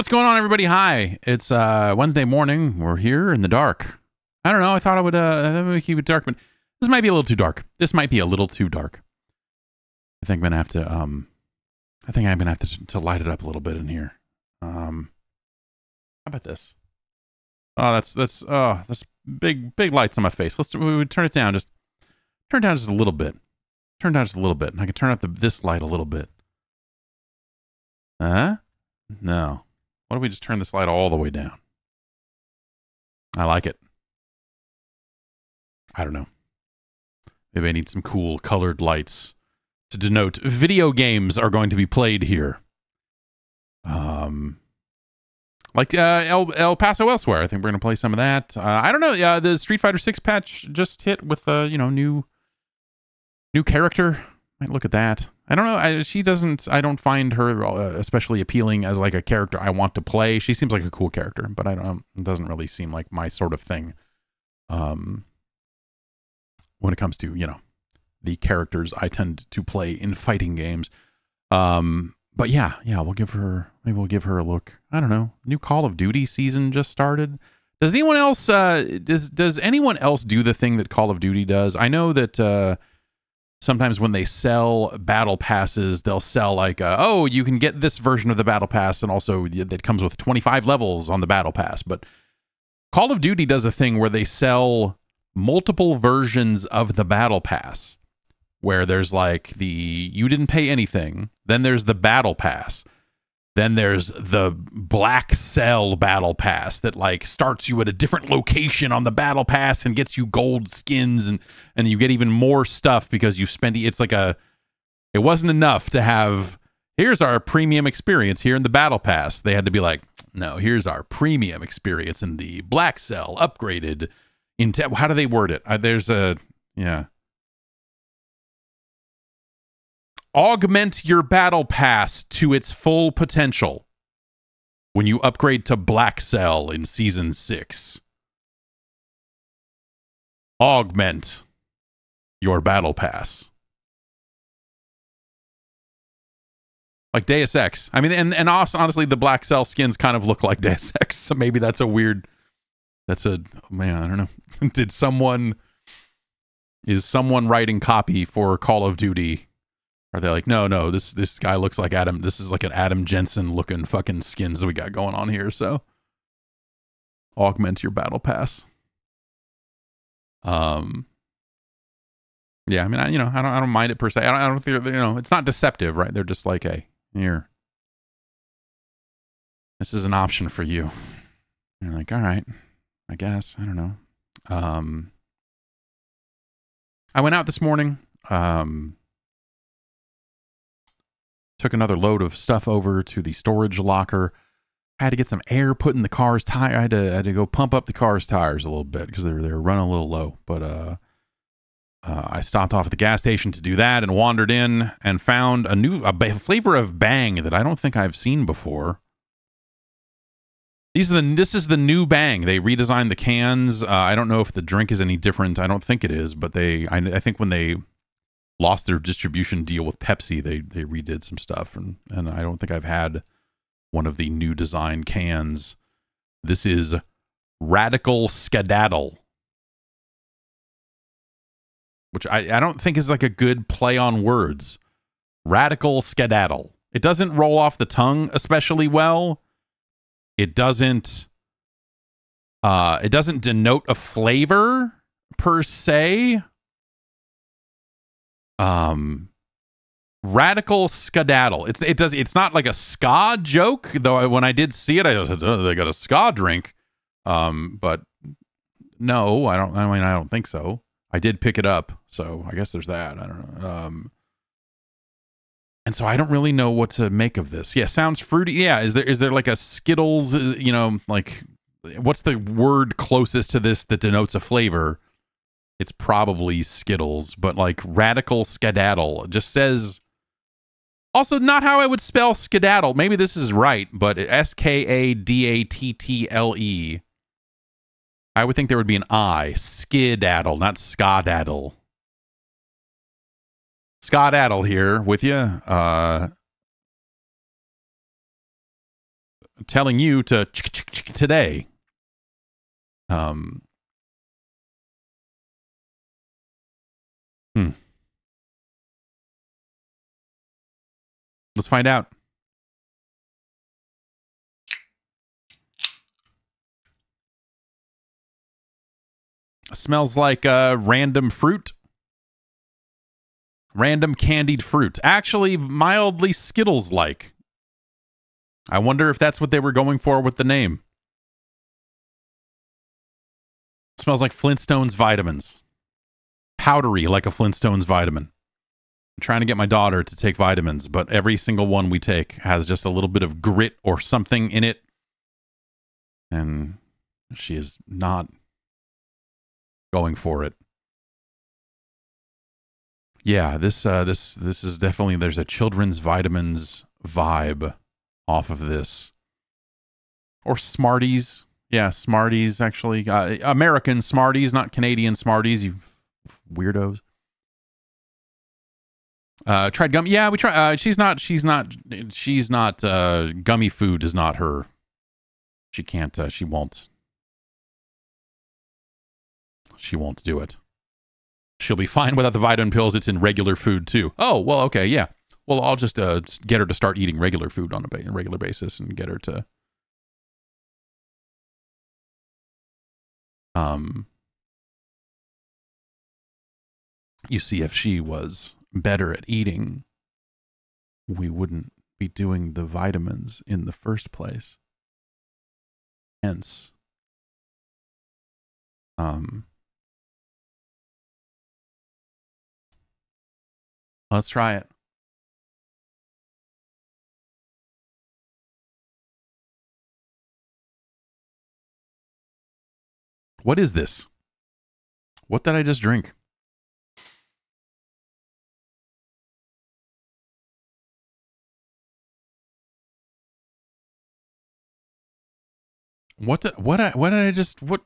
what's going on, everybody? Hi. It's uh, Wednesday morning. We're here in the dark. I don't know. I thought I would uh, keep it dark, but this might be a little too dark. This might be a little too dark. I think I'm gonna have to. Um, I think I'm gonna have to, to light it up a little bit in here. Um, how about this? Oh, that's that's oh, that's big big lights on my face. Let's we turn it down. Just turn down just a little bit. Turn down just a little bit. And I can turn up the this light a little bit. Huh? No. Why don't we just turn this light all the way down? I like it. I don't know. Maybe I need some cool colored lights to denote video games are going to be played here. Um, like uh, El, El Paso Elsewhere. I think we're going to play some of that. Uh, I don't know. Uh, the Street Fighter Six patch just hit with a uh, you know new new character. Might look at that. I don't know. I, she doesn't. I don't find her uh, especially appealing as like a character I want to play. She seems like a cool character, but I don't. It doesn't really seem like my sort of thing. Um, when it comes to you know the characters I tend to play in fighting games. Um, but yeah, yeah, we'll give her maybe we'll give her a look. I don't know. New Call of Duty season just started. Does anyone else uh does does anyone else do the thing that Call of Duty does? I know that uh sometimes when they sell battle passes, they'll sell like uh, oh, you can get this version of the battle pass and also that comes with 25 levels on the battle pass, but Call of Duty does a thing where they sell multiple versions of the battle pass where there's like the you didn't pay anything then there's the battle pass then there's the black cell battle pass that like starts you at a different location on the battle pass and gets you gold skins and and you get even more stuff because you spend it's like a it wasn't enough to have here's our premium experience here in the battle pass they had to be like no here's our premium experience in the black cell upgraded into how do they word it? Uh, there's a yeah. Augment your battle pass to its full potential when you upgrade to Black Cell in season 6. Augment your battle pass. Like Deus Ex. I mean, and, and honestly, the Black Cell skins kind of look like Deus Ex, so maybe that's a weird that's a oh man, I don't know. Did someone is someone writing copy for Call of Duty? Are they like, no, no, this this guy looks like Adam. This is like an Adam Jensen looking fucking skins that we got going on here. So augment your battle pass. Um. Yeah, I mean, I, you know, I don't, I don't mind it per se. I don't, I don't think, you know, it's not deceptive, right? They're just like, hey, here, this is an option for you. And you're like, all right, I guess. I don't know. Um, I went out this morning. Um, took another load of stuff over to the storage locker. I had to get some air put in the car's tire. I had to, I had to go pump up the car's tires a little bit because they were, they were running a little low. But uh, uh, I stopped off at the gas station to do that and wandered in and found a new a flavor of Bang that I don't think I've seen before. These are the this is the new Bang. They redesigned the cans. Uh, I don't know if the drink is any different. I don't think it is, but they I, I think when they lost their distribution deal with Pepsi, they they redid some stuff, and and I don't think I've had one of the new design cans. This is Radical Skedaddle, which I, I don't think is like a good play on words. Radical Skedaddle. It doesn't roll off the tongue especially well it doesn't uh it doesn't denote a flavor per se. Um radical skedaddle. It's it does it's not like a ska joke though. When I did see it, I said oh, they got a ska drink. Um, but no, I don't. I mean, I don't think so. I did pick it up, so I guess there's that. I don't know. Um, and so I don't really know what to make of this. Yeah, sounds fruity. Yeah, is there is there like a Skittles? You know, like what's the word closest to this that denotes a flavor? It's probably Skittles, but like radical skedaddle just says. Also, not how I would spell skedaddle. Maybe this is right, but S K A D A T T L E. I would think there would be an I. Skidaddle, not skadaddle. Scott Addle here with you. Uh, telling you to today. Um. Let's find out. Smells like uh, random fruit. Random candied fruit. Actually, mildly Skittles like. I wonder if that's what they were going for with the name. smells like Flintstones vitamins. Powdery like a Flintstones vitamin. Trying to get my daughter to take vitamins, but every single one we take has just a little bit of grit or something in it. And she is not going for it. Yeah, this uh, this this is definitely there's a children's vitamins vibe off of this, or Smarties. Yeah, Smarties actually. Uh, American Smarties, not Canadian Smarties. You weirdos. Uh, tried gum. Yeah, we try. Uh, she's not. She's not. She's not. Uh, gummy food is not her. She can't. Uh, she won't she won't do it. She'll be fine without the vitamin pills. It's in regular food too. Oh, well, okay, yeah. Well, I'll just uh, get her to start eating regular food on a regular basis and get her to um you see if she was better at eating we wouldn't be doing the vitamins in the first place hence um Let's try it. What is this? What did I just drink? What did what I what did I just what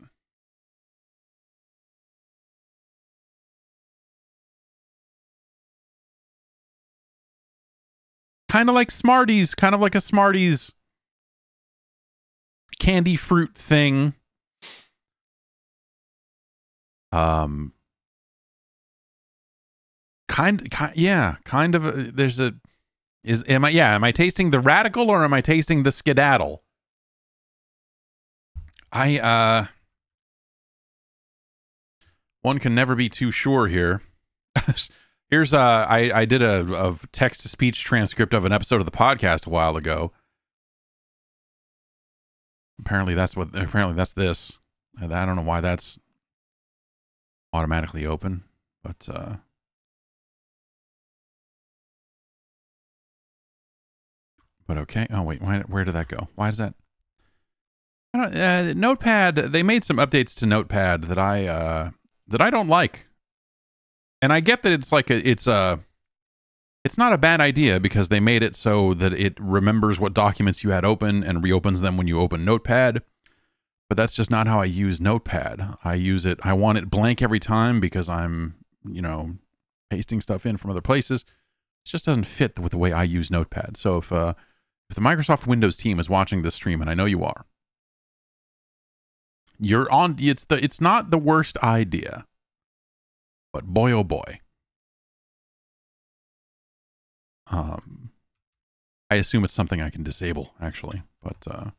kind of like Smarties, kind of like a Smarties candy fruit thing. Um, kind, kind yeah, kind of. A, there's a is am I yeah am I tasting the radical or am I tasting the skedaddle? I uh one can never be too sure here. Here's uh, I I did a, a text to speech transcript of an episode of the podcast a while ago. Apparently that's what apparently that's this. I don't know why that's automatically open, but uh But okay. Oh wait, why, where did that go? Why is that? Uh, Notepad. They made some updates to Notepad that I uh, that I don't like and I get that it's like a, it's a it's not a bad idea because they made it so that it remembers what documents you had open and reopens them when you open Notepad. But that's just not how I use Notepad. I use it I want it blank every time because I'm, you know, pasting stuff in from other places. It just doesn't fit with the way I use Notepad. So if uh if the Microsoft Windows team is watching this stream and I know you are, you're on it's the it's not the worst idea but boy, oh boy. Um, I assume it's something I can disable, actually, but uh,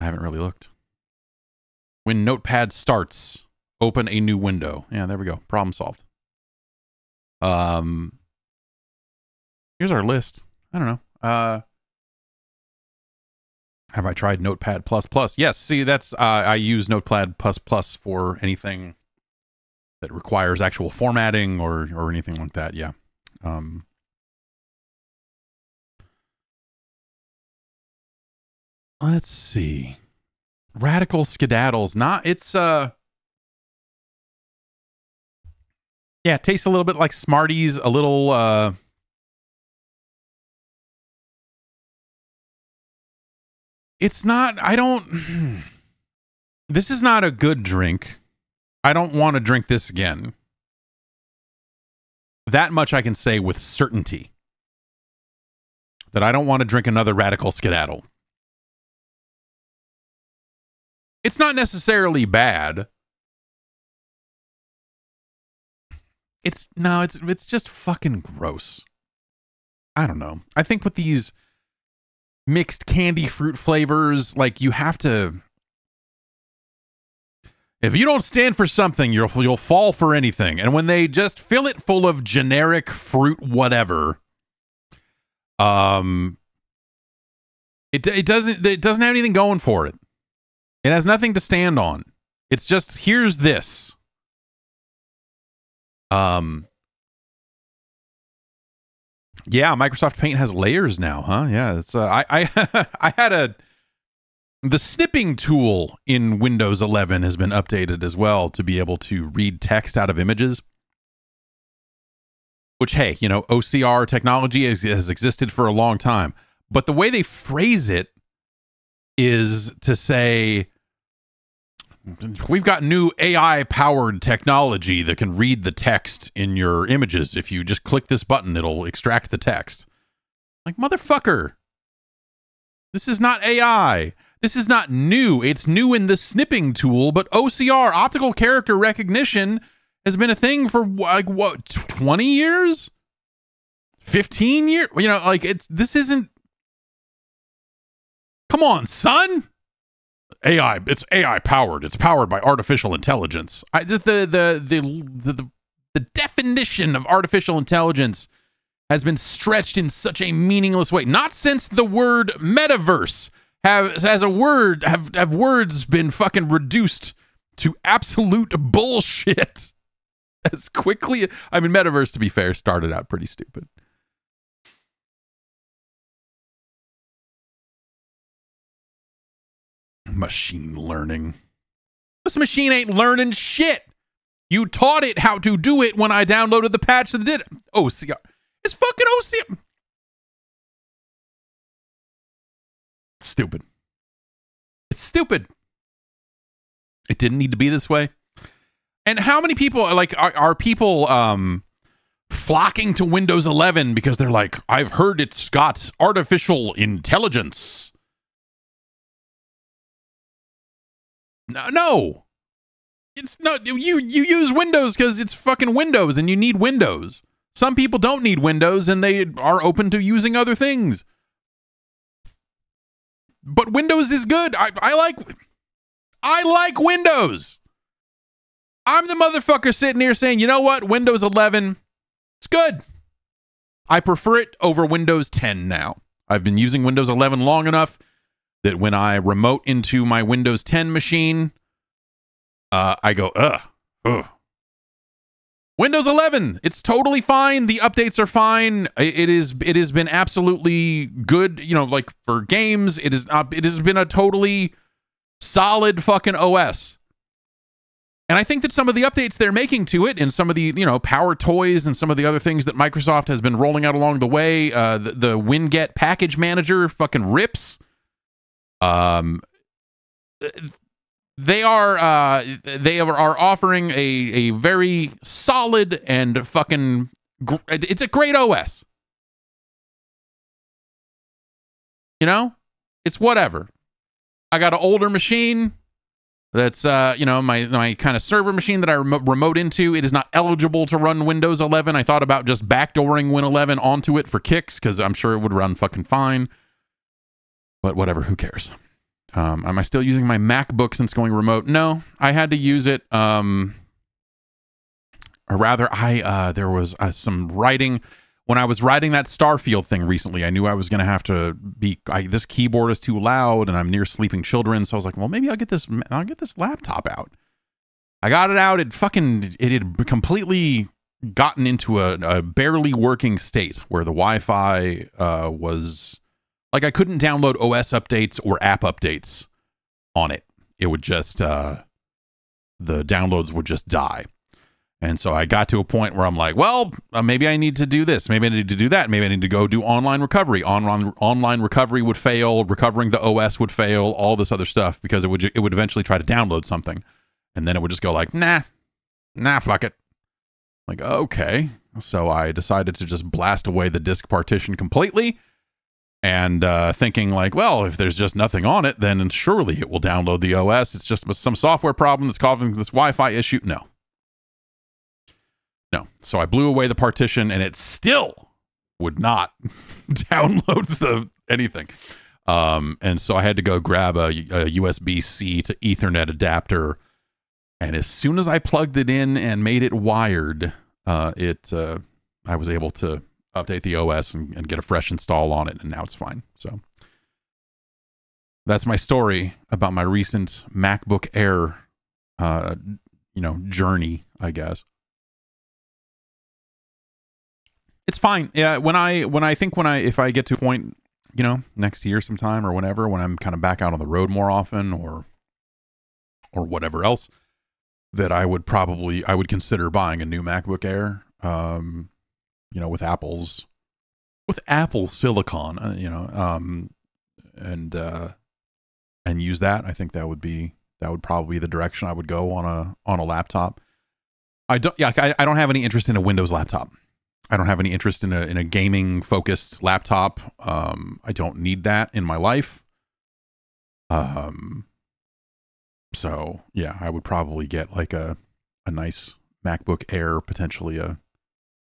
I haven't really looked. When Notepad starts, open a new window. Yeah, there we go. Problem solved. Um, here's our list. I don't know. Uh, have I tried Notepad plus plus? Yes. See, that's uh, I use Notepad plus plus for anything that requires actual formatting or or anything like that. Yeah. Um, let's see. Radical skedaddles. Not it's uh Yeah, it tastes a little bit like Smarties, a little uh It's not I don't This is not a good drink. I don't want to drink this again. That much I can say with certainty. That I don't want to drink another radical skedaddle. It's not necessarily bad. It's no, it's it's just fucking gross. I don't know. I think with these mixed candy fruit flavors, like you have to if you don't stand for something, you'll you'll fall for anything. And when they just fill it full of generic fruit whatever, um it it doesn't it doesn't have anything going for it. It has nothing to stand on. It's just here's this. Um yeah, Microsoft Paint has layers now, huh? Yeah, it's uh, I I I had a the snipping tool in Windows 11 has been updated as well to be able to read text out of images. Which hey, you know, OCR technology has, has existed for a long time, but the way they phrase it is to say we've got new AI powered technology that can read the text in your images. If you just click this button, it'll extract the text. Like, motherfucker, this is not AI. This is not new. It's new in the snipping tool, but OCR, optical character recognition, has been a thing for like what, 20 years? 15 years? You know, like it's this isn't Come on, son. AI. It's AI powered. It's powered by artificial intelligence. I just the the the the, the, the definition of artificial intelligence has been stretched in such a meaningless way. Not since the word metaverse have as a word have have words been fucking reduced to absolute bullshit as quickly. I mean, metaverse to be fair started out pretty stupid. Machine learning. This machine ain't learning shit. You taught it how to do it when I downloaded the patch that did it. OCR. It's fucking OCR. Stupid. It's stupid. It didn't need to be this way. And how many people like are, are people um flocking to Windows 11 because they're like, I've heard it's got artificial intelligence. No, no. It's not you you use Windows cuz it's fucking Windows and you need Windows. Some people don't need Windows and they are open to using other things. But Windows is good. I, I like I like Windows. I'm the motherfucker sitting here saying, you know what? Windows 11, it's good. I prefer it over Windows 10 now. I've been using Windows 11 long enough that when I remote into my Windows 10 machine, uh, I go, ugh, ugh. Windows 11, it's totally fine. The updates are fine. It is. It has been absolutely good. You know, like for games, it is. Uh, it has been a totally solid fucking OS. And I think that some of the updates they're making to it, and some of the you know power toys, and some of the other things that Microsoft has been rolling out along the way, uh, the, the Winget package manager fucking rips. Um, they are uh, they are offering a a very solid and fucking it's a great OS. You know, it's whatever. I got an older machine that's uh, you know my my kind of server machine that I rem- remote into. It is not eligible to run Windows 11. I thought about just backdooring Win 11 onto it for kicks because I'm sure it would run fucking fine. But whatever, who cares? Um, am I still using my MacBook since going remote? No, I had to use it. Um, or rather, I uh, there was uh, some writing when I was writing that Starfield thing recently. I knew I was going to have to be. I, this keyboard is too loud, and I'm near sleeping children. So I was like, well, maybe I'll get this. I'll get this laptop out. I got it out. It fucking it had completely gotten into a, a barely working state where the Wi-Fi uh, was like I couldn't download OS updates or app updates on it. It would just uh the downloads would just die. And so I got to a point where I'm like, well, uh, maybe I need to do this. Maybe I need to do that. Maybe I need to go do online recovery. Online online recovery would fail. Recovering the OS would fail. All this other stuff because it would it would eventually try to download something, and then it would just go like, nah, nah, fuck it. Like okay. So I decided to just blast away the disk partition completely and uh, thinking like, well, if there's just nothing on it, then surely it will download the OS. It's just some software problem that's causing this Wi-Fi issue. No, no. So I blew away the partition, and it still would not download the anything. Um, and so I had to go grab a, a USB C to Ethernet adapter. And as soon as I plugged it in and made it wired, uh, it uh, I was able to update the OS and, and get a fresh install on it, and now it's fine. So that's my story about my recent MacBook Air, uh, you know, journey, I guess. It's fine. Yeah, when I when I think when I if I get to a point, you know, next year sometime or whenever, when I'm kind of back out on the road more often or or whatever else, that I would probably I would consider buying a new MacBook Air. Um, you know, with Apple's with Apple Silicon, uh, you know, um, and uh, and use that. I think that would be that would probably be the direction I would go on a on a laptop. I don't yeah I, I don't have any interest in a Windows laptop. I don't have any interest in a in a gaming focused laptop. Um, I don't need that in my life. Um, so yeah, I would probably get like a a nice MacBook Air, potentially a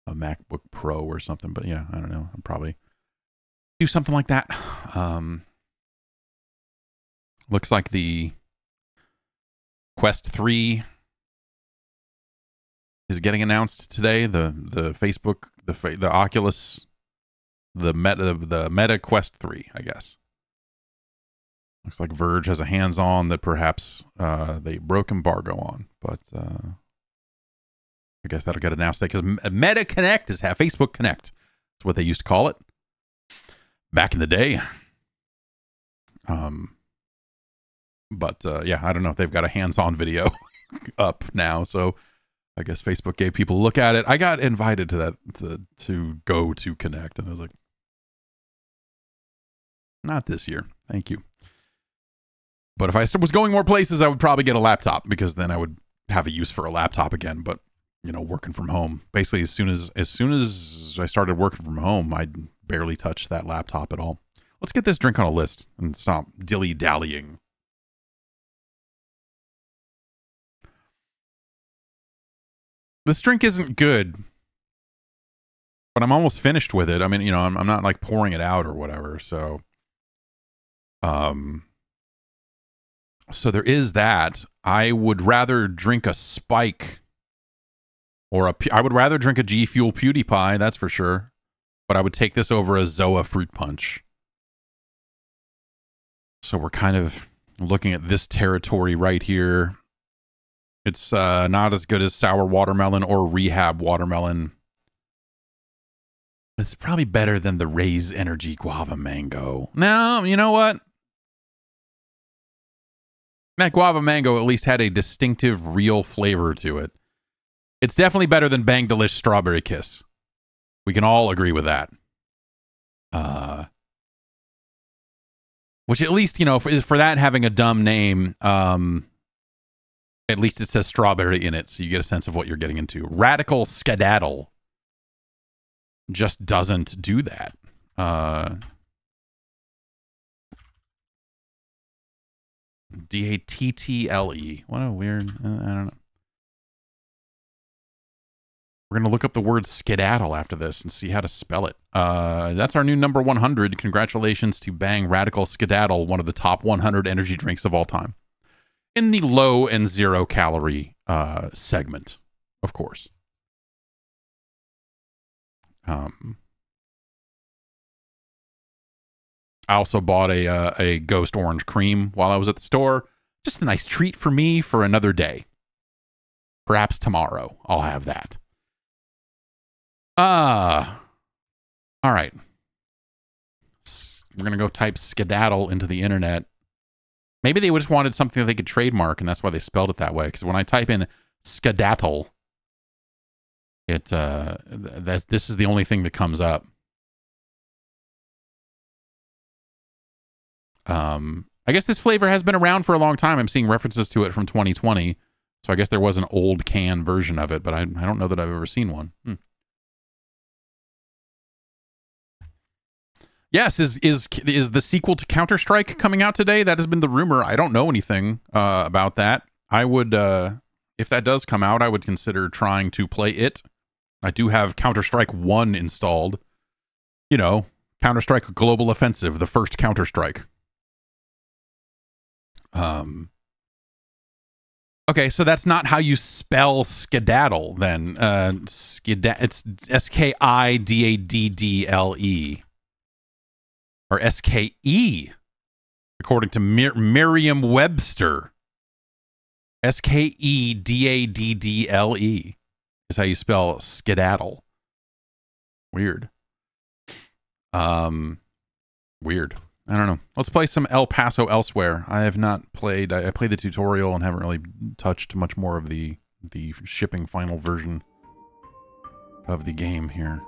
a MacBook Pro or something. But yeah, I don't know. I'll probably do something like that. Um, looks like the Quest 3 is getting announced today. The the Facebook the the Oculus the Meta the Meta Quest 3, I guess. Looks like Verge has a hands-on that perhaps uh, they broke embargo on, but uh, I guess that'll get announced because Meta Connect is how Facebook Connect. That's what they used to call it back in the day. Um, but uh, yeah, I don't know if they've got a hands-on video up now, so I guess Facebook gave people a look at it. I got invited to that to, to go to Connect, and I was like, not this year, thank you. But if I was going more places, I would probably get a laptop because then I would have a use for a laptop again. But you know, working from home. Basically, as soon as as soon as I started working from home, I barely touched that laptop at all. Let's get this drink on a list and stop dilly dallying. This drink isn't good, but I'm almost finished with it. I mean, you know, I'm, I'm not like pouring it out or whatever. So, um, so there is that. I would rather drink a spike or a. I would rather drink a G Fuel PewDiePie, that's for sure. But I would take this over a Zoa fruit punch. So we're kind of looking at this territory right here. It's uh, not as good as sour watermelon or rehab watermelon. It's probably better than the Raze Energy Guava Mango. Now, you know what? That guava mango at least had a distinctive, real flavor to it. It's definitely better than Bang Delish Strawberry Kiss. We can all agree with that. Uh, which at least you know for, for that having a dumb name, um, at least it says strawberry in it, so you get a sense of what you're getting into. Radical Skedaddle just doesn't do that. Uh, D A T T L E. What a weird. Uh, I don't know. We're going to look up the word skedaddle after this and see how to spell it. Uh, that's our new number 100. Congratulations to Bang Radical Skedaddle, one of the top 100 energy drinks of all time. In the low and zero calorie uh, segment, of course. Um, I also bought a uh, a ghost orange cream while I was at the store. Just a nice treat for me for another day. Perhaps tomorrow I'll have that. Ah. Uh, all right. We're going to go type skedaddle into the internet. Maybe they just wanted something that they could trademark, and that's why they spelled it that way. Because when I type in skedaddle, it uh, this is the only thing that comes up. Um, I guess this flavor has been around for a long time. I'm seeing references to it from 2020, so I guess there was an old can version of it, but I I don't know that I've ever seen one. Hmm. Yes, is is is the sequel to Counter Strike coming out today? That has been the rumor. I don't know anything uh, about that. I would, uh, if that does come out, I would consider trying to play it. I do have Counter Strike One installed. You know, Counter Strike Global Offensive, the first Counter Strike. Um. Okay, so that's not how you spell skedaddle. Then, uh, it's S K I D A D D L E or S K E, according to Mer- Merriam-Webster. S K E D A D D L E is how you spell skedaddle. Weird. Um, weird. I don't know. Let's play some El Paso elsewhere. I have not played. I, I played the tutorial and haven't really touched much more of the the shipping final version of the game here.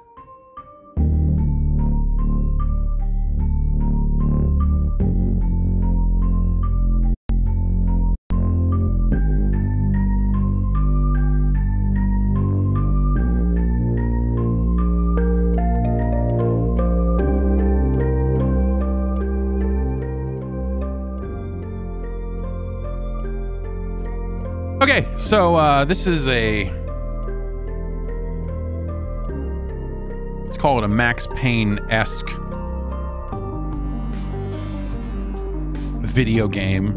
Okay, so uh, this is a. Let's call it a Max Payne esque video game,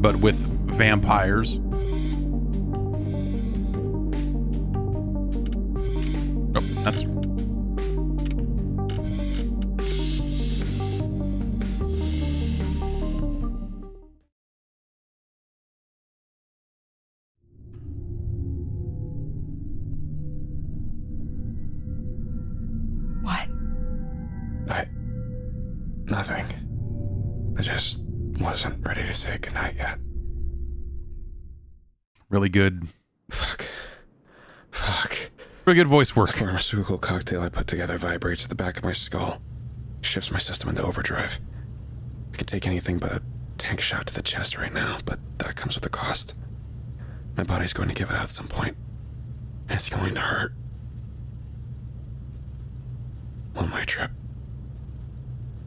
but with vampires. Really good, Fuck. Fuck. really good voice The work. pharmaceutical cocktail I put together vibrates at the back of my skull, shifts my system into overdrive. I could take anything but a tank shot to the chest right now, but that comes with a cost. My body's going to give it out at some point, and it's going to hurt. One way trip.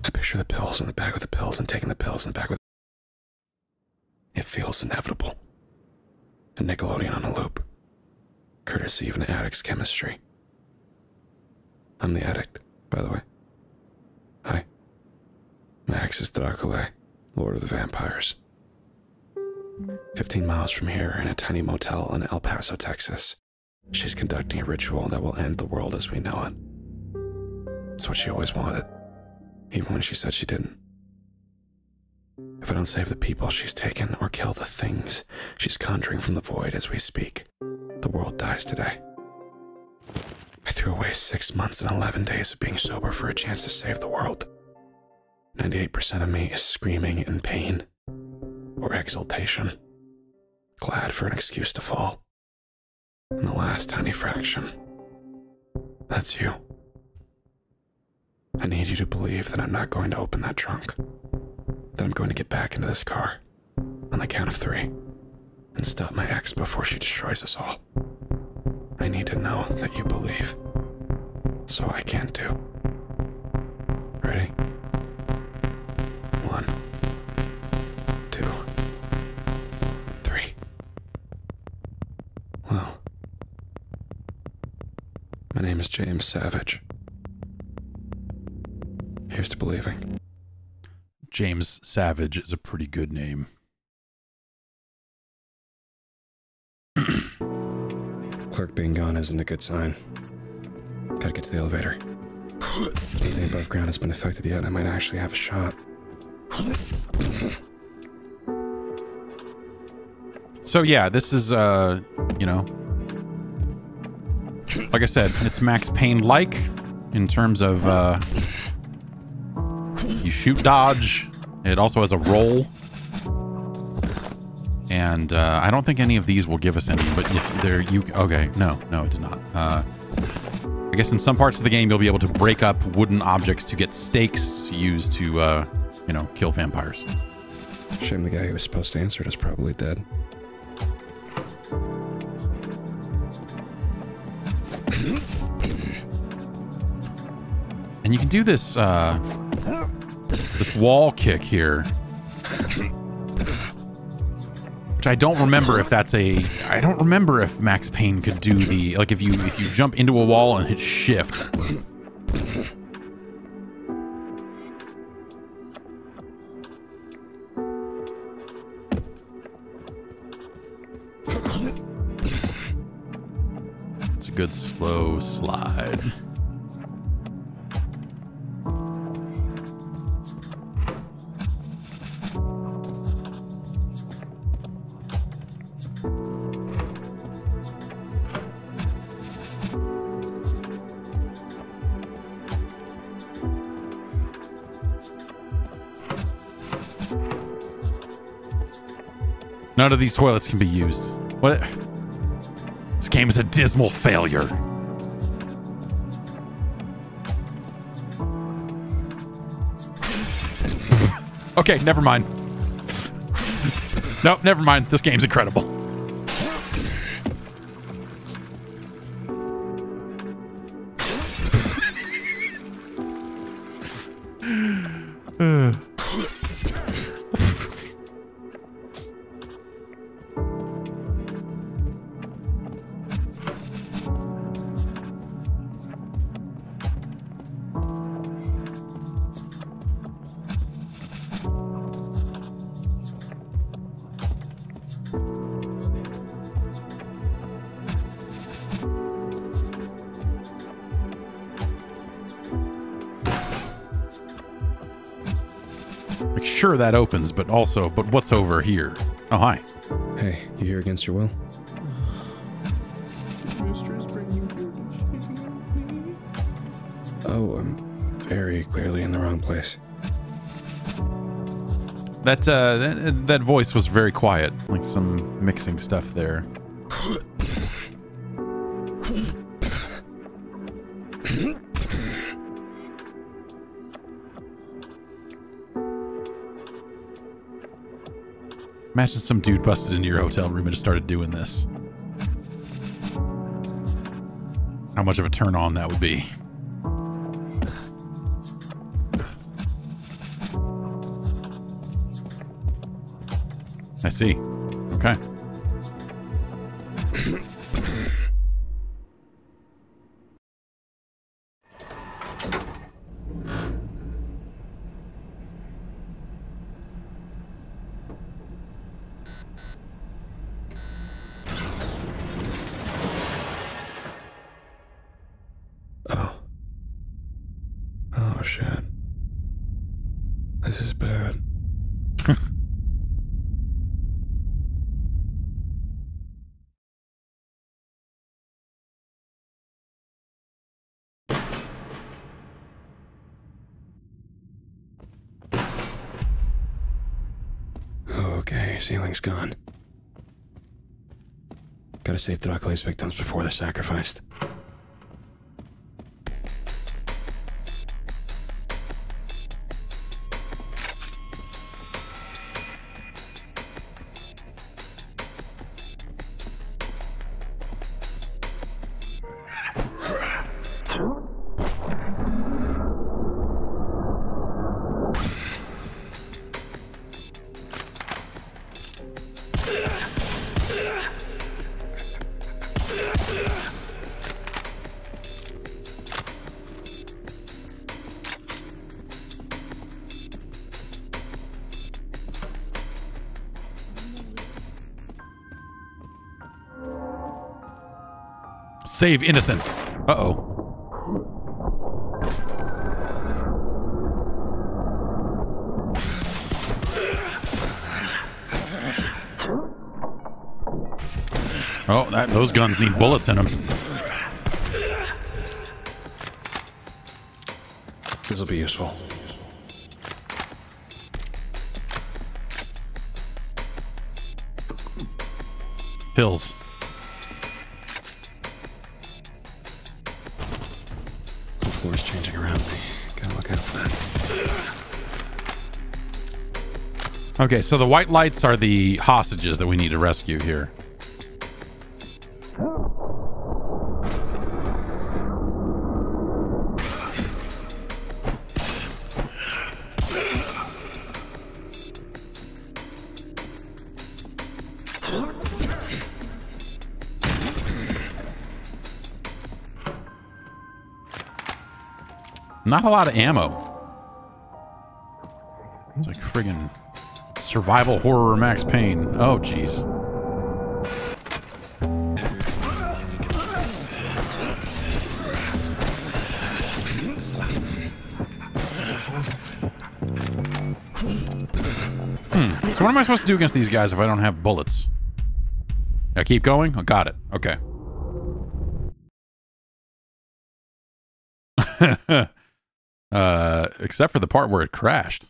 I picture the pills in the bag with the pills and taking the pills in the bag with. It feels inevitable. A Nickelodeon on a loop courtesy of an addict's chemistry. I'm the addict, by the way. Hi. Max is Dracula, Lord of the Vampires. Fifteen miles from here, in a tiny motel in El Paso, Texas, she's conducting a ritual that will end the world as we know it. It's what she always wanted, even when she said she didn't. If I don't save the people she's taken or kill the things she's conjuring from the void as we speak, the world dies today. I threw away six months and 11 days of being sober for a chance to save the world. 98% of me is screaming in pain or exultation, glad for an excuse to fall. And the last tiny fraction, that's you. I need you to believe that I'm not going to open that trunk, that I'm going to get back into this car on the count of three and stop my ex before she destroys us all. I need to know that you believe, so I can too. Ready? One, two, three. Well, my name is James Savage. Here's to believing. James Savage is a pretty good name. Clerk being gone isn't a good sign. Gotta get to the elevator. If anything above ground has been affected yet, I might actually have a shot. So yeah, this is uh, you know, like I said, it's Max Payne like in terms of uh, you shoot dodge. It also has a roll, and uh, I don't think any of these will give us any. But if they're you, okay, no, no, it did not. Uh, I guess in some parts of the game you'll be able to break up wooden objects to get stakes used to, uh, you know, kill vampires. Shame the guy who was supposed to answer it is probably dead. And you can do this uh, this wall kick here. Which I don't remember if that's a I don't remember if Max Payne could do the like if you if you jump into a wall and hit shift. It's a good slow slide. None of these toilets can be used. What? This game is a dismal failure. okay, never mind. nope, never mind. This game's incredible. Sure, that opens, but also, but what's over here? Oh, hi. Hey, you here against your will? Oh, I'm very clearly in the wrong place. That, uh, that, that voice was very quiet. Like some mixing stuff there. Imagine some dude busted into your hotel room and just started doing this. How much of a turn on that would be. I see. Okay. Shit. This is bad. Okay, ceiling's gone. Gotta save Dracula's victims before they're sacrificed. Save innocents. Uh oh. Oh, that those guns need bullets in them. This will be useful. Pills. Okay, so the white lights are the hostages that we need to rescue here. Not a lot of ammo. It's like friggin' survival horror Max Payne. Oh, jeez. Hmm. So what am I supposed to do against these guys if I don't have bullets? I keep going? I got it. Okay. uh, except for the part where it crashed.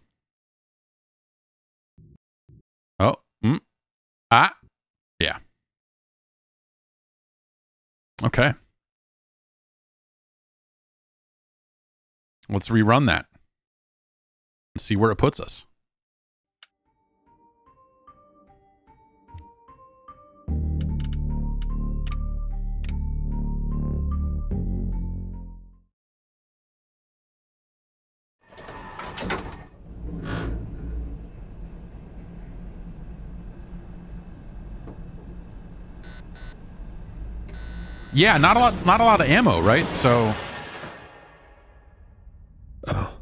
Oh, mm, ah, yeah. Okay. Let's rerun that. See where it puts us. Yeah, not a lot not a lot of ammo, right? So Oh.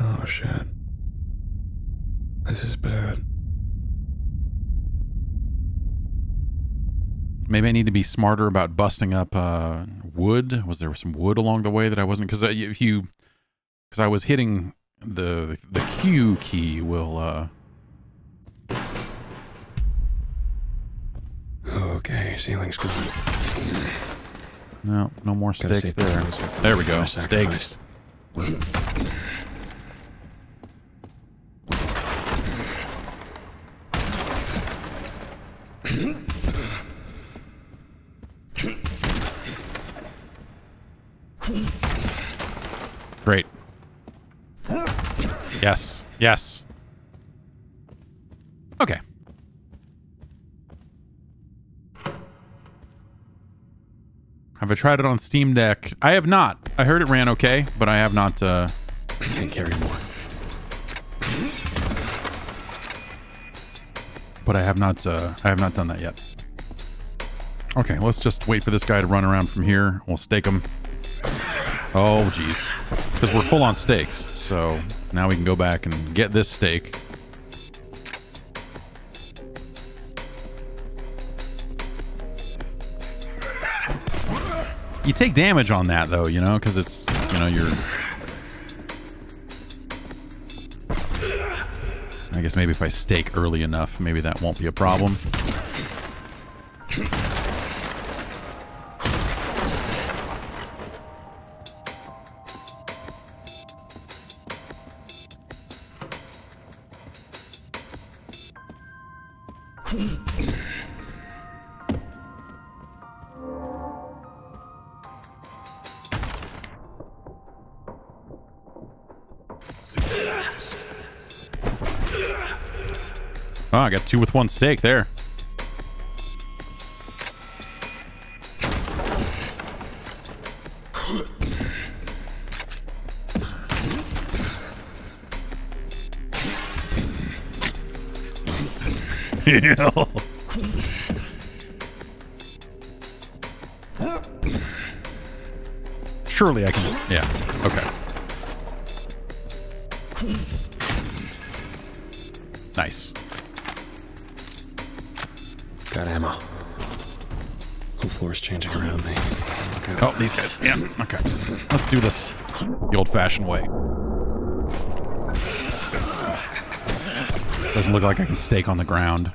Oh, shit. This is bad. Maybe I need to be smarter about busting up uh, wood. Was there some wood along the way that I wasn't because if you because I was hitting the the Q key will uh Okay, ceiling's good. no no more Gotta stakes there. There we go. Stakes. sacrificed. Great. Yes. Yes. Okay. Have I tried it on Steam Deck? I have not. I heard it ran okay, but I have not uh I Can't carry more. but I have not uh I have not done that yet. Okay, let's just wait for this guy to run around from here. We'll stake him. Oh, jeez. Because we're full on stakes. So now we can go back and get this stake. You take damage on that, though, you know, because it's, you know, you're... I guess maybe if I stake early enough, maybe that won't be a problem. Oh, I got two with one stake there. Surely I can. Yeah. Okay. Nice. Got ammo. Whole floor's changing around me. Okay. Oh, these guys. Yeah. Okay. Let's do this the old-fashioned way. Doesn't look like I can stake on the ground.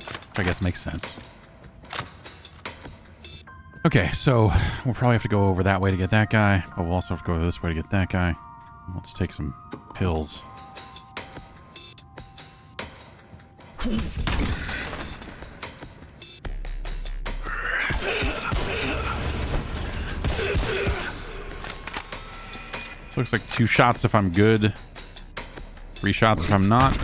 Which I guess makes sense. Okay, so we'll probably have to go over that way to get that guy, but we'll also have to go this way to get that guy. Let's take some pills. This looks like two shots if I'm good. Three shots if I'm not.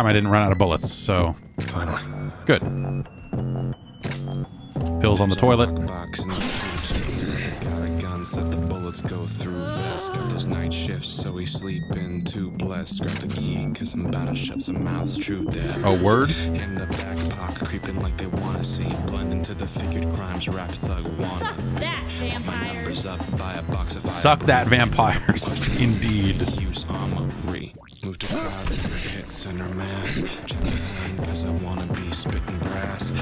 Time I didn't run out of bullets, so Finally. good. Pills on the toilet. Box in the. Got a gun, set the bullets go through vest. Got those night shifts, so we sleep in too blessed. Grab the key, cause I'm about to shut some mouths. True that. A word? In the back pocket, creeping like they wanna see. Blend into the figured crimes, rap thug wanna. That vampires. up by a box of Suck that vampires. Indeed. Use armory. Move to crowd, hit center mass. Check the cause I wanna be spitting brass.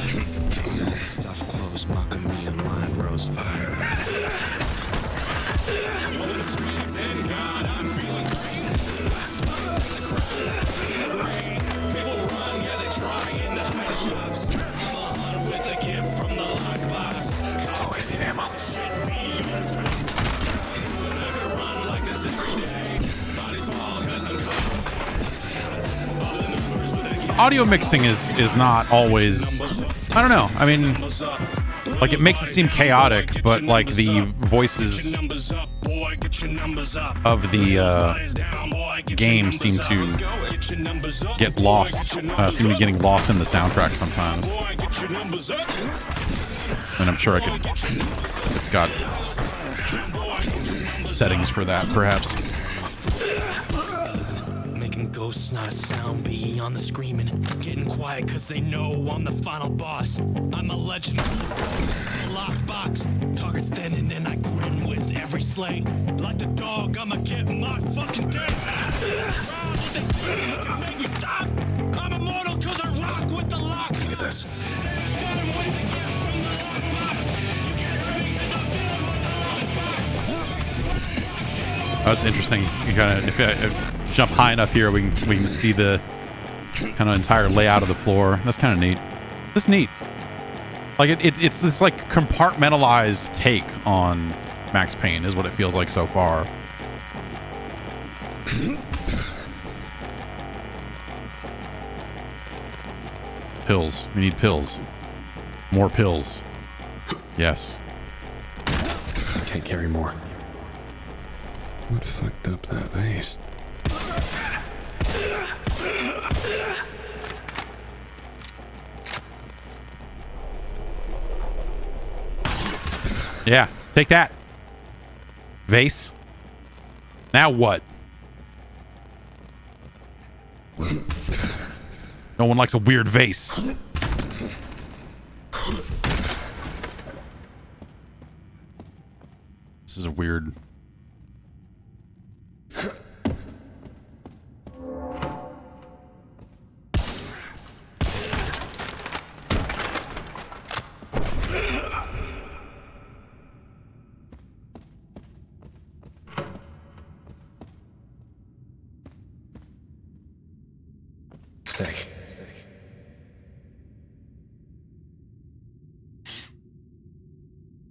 Audio mixing is is not always. I don't know. I mean, like it makes it seem chaotic, but like the voices of the uh, game seem to get lost. Uh, seem to be getting lost in the soundtrack sometimes. And I'm sure I could. It's got settings for that, perhaps. Sound beyond the screaming. Getting quiet cause they know I'm the final boss. I'm a legend. Of the lockbox. Targets then and then I grin with every slay. Like the dog, I'ma get my fucking day. Make me stop. I'm immortal cause I rock with the lock. Look at this. It's interesting. You kind of if uh, jump high enough here, we can we can see the kind of entire layout of the floor. That's kind of neat. That's neat. Like it, it, it's this like compartmentalized take on Max Payne is what it feels like so far. pills. We need pills. More pills. Yes. I can't carry more. What fucked up that vase? Yeah, take that. Vase. Now what? No one likes a weird vase. This is a weird.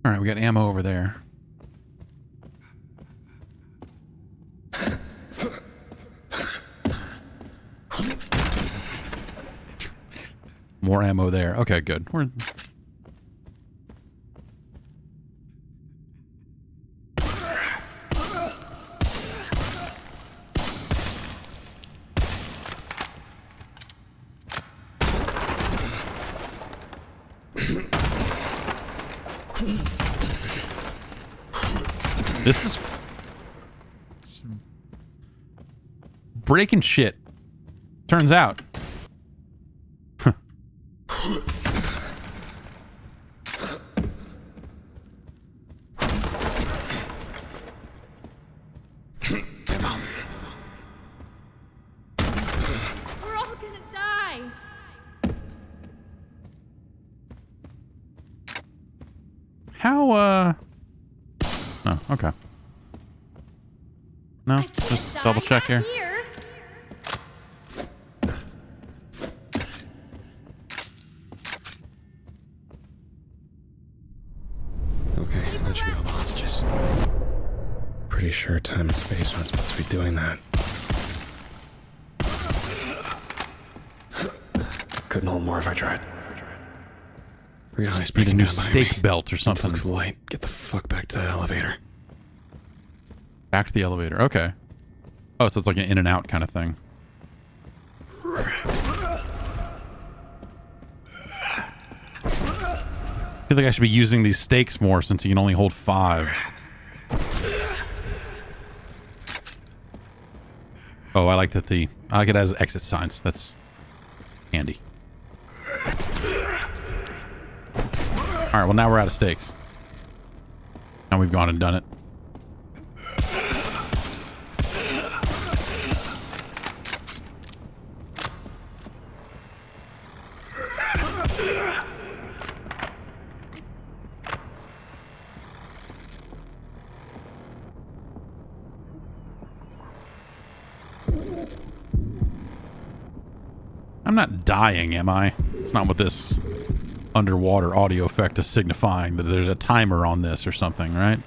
All right, we got ammo over there. More ammo there. Okay, good. We're This is breaking shit. Turns out. Double check here. Okay, that should be all the hostages. Pretty sure time and space aren't supposed to be doing that. Couldn't hold more if I tried. Realize Need a new stake belt or something. for the light. Get the fuck back to that elevator. Back to the elevator. Okay. Oh, so it's like an in and out kind of thing. I feel like I should be using these stakes more since you can only hold five. Oh, I like that the I like it as exit signs. That's handy. All right, well now we're out of stakes. Now we've gone and done it. I'm not dying, am I? It's not what this underwater audio effect is signifying that there's a timer on this or something, right?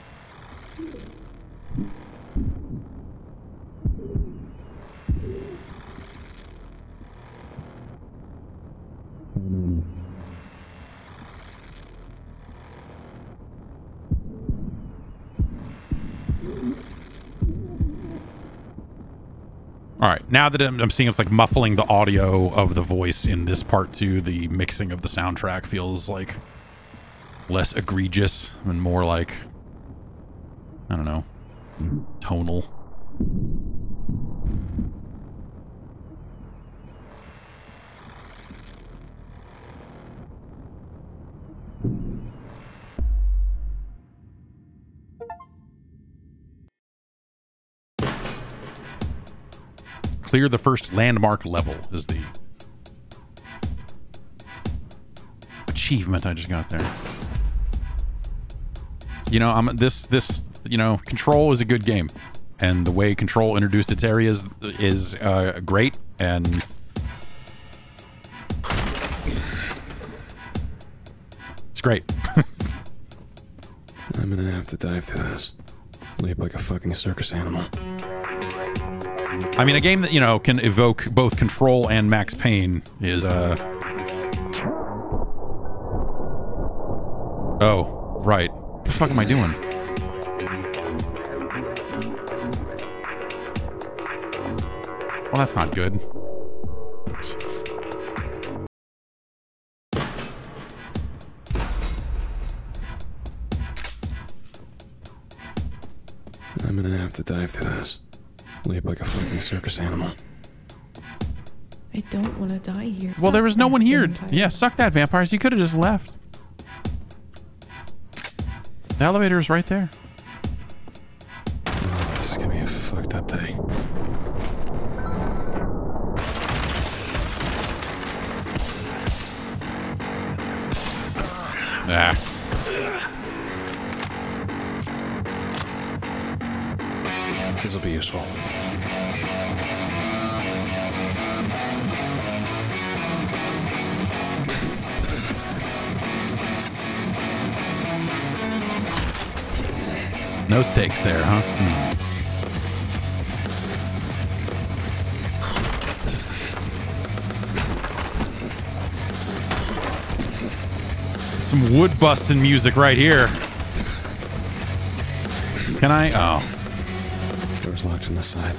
Now that I'm, I'm seeing it's like muffling the audio of the voice in this part too, the mixing of the soundtrack feels like less egregious and more like, I don't know, tonal. Clear the first landmark level is the achievement I just got there. You know, I'm this this you know, Control is a good game, and the way Control introduced its areas is uh, great, and it's great. I'm gonna have to dive through this. Leap like a fucking circus animal. I mean, a game that you know can evoke both Control and Max Payne is uh. Oh, right. What the fuck am I doing? Well, that's not good. I'm gonna have to dive through this. Leap like a fucking circus animal. I don't want to die here. Well, there was no one here. vampire. Yeah, suck that, vampires. You could have just left. The elevator is right there. Busting music right here. Can I? Oh. Door's locked from the side.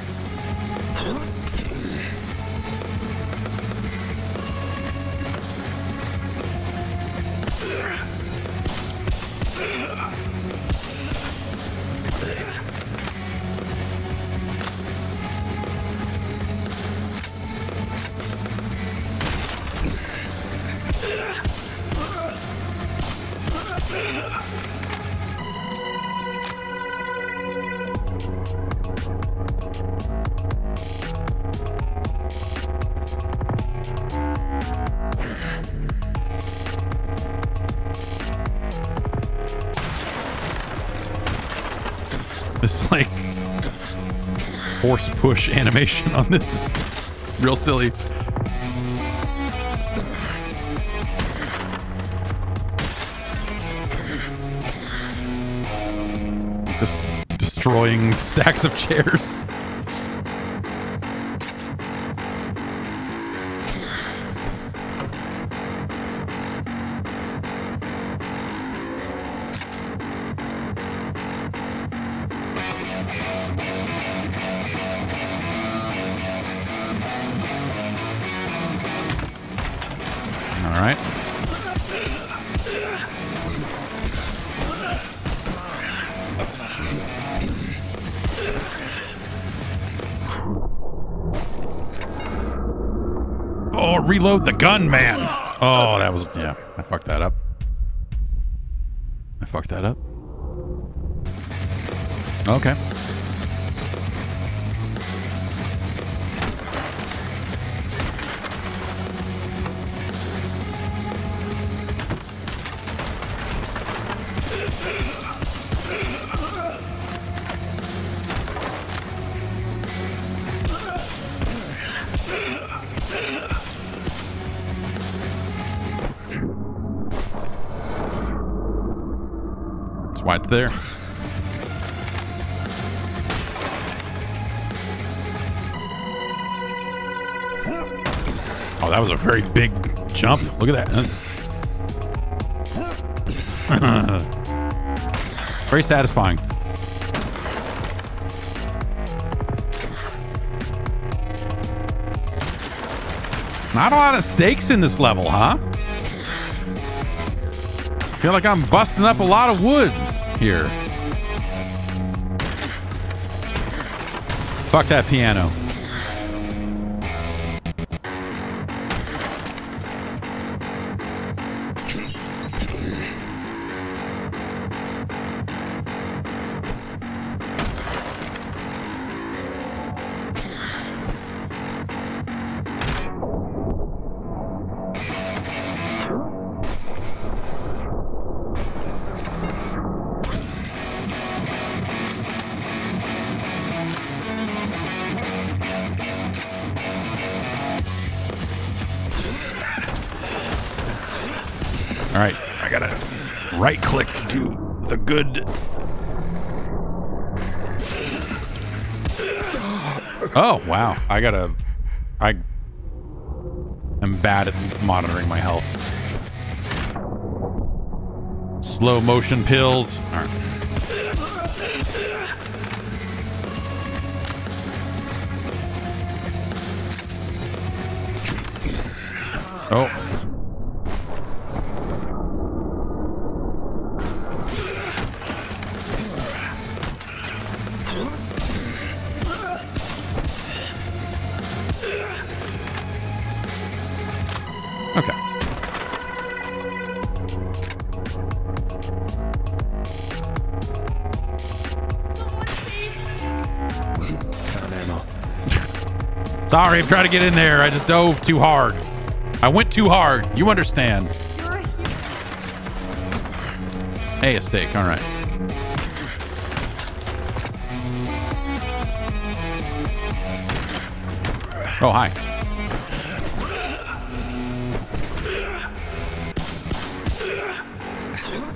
Force push animation on this real silly. Just destroying stacks of chairs. The gun, man. Oh, that was yeah. I fucked that up. I fucked that up. Okay. There. Oh, that was a very big jump. Look at that. very satisfying. Not a lot of stakes in this level, huh? feel like I'm busting up a lot of wood here. Fuck that piano. I gotta. I am bad at monitoring my health. Slow motion pills. All I'm trying to get in there. I just dove too hard. I went too hard. You understand. Hey, a stake. All right. Oh, hi.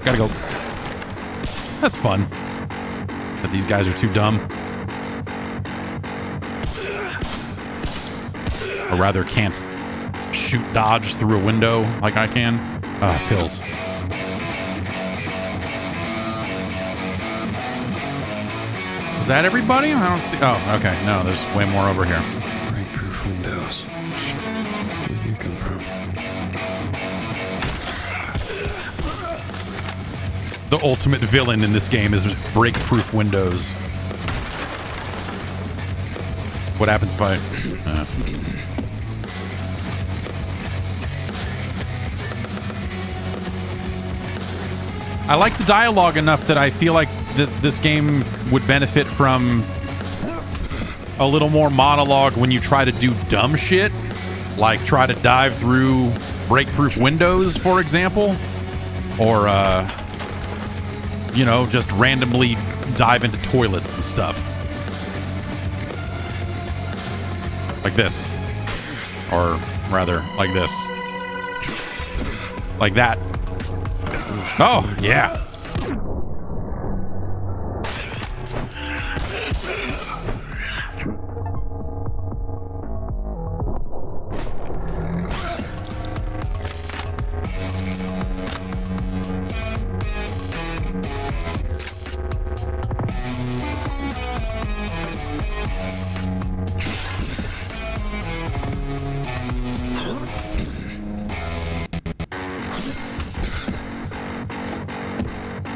Gotta go. That's fun. But these guys are too dumb. Or rather, can't shoot dodge through a window like I can. Ah, pills. Is that everybody? I don't see. Oh, okay. No, there's way more over here. Break-proof windows. Where do you come from? The ultimate villain in this game is break-proof windows. What happens if I? Uh. I like the dialogue enough that I feel like that this game would benefit from a little more monologue when you try to do dumb shit, like try to dive through break-proof windows, for example, or uh, you know, just randomly dive into toilets and stuff. Like this. Or rather, like this. Like that. Oh, yeah.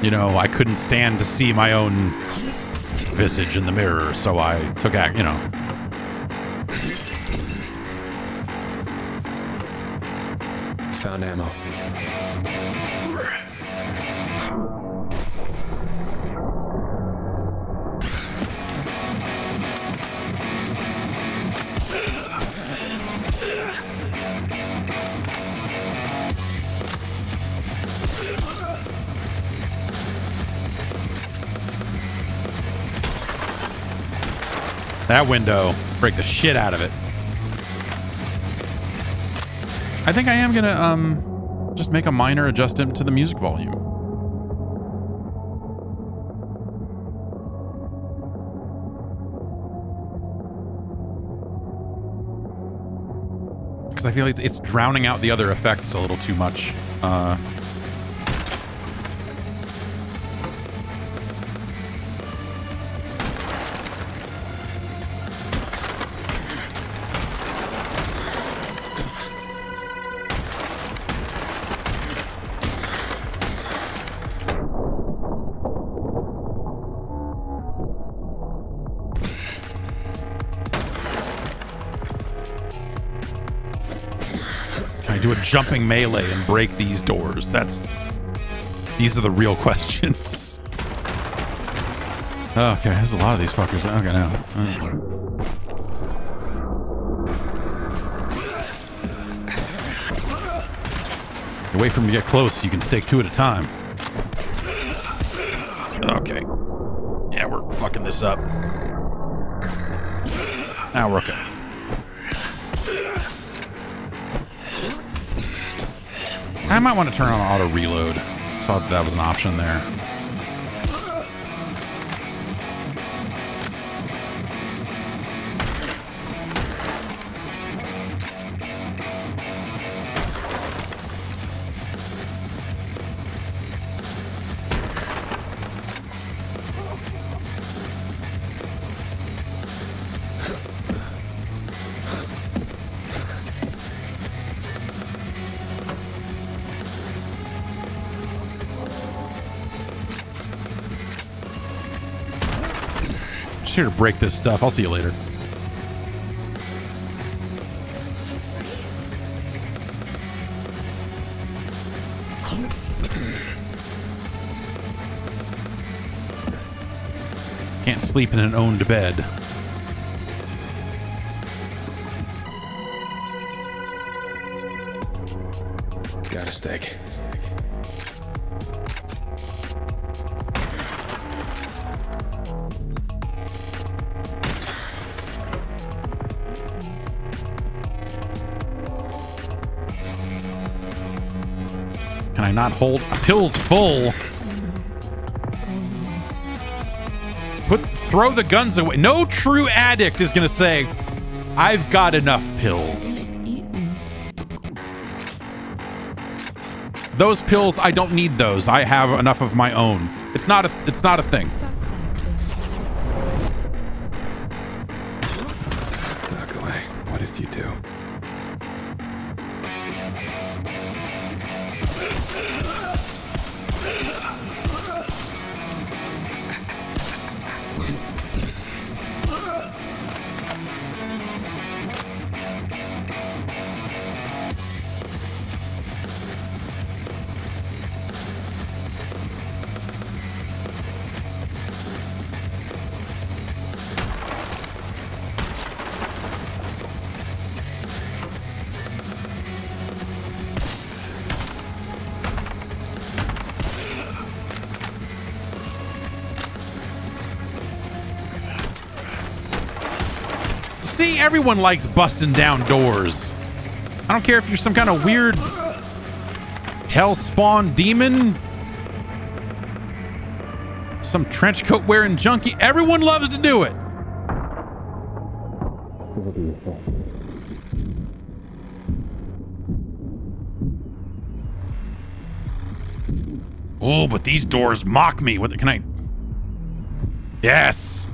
You know, I couldn't stand to see my own visage in the mirror, so I took act, you know. Found ammo. That window, break the shit out of it. I think I am gonna um just make a minor adjustment to the music volume. Because I feel like it's, it's drowning out the other effects a little too much. Uh, jumping melee and break these doors? That's these are the real questions. Okay, there's a lot of these fuckers. Okay, now. Wait for them to get close. You can stake two at a time. Okay. Yeah, we're fucking this up. Now we're okay. I might want to turn on auto reload. Saw that, that was an option there. Here to break this stuff. I'll see you later. Can't sleep in an owned bed. Got a stake. Hold? A pill's full. Put throw the guns away. No true addict is gonna say, I've got enough pills. Those pills, I don't need those. I have enough of my own. It's not a it's not a thing. Everyone likes busting down doors. I don't care if you're some kind of weird hell spawn demon, some trench coat wearing junkie. Everyone loves to do it. Oh, but these doors mock me. What can I? Yes.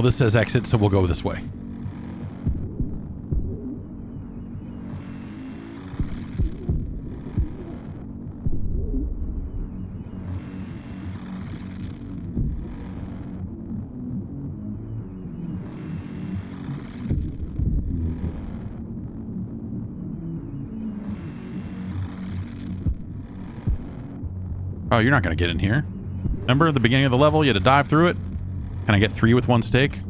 Well, this says exit, so we'll go this way. Oh, you're not going to get in here. Remember at the beginning of the level, you had to dive through it? Can I get three with one stake?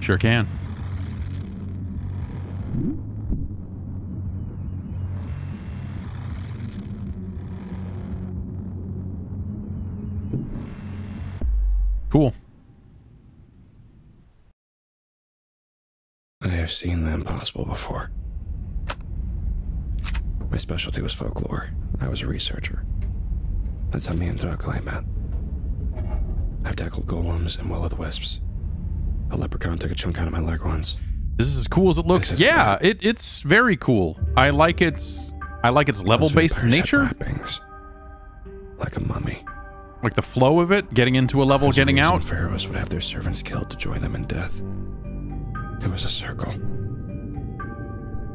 Sure can. Cool. I have seen the impossible before. My specialty was folklore. I was a researcher. That's how me and Draculae met. I've tackled golems and will-o'-the-wisps. A leprechaun took a chunk out of my leg once. This is as cool as it looks. Yeah, it, it's very cool. I like its I like its level-based nature, Wrappings. Like a mummy. like the flow of it, getting into a level, There's getting out. Pharaohs would have their servants killed to join them in death. It was a circle.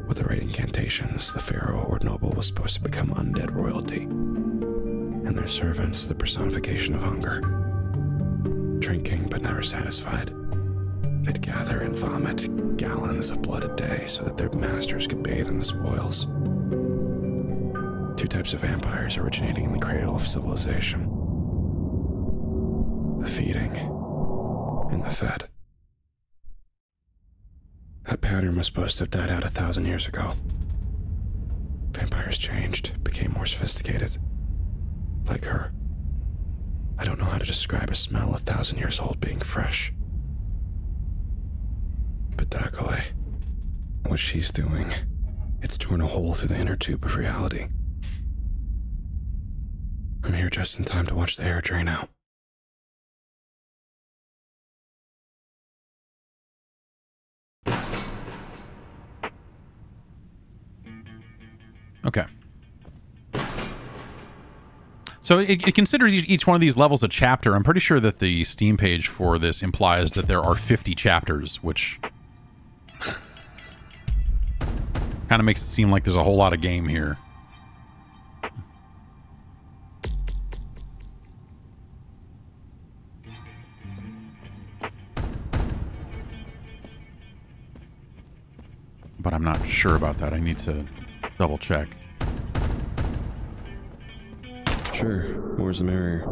With the right incantations, the pharaoh or noble was supposed to become undead royalty, and their servants the personification of hunger. Drinking but never satisfied, they'd gather and vomit gallons of blood a day so that their masters could bathe in the spoils. Two types of vampires originating in the cradle of civilization the feeding and the fed. That pattern was supposed to have died out a thousand years ago. Vampires changed, became more sophisticated. Like her. I don't know how to describe a smell a thousand years old being fresh. But Dakole, what she's doing, it's torn a hole through the inner tube of reality. I'm here just in time to watch the air drain out. Okay. So it, it considers each- each one of these levels a chapter. I'm pretty sure that the Steam page for this implies that there are 50 chapters, which kind of makes it seem like there's a whole lot of game here. But I'm not sure about that. I need to double check. Sure, more's the merrier.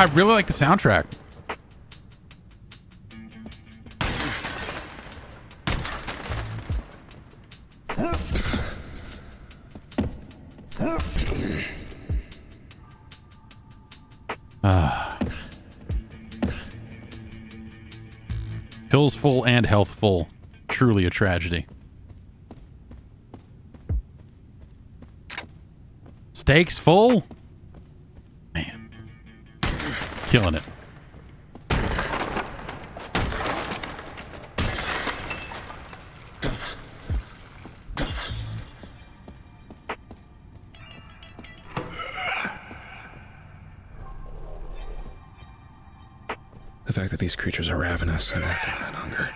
I really like the soundtrack. Ah. Pills full and health full. Truly a tragedy. Stakes full? Killing it. The fact that these creatures are ravenous and acting on hunger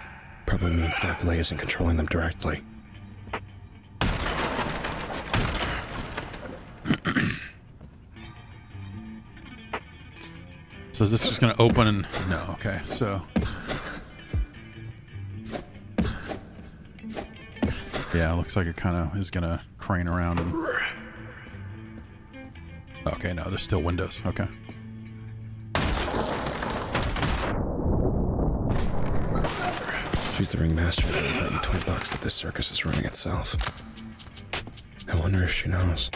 probably means that Darkle isn't controlling them directly. So is this just gonna open and no? Okay, so yeah, looks like it kind of is gonna crane around. And... Okay, no, there's still windows. Okay. She's the ringmaster. I'll bet you 20 bucks that this circus is running itself. I wonder if she knows.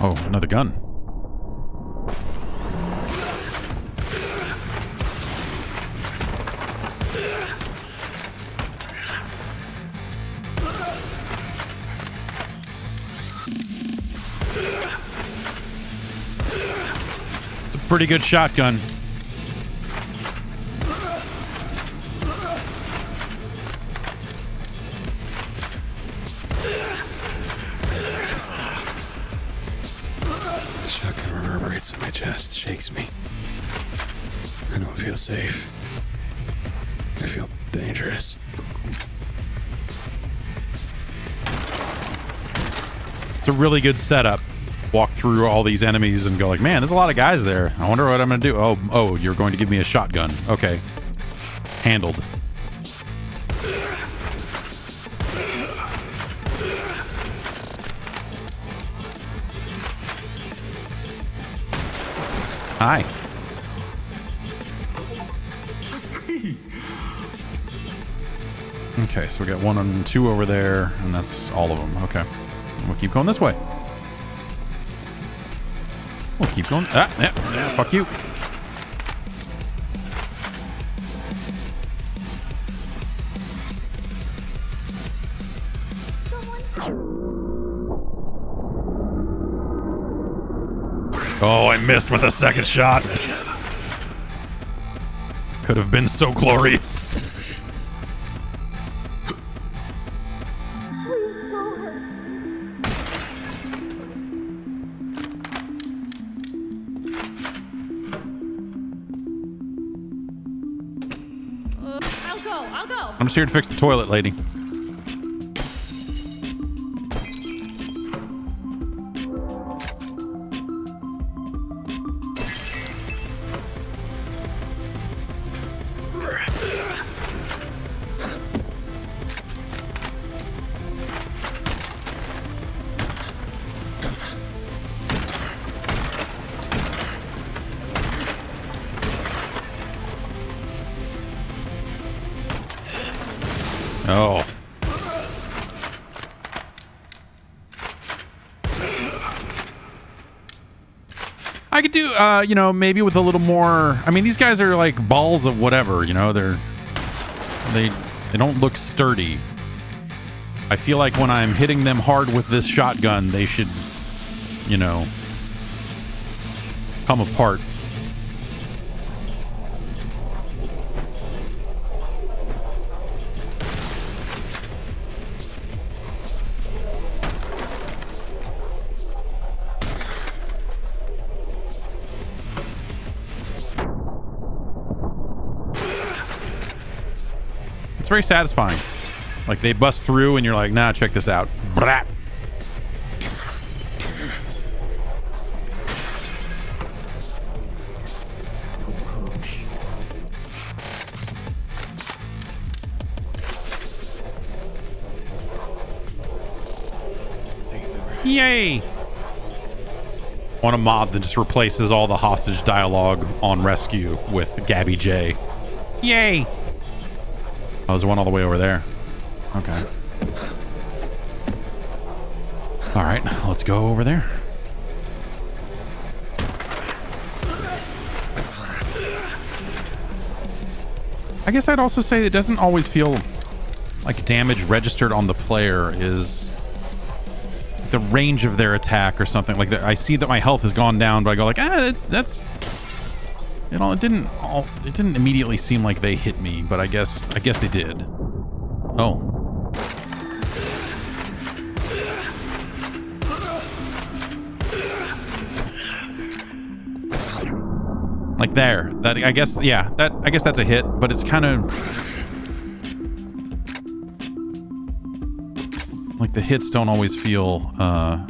Oh, another gun. It's a pretty good shotgun. Really good setup. Walk through all these enemies and go like, man, there's a lot of guys there. I wonder what I'm gonna do. Oh, oh, you're going to give me a shotgun. Okay, handled. Hi. Okay, so we got one and two over there, and that's all of them. Okay. Keep going this way. We'll keep going. Ah, yeah, yeah, fuck you. Oh, I missed with a second shot. Could have been so glorious. I'm just here to fix the toilet, lady. Uh, you know, maybe with a little more. I mean, these guys are like balls of whatever, you know. They're they they don't look sturdy. I feel like when I'm hitting them hard with this shotgun, they should, you know, come apart. It's very satisfying. Like they bust through and you're like, nah, check this out. Brat. Yay! Want a mod that just replaces all the hostage dialogue on rescue with Gabby J. Yay! Oh, there's one all the way over there. Okay. All right, let's go over there. I guess I'd also say it doesn't always feel like damage registered on the player is the range of their attack or something. Like I see that my health has gone down, but I go like, ah, that's that's you know, it didn't all it didn't immediately seem like they hit me, but I guess I guess they did. Oh. Like there. That I guess yeah, that I guess that's a hit, but it's kind of like the hits don't always feel uh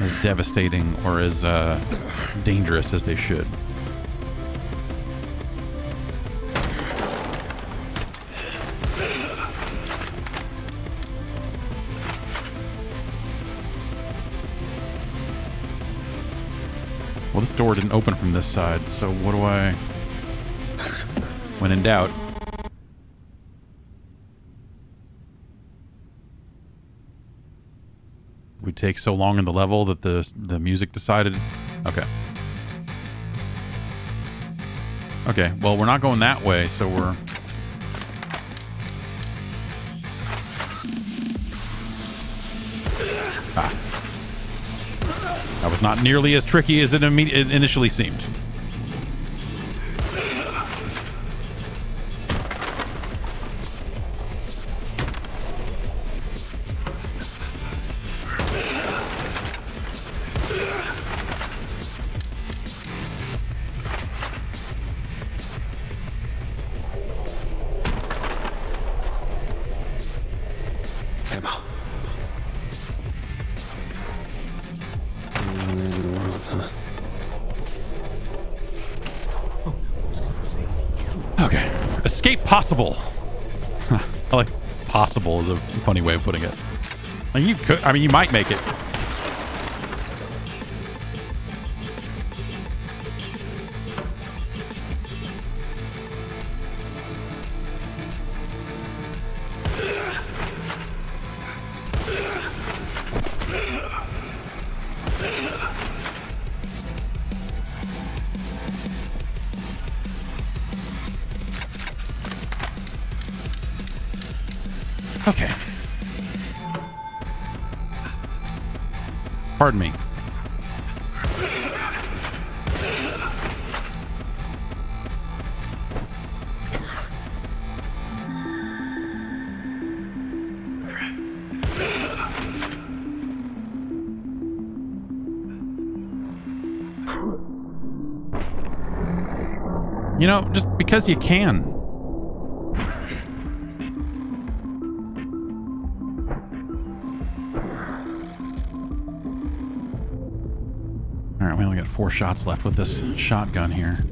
as devastating or as uh dangerous as they should. Well, this door didn't open from this side, so what do I... When in doubt... We take so long in the level that the the music decided... Okay. Okay, well, we're not going that way, so we're... Ah. That was not nearly as tricky as it, it initially seemed. Escape possible. I like possible is a funny way of putting it. Like you could, I mean, you might make it. Because you can. All right, we only got four shots left with this shotgun here.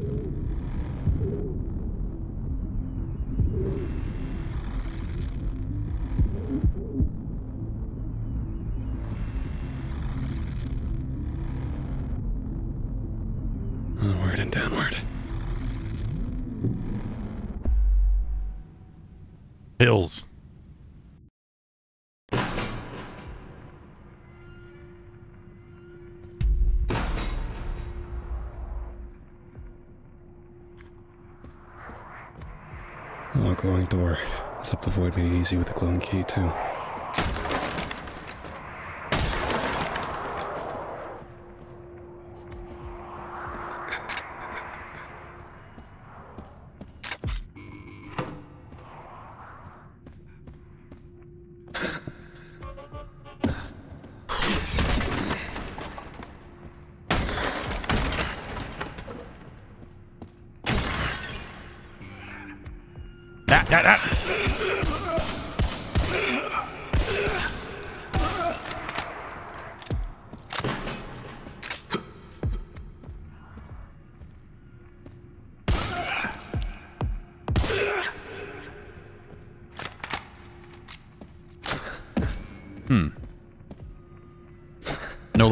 Let's the void made it easy with the glowing key, too.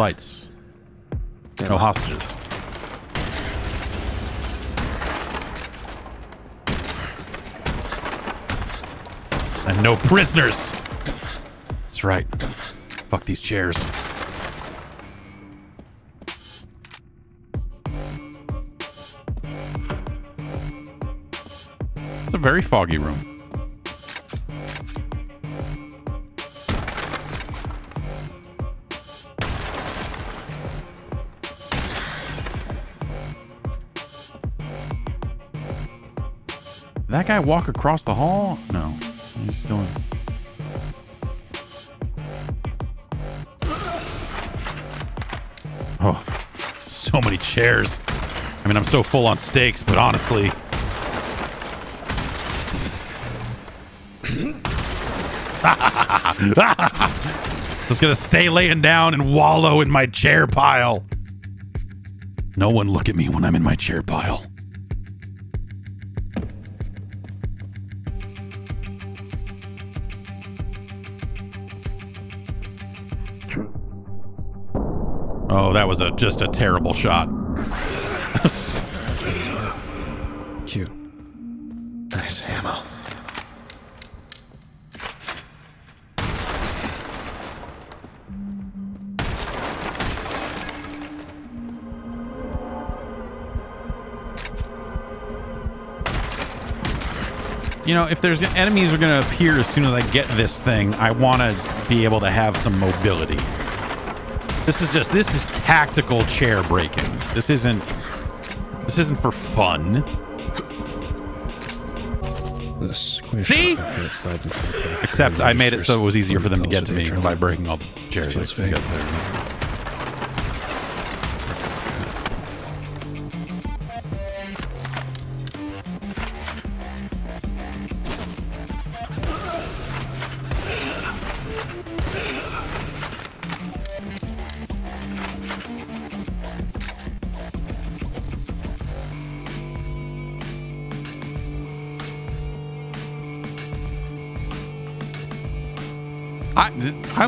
No lights. No hostages. And no prisoners. That's right. Fuck these chairs. It's a very foggy room. That guy walk across the hall? No. He's still in. Oh, so many chairs. I mean, I'm so full on stakes, but honestly. Just gonna stay laying down and wallow in my chair pile. No one look at me when I'm in my chair pile. Oh, that was a just a terrible shot. Cute. Nice ammo. You know, if there's enemies are going to appear as soon as I get this thing, I want to be able to have some mobility. This is just this is tactical chair breaking. This isn't this isn't for fun. See? of it slides into the back. Except I made it so it was easier for them to get to me by breaking all the chairs. I fake.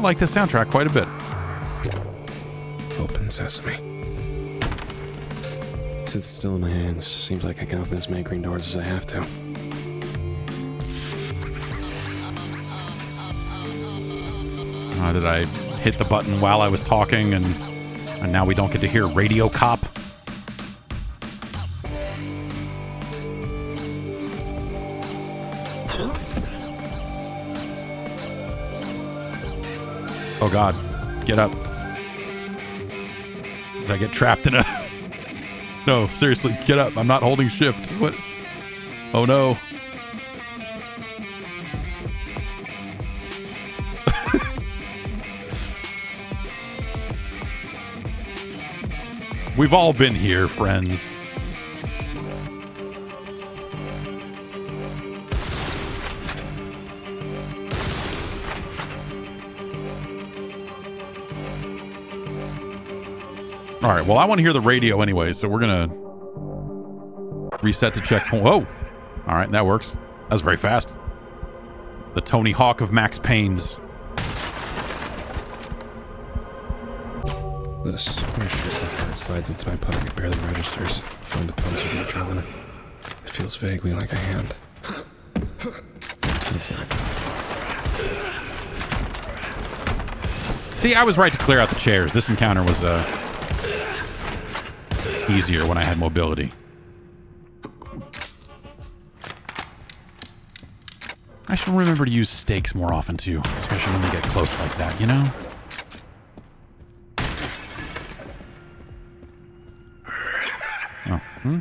Like the soundtrack quite a bit. Open sesame. Since it's still in my hands, seems like I can open as many green doors as I have to. Uh, did I hit the button while I was talking and and now we don't get to hear Radio Cop? Oh god. Get up. Did I get trapped in a No, seriously, get up. I'm not holding shift. What? Oh no. We've all been here, friends. All right, well, I want to hear the radio anyway, so we're going to reset to checkpoint. Whoa. All right, that works. That was very fast. The Tony Hawk of Max Payne's. This squish slides into my pocket barely registers. Going to pulse of adrenaline. It feels vaguely like a hand. It's not. See, I was right to clear out the chairs. This encounter was uh, easier when I had mobility. I should remember to use stakes more often too, especially when they get close like that, you know? Oh, hmm?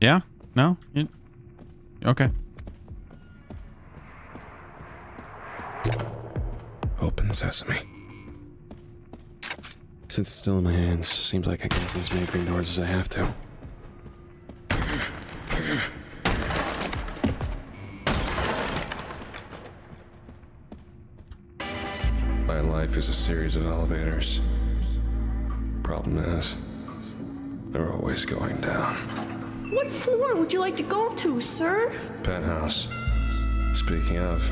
Yeah? No? You- Okay. Open sesame. Since it's still in my hands, seems like I can open as many green doors as I have to. My life is a series of elevators. Problem is, they're always going down. What floor would you like to go to, sir? Penthouse. Speaking of,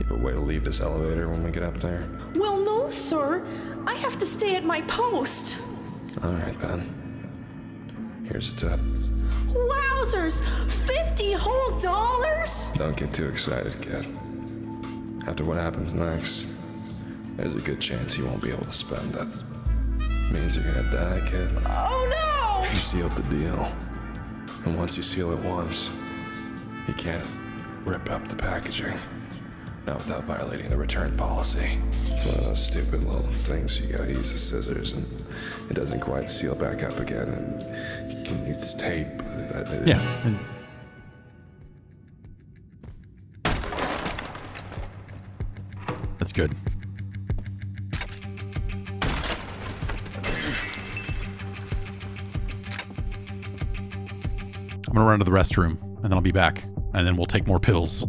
you have a way to leave this elevator when we get up there? Well, no, sir. I have to stay at my post. Alright then. Here's a tip. Wowzers! 50 whole dollars? Don't get too excited, kid. After what happens next, there's a good chance you won't be able to spend it. Means you're gonna die, kid. Oh no! You sealed the deal. And once you seal it once, you can't rip up the packaging. Not without violating the return policy. It's one of those stupid little things you gotta use the scissors and it doesn't quite seal back up again and you It's tape. It's- Yeah. That's good. I'm gonna run to the restroom and then I'll be back. And then we'll take more pills.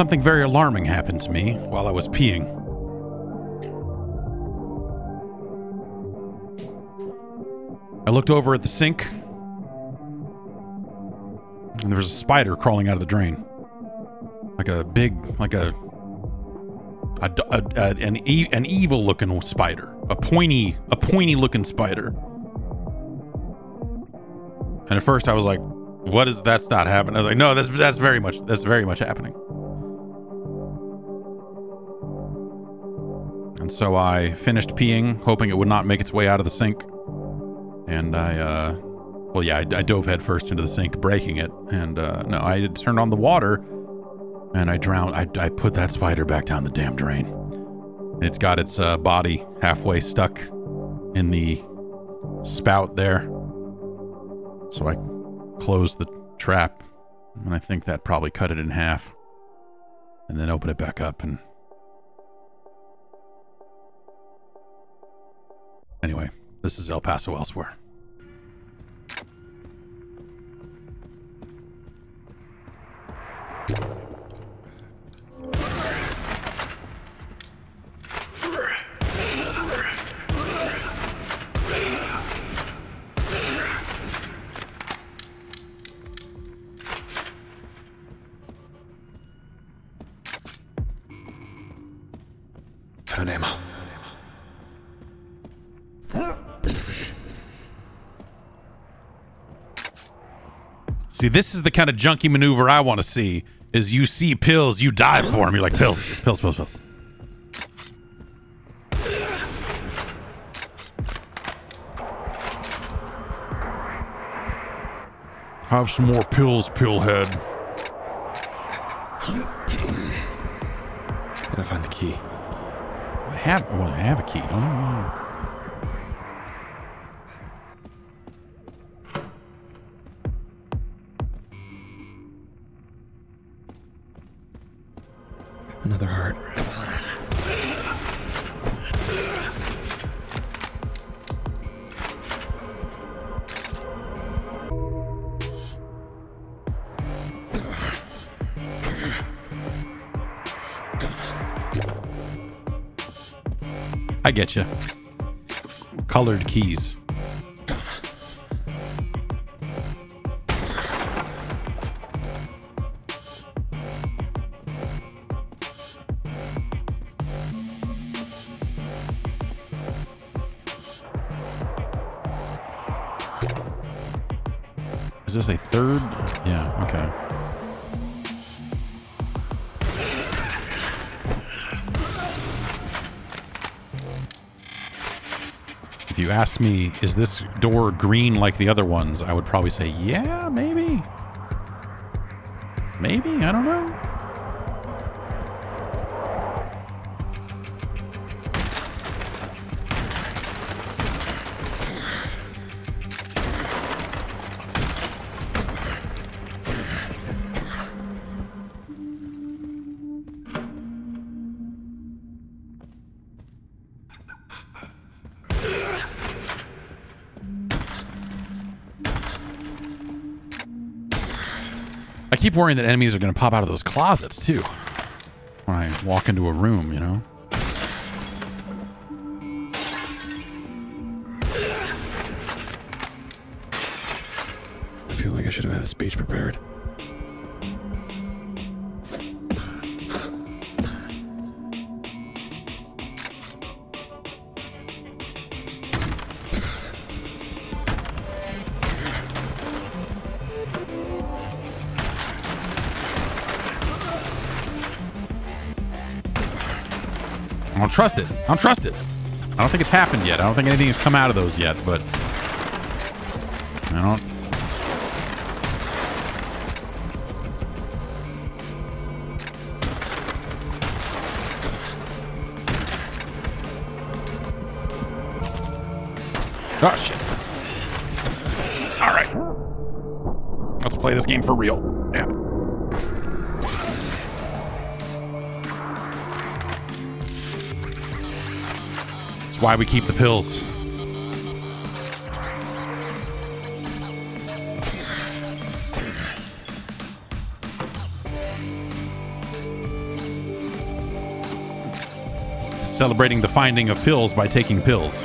Something very alarming happened to me while I was peeing. I looked over at the sink, and there was a spider crawling out of the drain, like a big, like a an e- an evil looking spider, a pointy, a pointy looking spider. And at first, I was like, "What is that's not happening?" I was like, "No, that's that's very much that's very much happening." So I finished peeing, hoping it would not make its way out of the sink. And I, uh, well, yeah, I, I dove headfirst into the sink, breaking it. And uh, no, I turned on the water and I drowned. I, I put that spider back down the damn drain. And it's got its uh, body halfway stuck in the spout there. So I closed the trap. And I think that probably cut it in half. And then open it back up and Anyway, this is El Paso Elsewhere. See, this is the kind of junky maneuver I want to see. Is you see pills, you dive for them. You're like pills, pills, pills, pills. Have some more pills, pillhead. Gotta find the key. I have, well, I have a key. Don't I? Get you. Colored keys. Asked me, is this door green like the other ones? I would probably say, yeah, maybe. Maybe, I don't know. Worrying that enemies are going to pop out of those closets too when I walk into a room, you know? Don't trust it. I don't trust it. I don't think it's happened yet. I don't think anything has come out of those yet, but why we keep the pills. Celebrating the finding of pills by taking pills.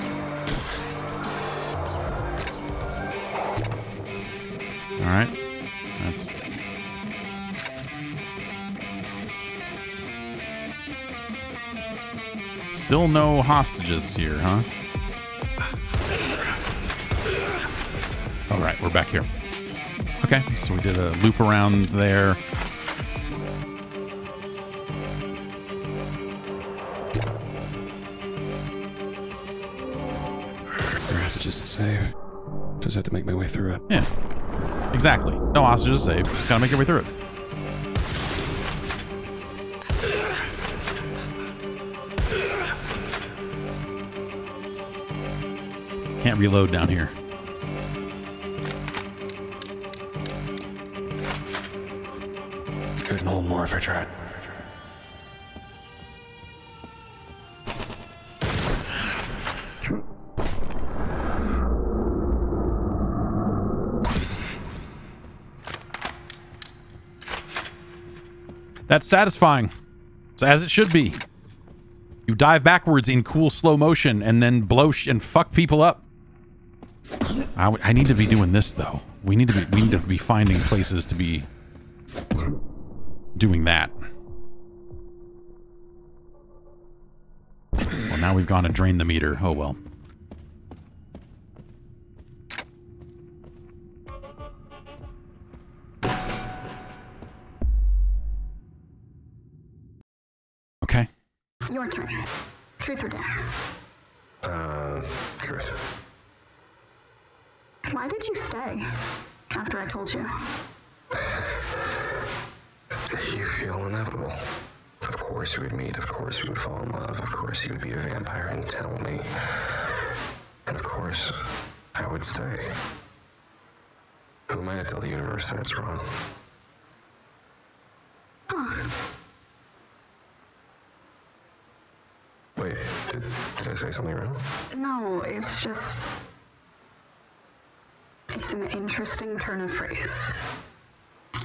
Hostages here, huh? All right, we're back here. Okay, so we did a loop around there. To just save. Just have to make my way through it. Yeah, exactly. No hostages saved. Just gotta make your way through it. Can't reload down here. Couldn't hold more if I tried. That's satisfying. It's as it should be. You dive backwards in cool slow motion and then blow sh- and fuck people up. I, w- I need to be doing this though. We need to be we need to be finding places to be doing that. Well, now we've gone to drain the meter. Oh well. Okay. Your turn. Truth or dare? Uh, truth. Why did you stay after I told you? You feel inevitable. Of course we would meet. Of course we would fall in love. Of course you would be a vampire and tell me. And of course, I would stay. Who am I to tell the universe that it's wrong? Huh. Wait, did, did I say something wrong? No, it's just. It's an interesting turn of phrase.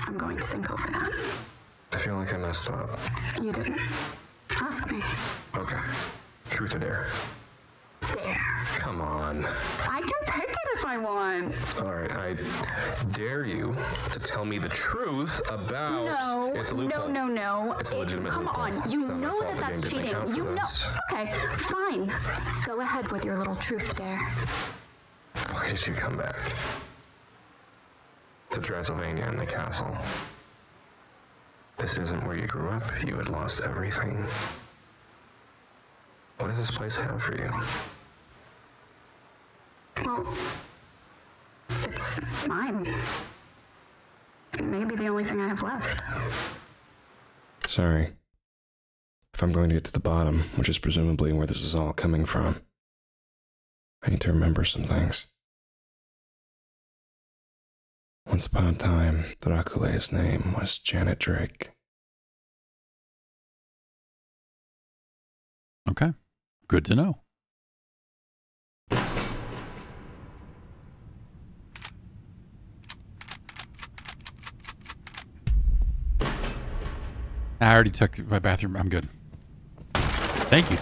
I'm going to think over that. I feel like I messed up. You didn't. Ask me. Okay. Truth or dare? Dare. Come on. I can pick it if I want. All right, I dare you to tell me the truth about. No, it's a no, loophole. no, no. It's a It- legitimate come loophole. on, you know that that's cheating. You know. Okay, fine. Go ahead with your little truth dare. Why did you come back? To Transylvania and the castle. This isn't where you grew up. You had lost everything. What does this place have for you? Well, it's mine. Maybe the only thing I have left. Sorry. If I'm going to get to the bottom, which is presumably where this is all coming from, I need to remember some things. Once upon a time, Draculae's name was Janet Drake. Okay. Good to know. I already took my bathroom. I'm good. Thank you.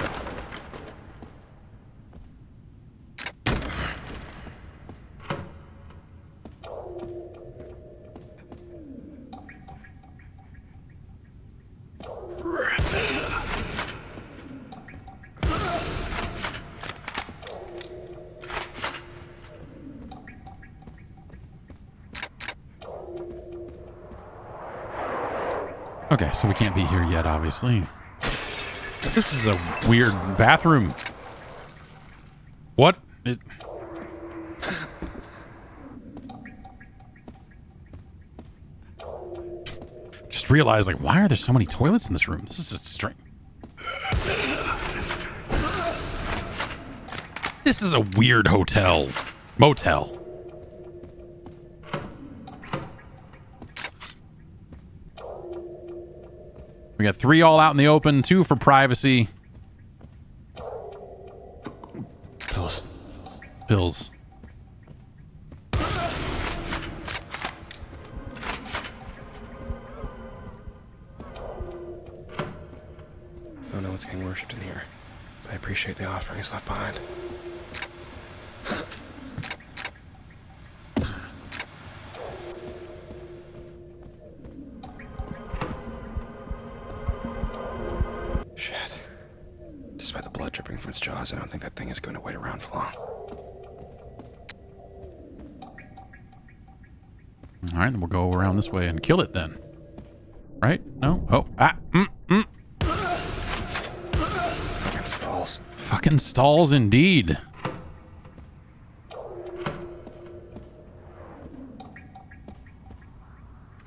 Okay, so we can't be here yet, obviously. This is a weird bathroom. What? It... Just realized, like, why are there so many toilets in this room? This is a strange. This is a weird hotel. Motel. We got three all out in the open, two for privacy. Pills. Pills. I don't know what's getting worshipped in here, but I appreciate the offerings left behind. All right, then we'll go around this way and kill it then. Right? No? Oh, ah, mm, mm. Fucking stalls. Fucking stalls indeed.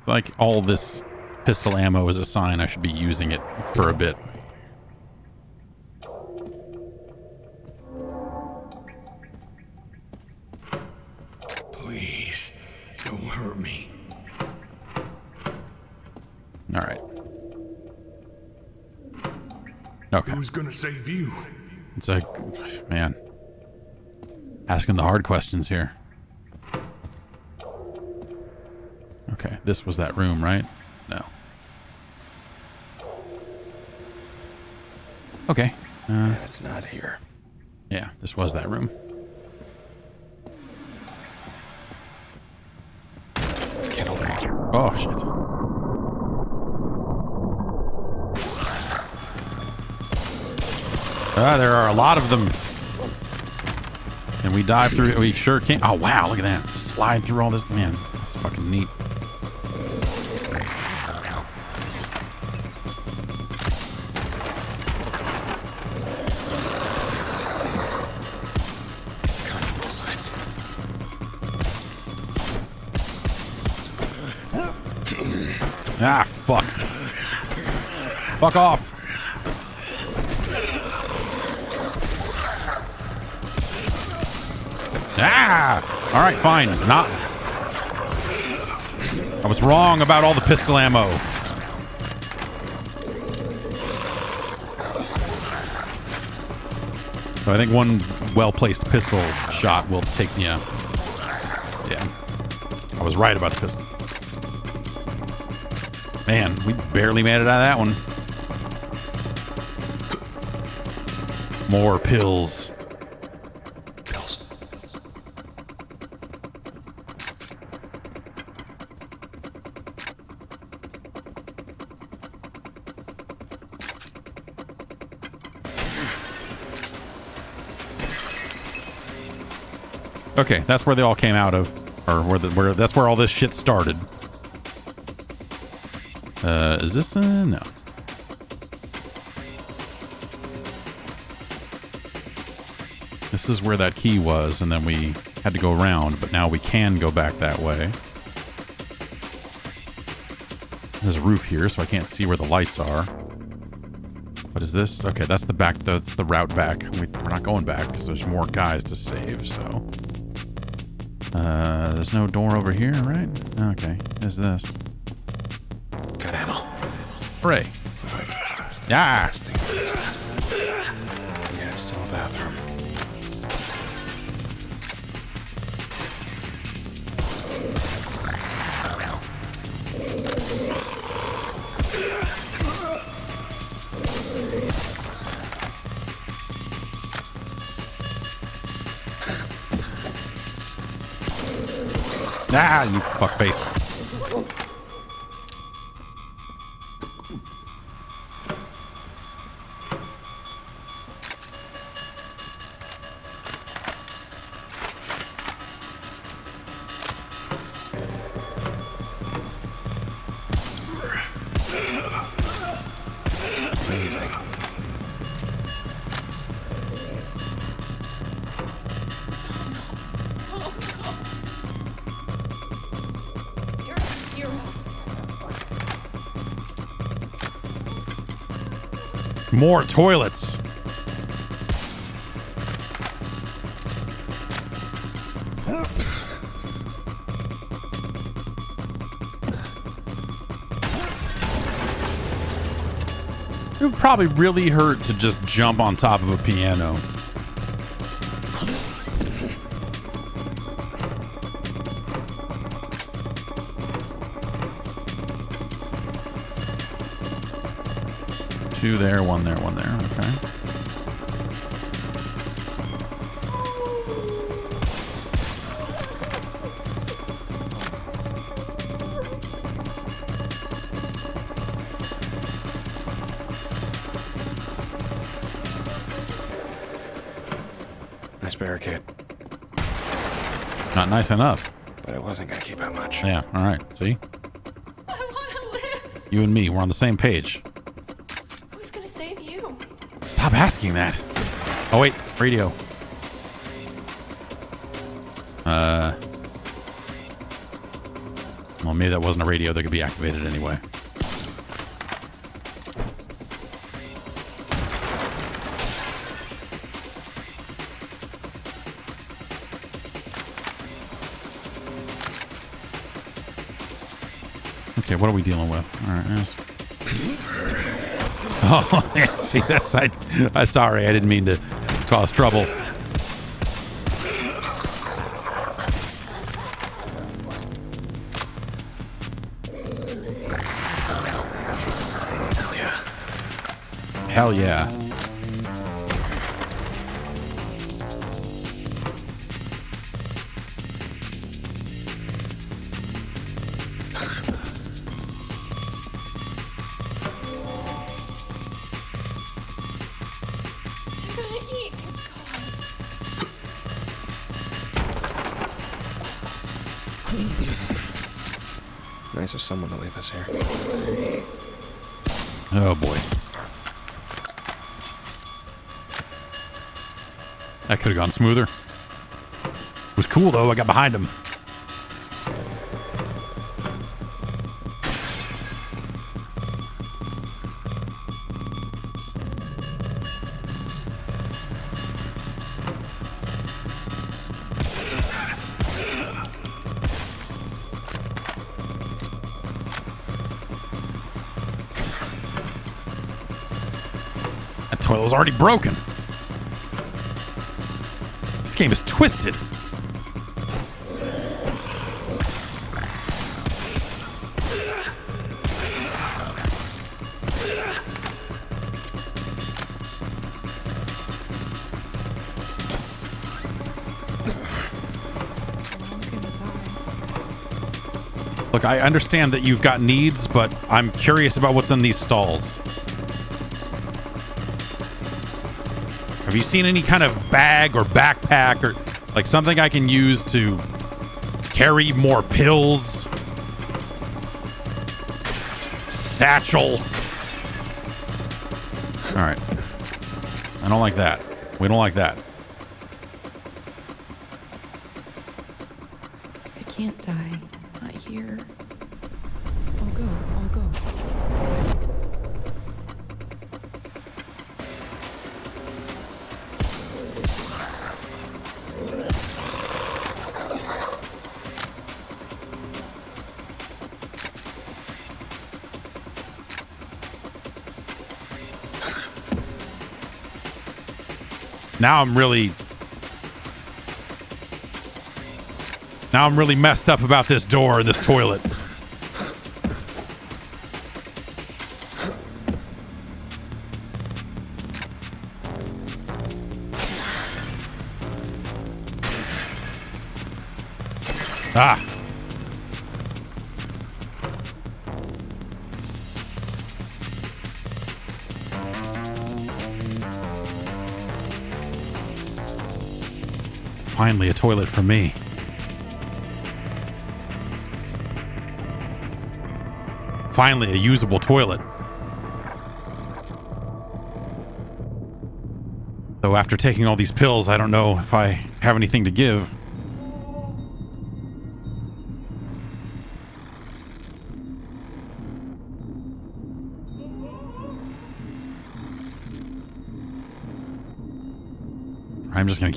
Like all this pistol ammo is a sign I should be using it for a bit. Okay. Who's gonna save you? It's like, man, asking the hard questions here. Okay, this was that room, right? No. Okay. Uh, And it's not here. yeah, this was that room. Can't. Oh, shit. Ah, there are a lot of them. And we dive through. We sure can. Oh, wow. Look at that. Slide through all this. Man, that's fucking neat. Ah, fuck. Fuck off. All right, fine. Not. I was wrong about all the pistol ammo. So I think one well-placed pistol shot will take me out. Yeah. I was right about the pistol. Man, we barely made it out of that one. More. Pills. Okay, that's where they all came out of, or where the where that's where all this shit started. Uh, is this uh no? This is where that key was, and then we Had to go around, but now we can go back that way. There's a roof here, so I can't see where the lights are. What is this? Okay, that's the back. That's the route back. We, we're not going back because there's more guys to save. So, there's no door over here, right? Okay, is this? Got ammo. Hooray! Yeah. Ah, you fuckface. More toilets. It would probably really hurt to just jump on top of a piano. Two there, one there, one there. Okay. Nice barricade, Not nice enough. but it wasn't gonna keep out much. Yeah, all right. See? I want to live. You and me, we're on the same page. Who's gonna save you? Stop asking that. Oh, wait. Radio. Uh. Well, maybe that wasn't a radio that could be activated anyway. Okay, what are we dealing with? All right. yes. Oh, yeah, see, that's I, I. Sorry, I didn't mean to cause trouble. Hell yeah. Someone to leave us here. Oh boy. That could have gone smoother. It was cool though. I got behind him. Already broken. This game is twisted. Look, I understand that you've got needs, but I'm curious about what's in these stalls. Have you seen any kind of bag or backpack or like something I can use to carry more pills? Satchel. All right. I don't like that. We don't like that. Now I'm really Now I'm really messed up about this door and this toilet. Toilet for me. Finally, a usable toilet. Though after taking all these pills, I don't know if I have anything to give.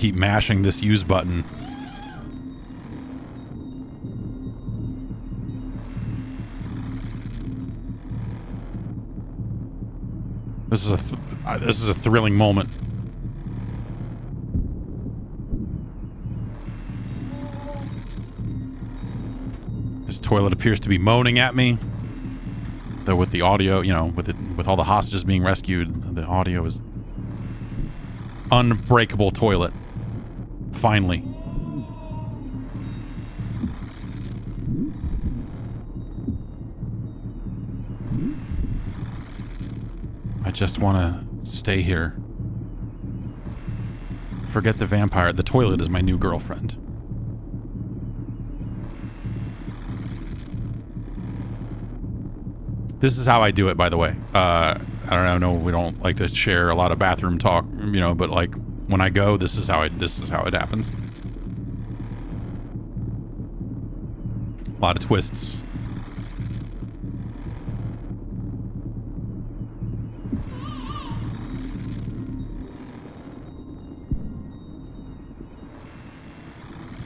Keep mashing this use button. This is a th- uh, this is a thrilling moment. This toilet appears to be moaning at me. Though with the audio, you know, with it with all the hostages being rescued, the audio is unbreakable toilet. Finally. I just want to stay here. Forget the vampire. The toilet is my new girlfriend. This is how I do it, by the way. Uh, I don't know. We don't like to share a lot of bathroom talk, you know. But like when I go, this is how. This is how it happens. A lot of twists.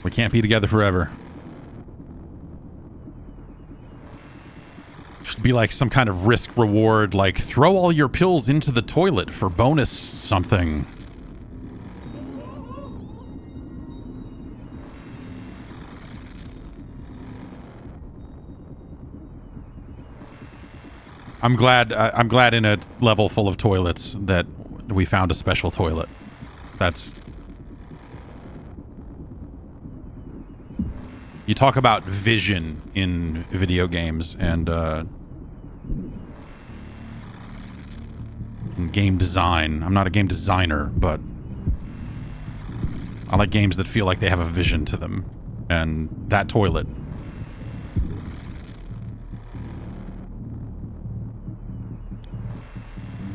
We can't be together forever. Should be like some kind of risk reward, like throw all your pills into the toilet for bonus something. I'm glad. Uh, I'm glad in a level full of toilets that we found a special toilet. That's you talk about vision in video games and uh, in game design. I'm not a game designer, but I like games that feel like they have a vision to them. And that toilet.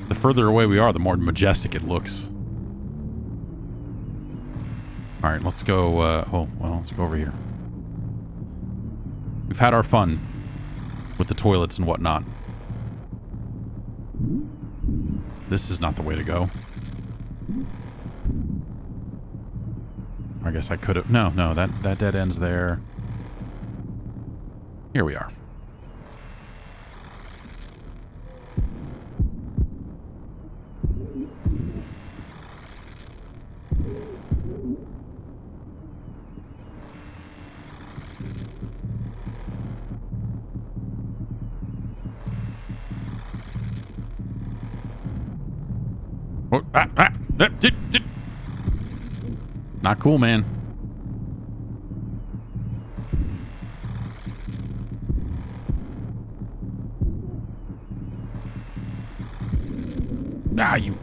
The further away we are, the more majestic it looks. All right, let's go. Uh, oh, well, let's go over here. We've had our fun with the toilets and whatnot. This is not the way to go. I guess I could have... No, no, that, that dead ends there. Here we are. Oh, ah, ah, ah, dit, dit. Not cool, man. Ah, you.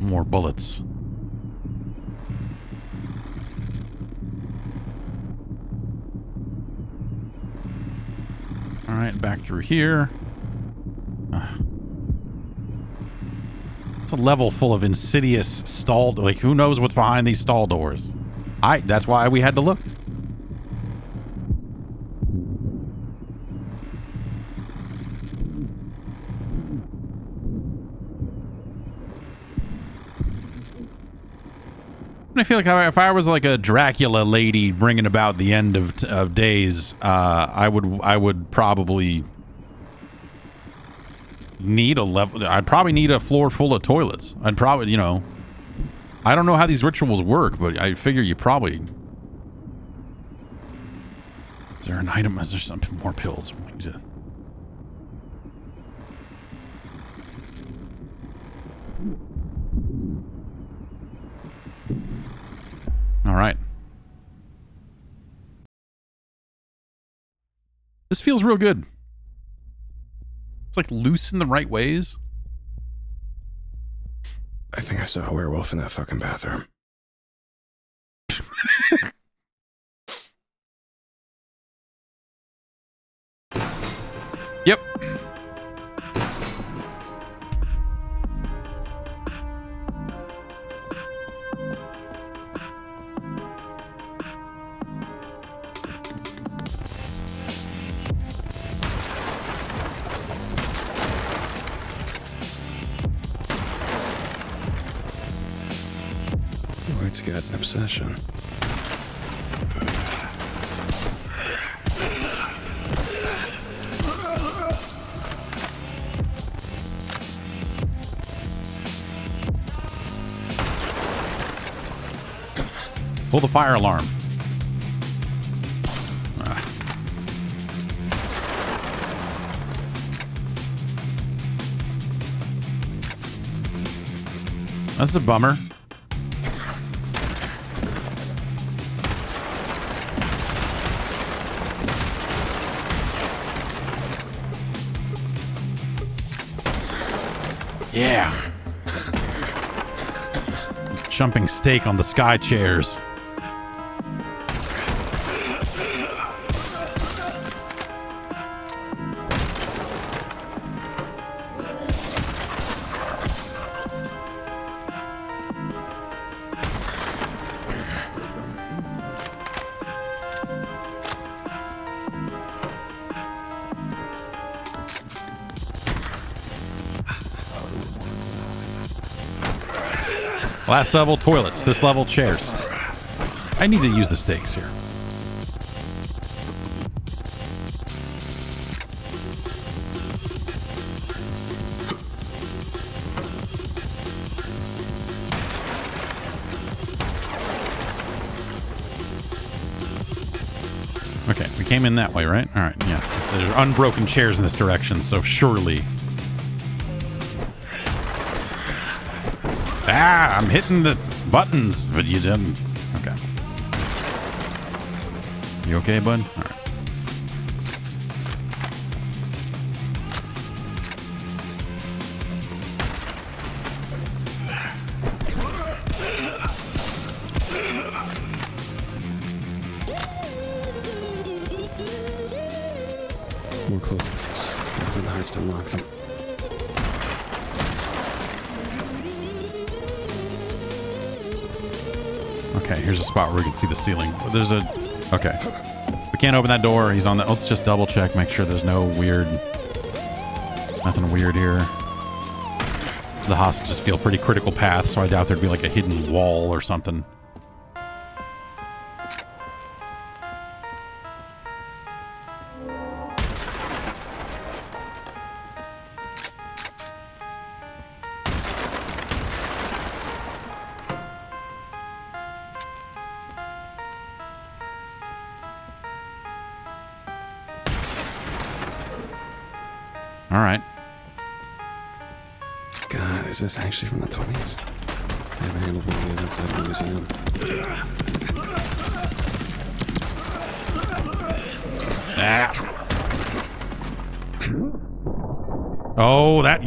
More bullets. Back through here. Ah. It's a level full of insidious stall. Like, who knows what's behind these stall doors? I. That's why we had to look. I feel like if I was like a Dracula lady bringing about the end of, of days, uh, I would I would probably need a level. I'd probably need a floor full of toilets. I'd probably, you know, I don't know how these rituals work, but I figure you probably. Is there an item? Is there some more pills? Feels real good. It's like loose in the right ways. I think I saw a werewolf in that fucking bathroom. Yep. Pull the fire alarm. Ah. That's a bummer. Yeah. Jumping stake on the sky chairs. Last level toilets. This level chairs. I need to use the stakes here. Okay, we came in that way, right? All right, yeah. There's unbroken chairs in this direction, so surely. I'm hitting the buttons, but you didn't. Okay. You okay, bud? All right. A spot where we can see the ceiling. There's a. Okay. We can't open that door. He's on that. Let's just double check, make sure there's no weird. Nothing weird here. The hostages feel pretty critical path, so I doubt there'd be like a hidden wall or something.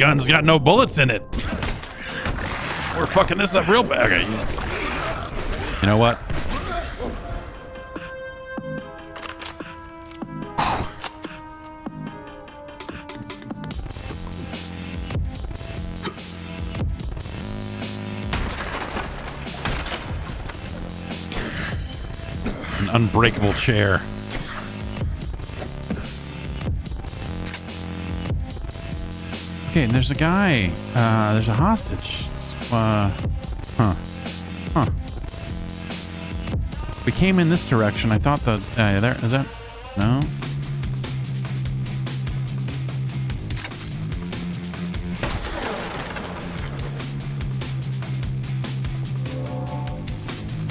gun's got no bullets in it. We're fucking this up real bad. Okay. You know what? An unbreakable chair. There's a guy. Uh, there's a hostage. Uh, huh. Huh. We came in this direction. I thought the. Uh, there. Is that. No?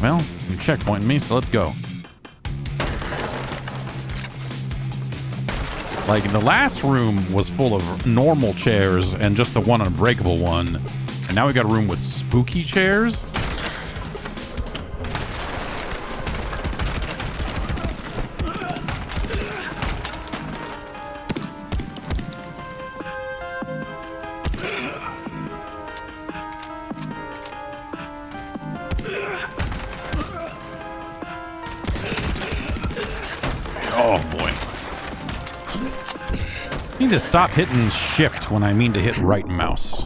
Well, you're checkpointing me, so let's go. Like, the last room was full of normal chairs and just the one unbreakable one. And now we got a room with spooky chairs. To stop hitting shift when I mean to hit right mouse.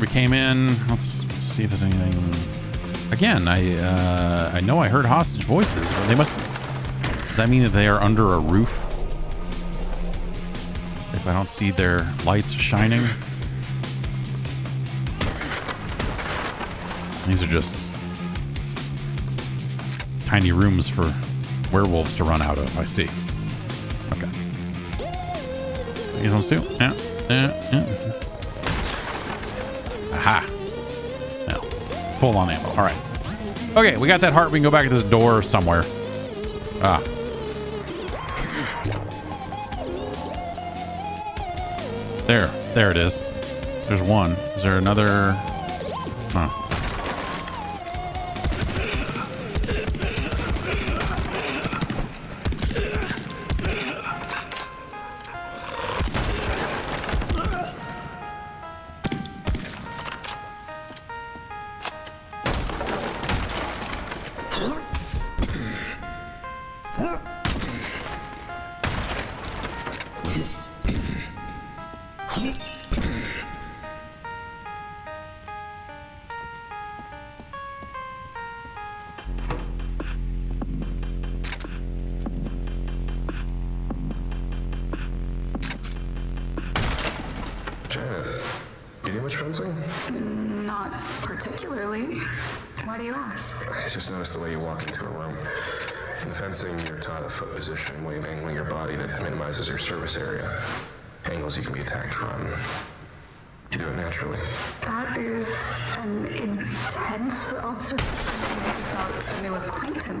We came in. Let's see if there's anything. Again, I uh, I know I heard hostage voices, but they must. Does that mean that they are under a roof? If I don't see their lights shining. These are just tiny rooms for werewolves to run out of. I see. Okay. These ones too. Yeah. Full on ammo. All right. Okay, we got that heart. We can go back to this door somewhere. Ah. There. There it is. There's one. Is there another?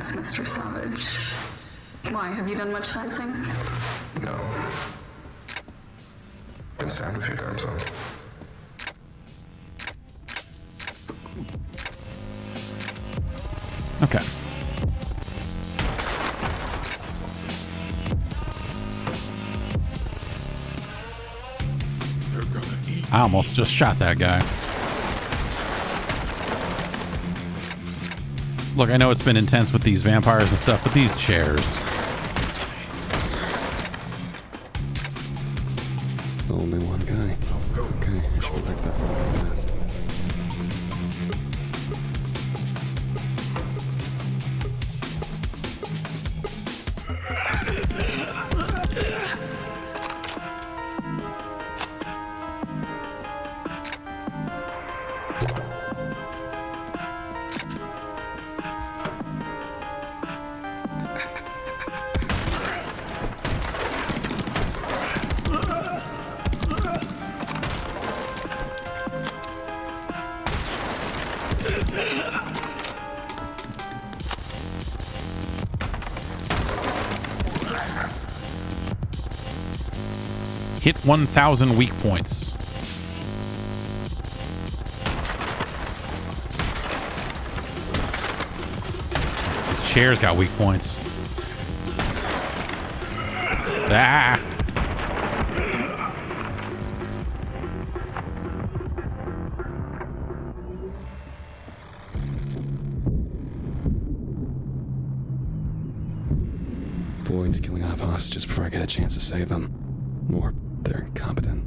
Acquaintance, Mr. Savage. Why, have you done much fencing? No. Been stabbed a few times, though. Okay. I almost just shot that guy. Look, I know it's been intense with these vampires and stuff, but these chairs. Only one guy. 1,000 weak points. This chair's got weak points. Ah. Void's killing off hostages before I get a chance to save them. Or they're incompetent.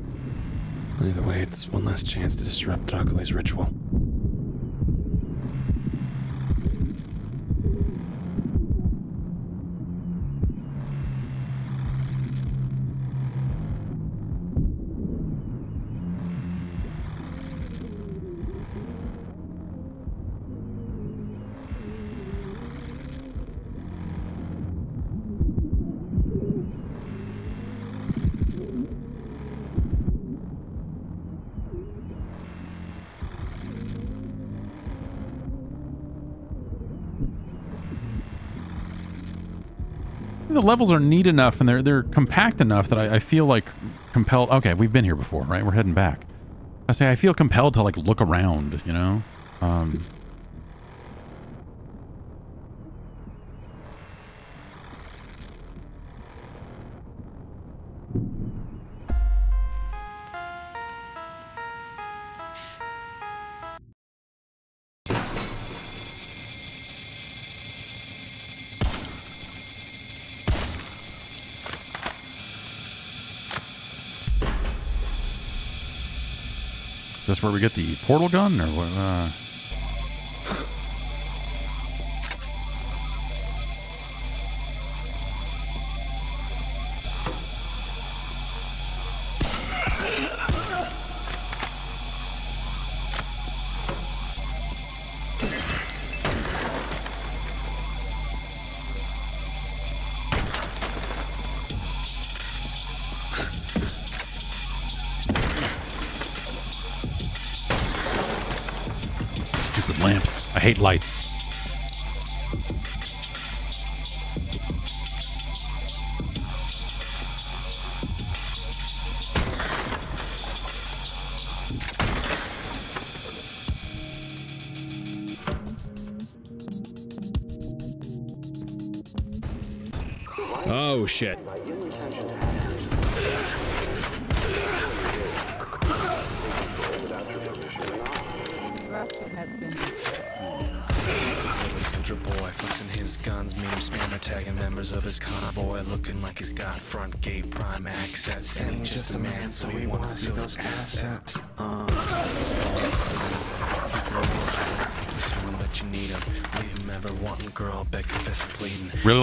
Either way, it's one last chance to disrupt Dracula's ritual. The levels are neat enough and they're they're compact enough that I, I feel like compelled. Okay, we've been here before, right? We're heading back. I say I feel compelled to like look around, you know. Um, this where we get the portal gun or what? Uh, lamps.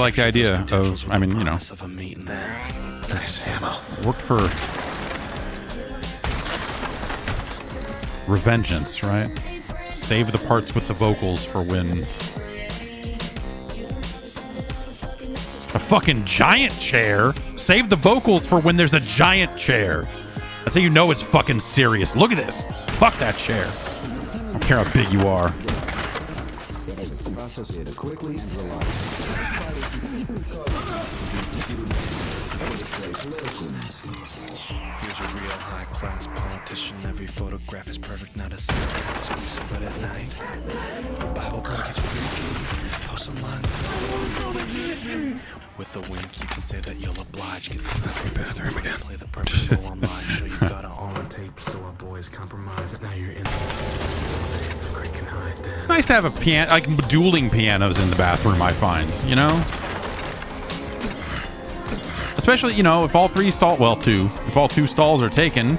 Like the idea of, I mean, you know, promise Of a meeting there. Nice ammo. worked for Revengeance, right? Save the parts with the vocals for when a fucking giant chair. Save the vocals for when there's a giant chair. That's how you know it's fucking serious. Look at this. Fuck that chair. I don't care how big you are. Class. Every photograph is perfect, not a single missing. But at night, the Bible book is freaky. Post online. With a wink, you can say that you'll oblige. Get the bathroom, bathroom again. Play the perfect role online. Show you got it on tape, so our boys compromise. Now you're in the. Great can hide then. It's nice to have a piano, like dueling pianos in the bathroom, I find, you know? Especially, you know, if all three stall, well, two, if all two stalls are taken,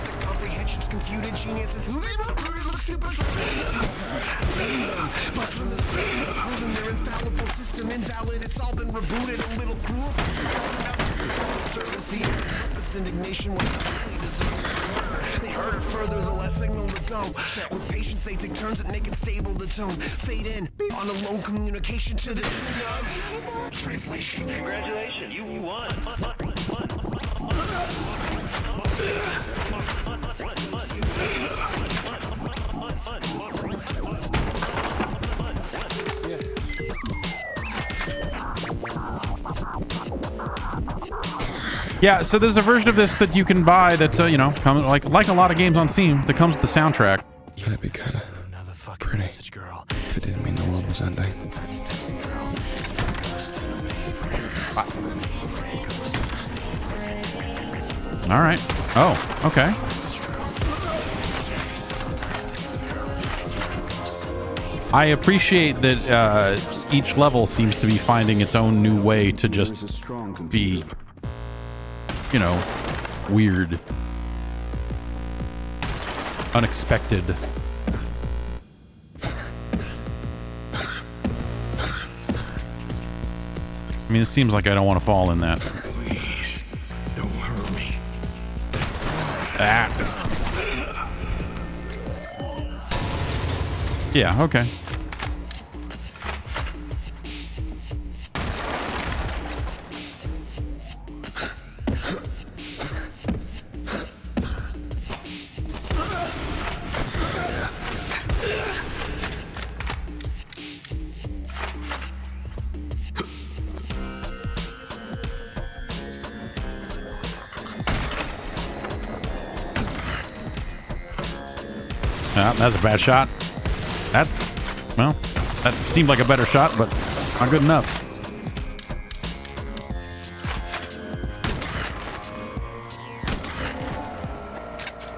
Confuted geniuses who they recruited look stupid. But from the start, proving their infallible system invalid. It's all been rebooted a little cruel. Service the this indignation when they heard it further, the less signal to go. With patience, they take turns at making stable the tone. Fade in on a lone communication to the translation. Congratulations, you won. Yeah, so there's a version of this that you can buy that uh, you know, come like like a lot of games on Steam that comes with the soundtrack. That'd be kind of pretty. If it didn't mean the world was ending. All right. Oh, okay. I appreciate that uh, each level seems to be finding its own new way to just be, you know, weird, unexpected. I mean, it seems like I don't want to fall in that. Please, don't hurt me. Ah. Yeah, okay. Ah, that's a bad shot. That's, well, that seemed like a better shot, but not good enough.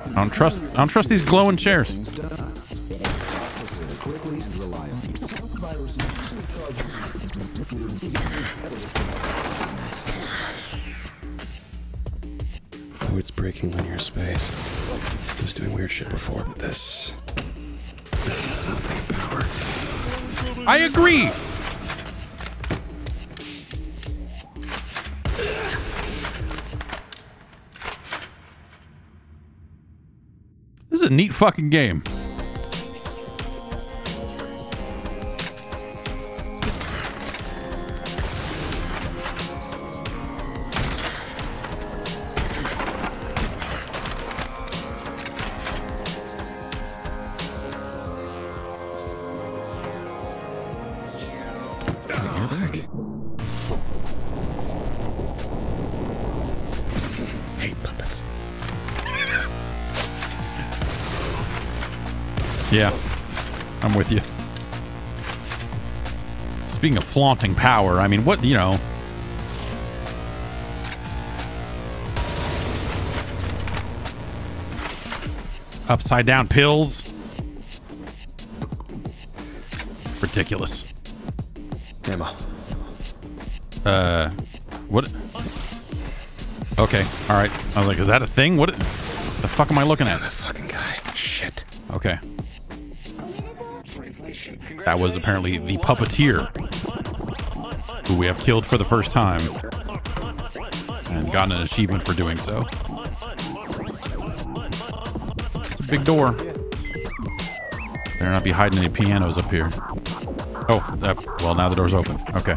I don't trust. I don't trust these glowing chairs. Fucking game. Flaunting power, I mean, what, you know. Upside down pills. Ridiculous. Emma. Uh, what? Okay, all right. I was like, is that a thing? What the fuck am I looking at? That fucking guy. Shit. Okay. That was apparently the puppeteer who we have killed for the first time and gotten an achievement for doing so. It's a big door. Better not be hiding any pianos up here. Oh, uh, well, now the door's open. Okay.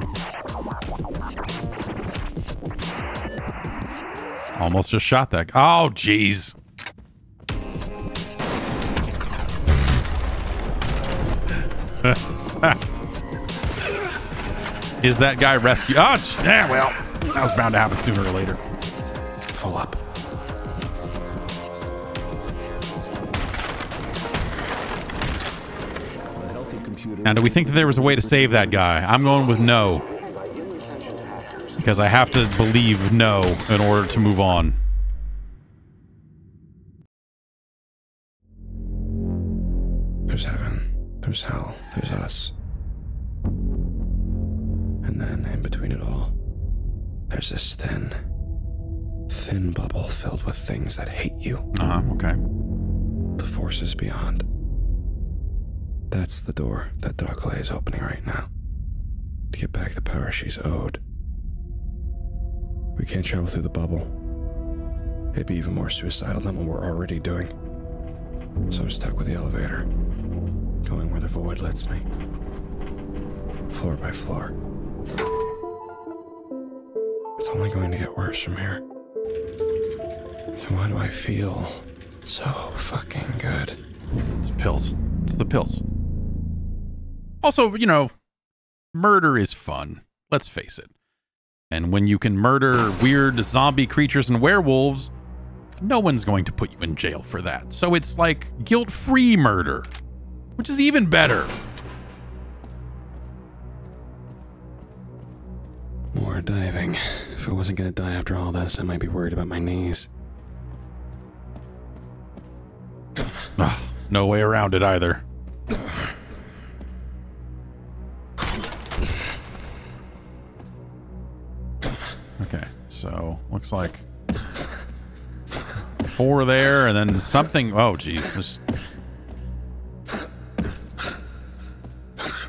Almost just shot that. Oh, jeez. Is that guy rescued? Oh, ah, j- yeah, well, that was bound to happen sooner or later. Full up. A healthy computer. Now, do we think that there was a way to save that guy? I'm going with no. Because I have to believe no in order to move on. Power she's owed. We can't travel through the bubble. It'd be even more suicidal than what we're already doing. So I'm stuck with the elevator, going where the void lets me. Floor by floor. It's only going to get worse from here. And why do I feel so fucking good? It's pills. It's the pills. Also, you know, murder is fun. Let's face it. And when you can murder weird zombie creatures and werewolves, no one's going to put you in jail for that. So it's like guilt free murder, which is even better. More diving. If I wasn't gonna die after all this, I might be worried about my knees. Ugh, no way around it either. Okay, so looks like four there, and then something. Oh, geez. Just...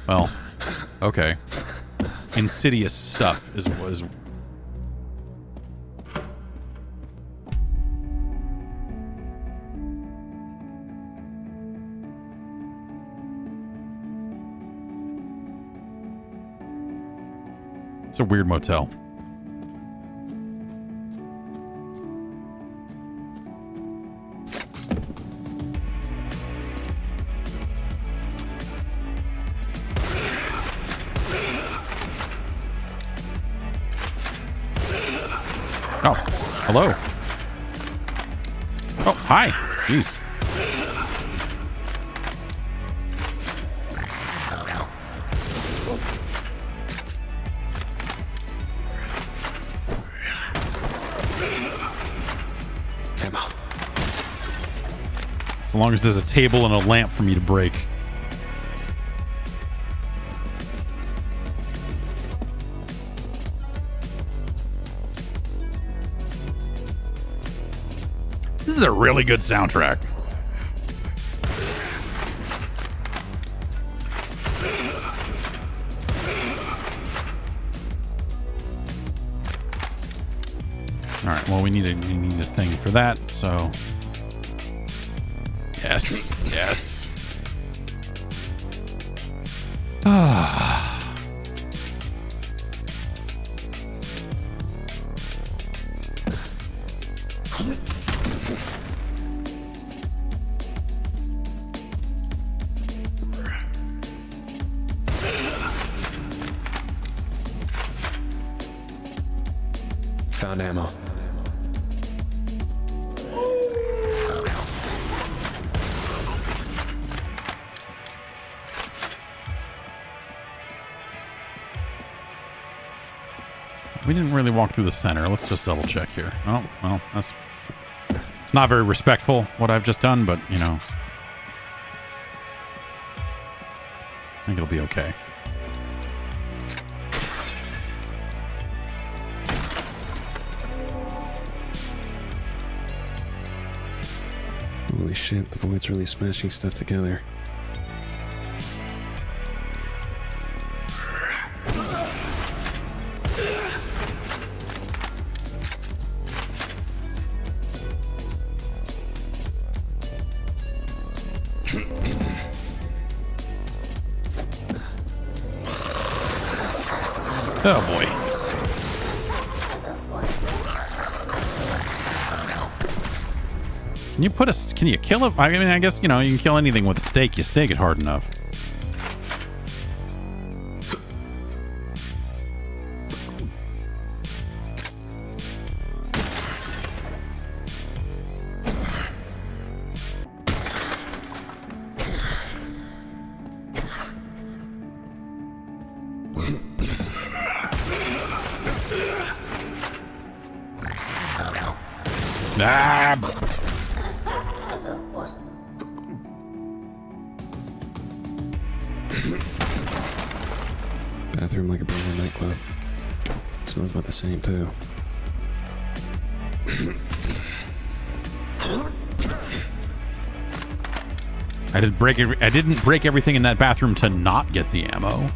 Well, okay. Insidious stuff is was. It's a weird motel. Hello. Oh, hi. Jeez. As long as there's a table and a lamp for me to break. Is a really good soundtrack. All right. Well, we need a we need a thing for that. So yes, yes. Center. Let's just double check here. Oh, well, that's it's not very respectful what I've just done, but you know, I think it'll be okay. Holy shit, the void's really smashing stuff together. Kill? I mean, I guess you know you can kill anything with a stake. You stake it hard enough. break every, I didn't break everything in that bathroom to not get the ammo.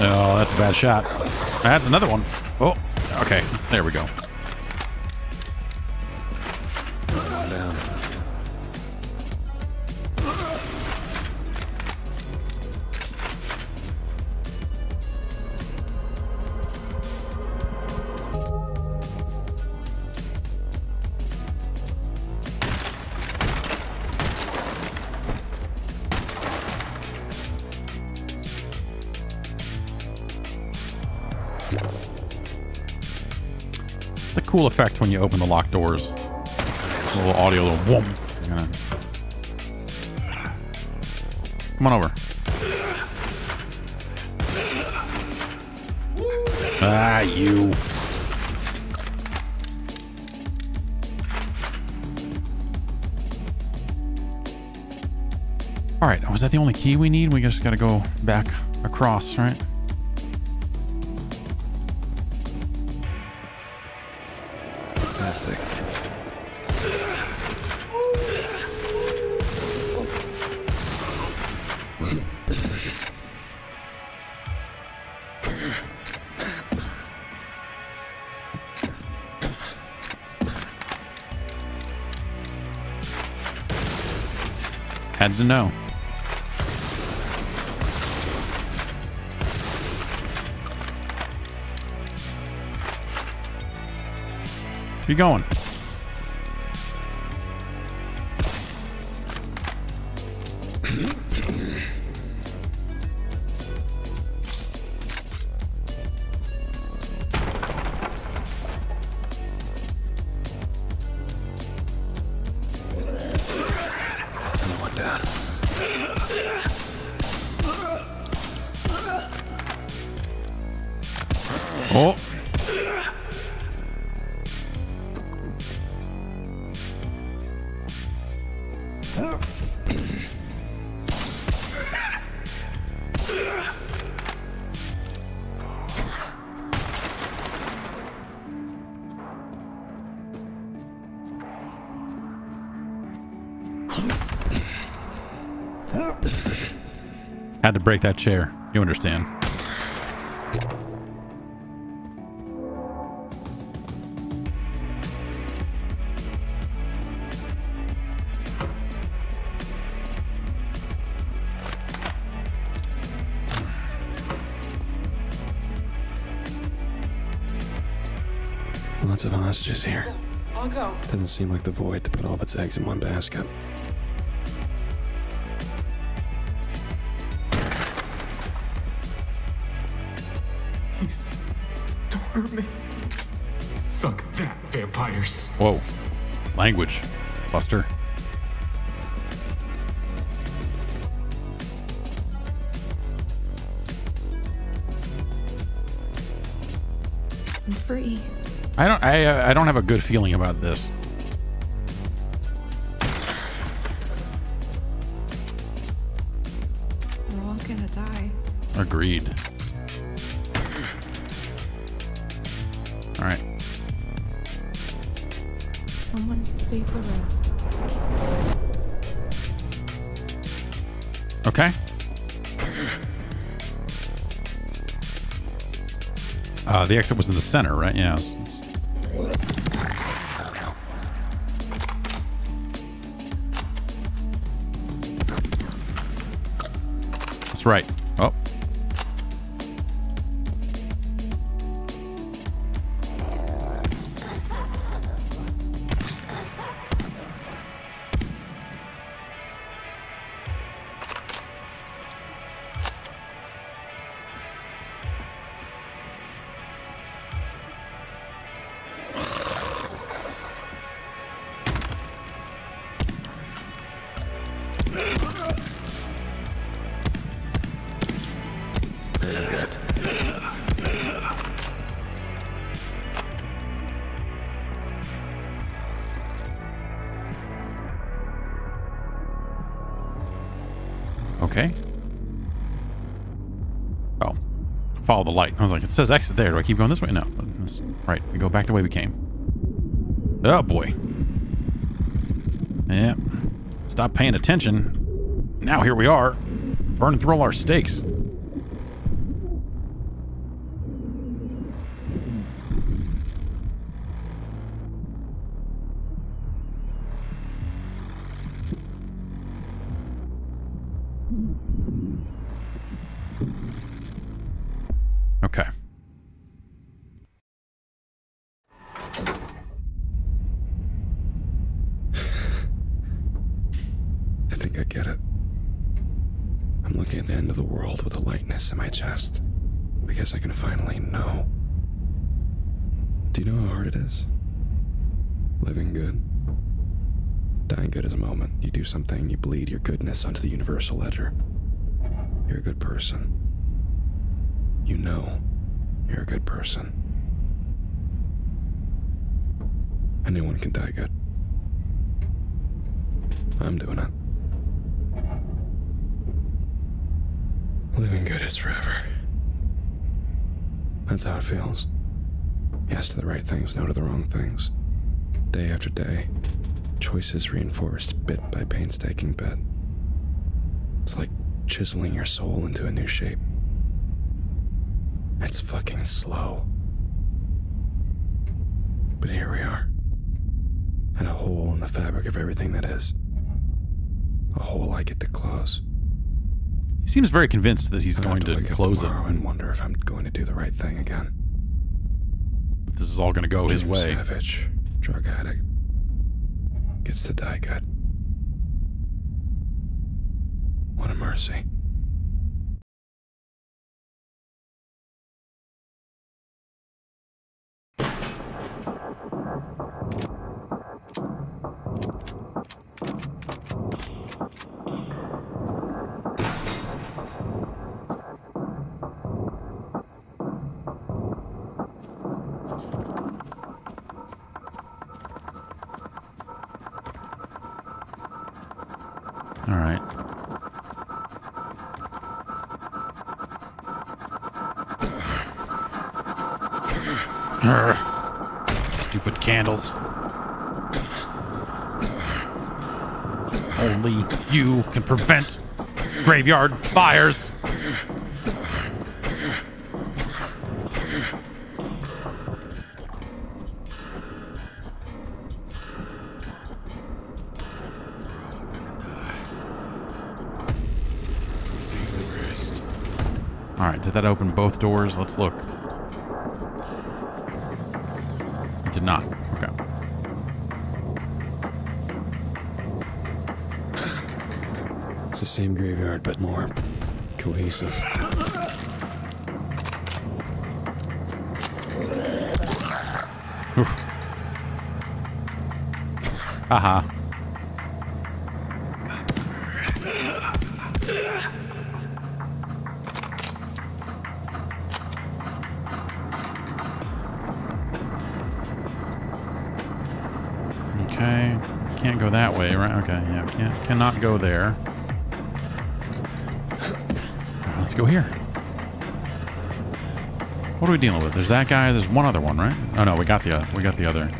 Oh, that's a bad shot. That's another one. Oh, okay. There we go. Effect when you open the locked doors. A little audio, little whoom. Gonna- Come on over. Ah, you. All right, was that the only key we need? We just got to go back across, right? Had to know. Where going? Had to break that chair. You understand. Lots of hostages here. I'll go. Doesn't seem like the void to put all of its eggs in one basket. Whoa. Language. Buster. I'm free. I don't I uh, I don't have a good feeling about this. We're all gonna die. Agreed. Uh, the exit was in the center, right? Yeah. Says exit there. Do I keep going this way? No. Right. We go back the way we came. Oh, boy. Yeah. Stop paying attention. Now here we are. Burning through all our stakes. Something, you bleed your goodness onto the universal ledger. You're a good person. You know you're a good person. Anyone can die good. I'm doing it. Living good is forever. That's how it feels. Yes to the right things, no to the wrong things. Day after day, choices reinforced bit by painstaking bit. It's like chiseling your soul into a new shape. It's fucking slow. But here we are. And a hole in the fabric of everything that is. A hole I get to close. He seems very convinced that he's going have to, close it. and wonder if I'm going to do the right thing again. This is all going to go his way. Savage, drug addict, gets to die good. Can prevent graveyard fires. All right, did that open both doors? Let's look. Same graveyard, but more cohesive. Haha. Okay. Can't go that way, right? Okay, yeah. Can't, cannot go there. Let's go here. What are we dealing with? There's that guy. There's one other one, right? Oh no, we got the we got the other.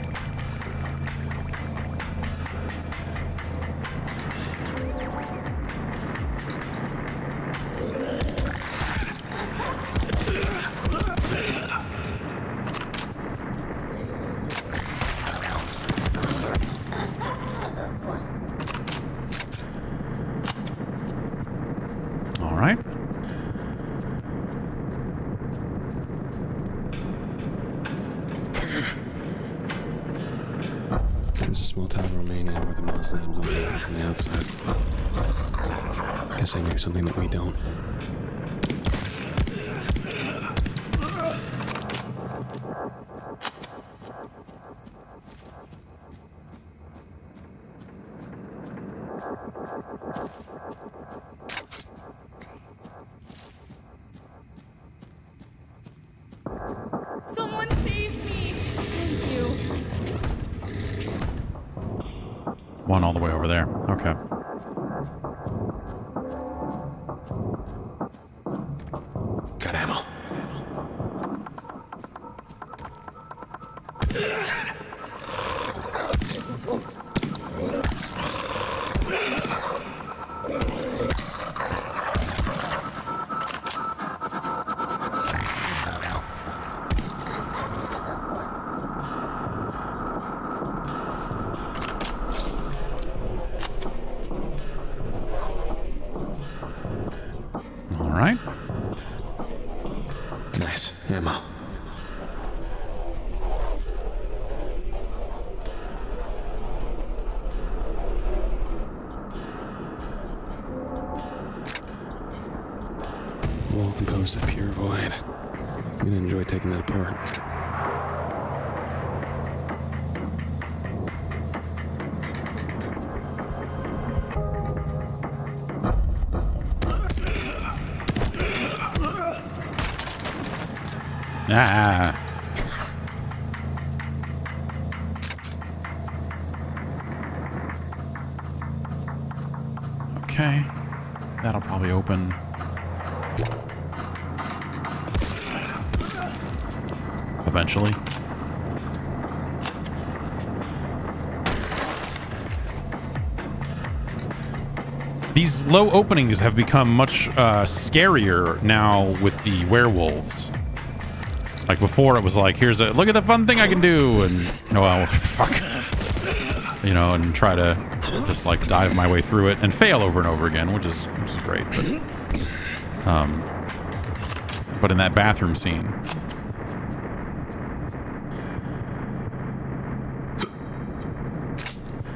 These low openings have become much uh, scarier now with the werewolves. Like before, it was like, here's a look at the fun thing I can do, and oh well, fuck, you know, and try to just like dive my way through it and fail over and over again, which is which is great. But um, but in that bathroom scene,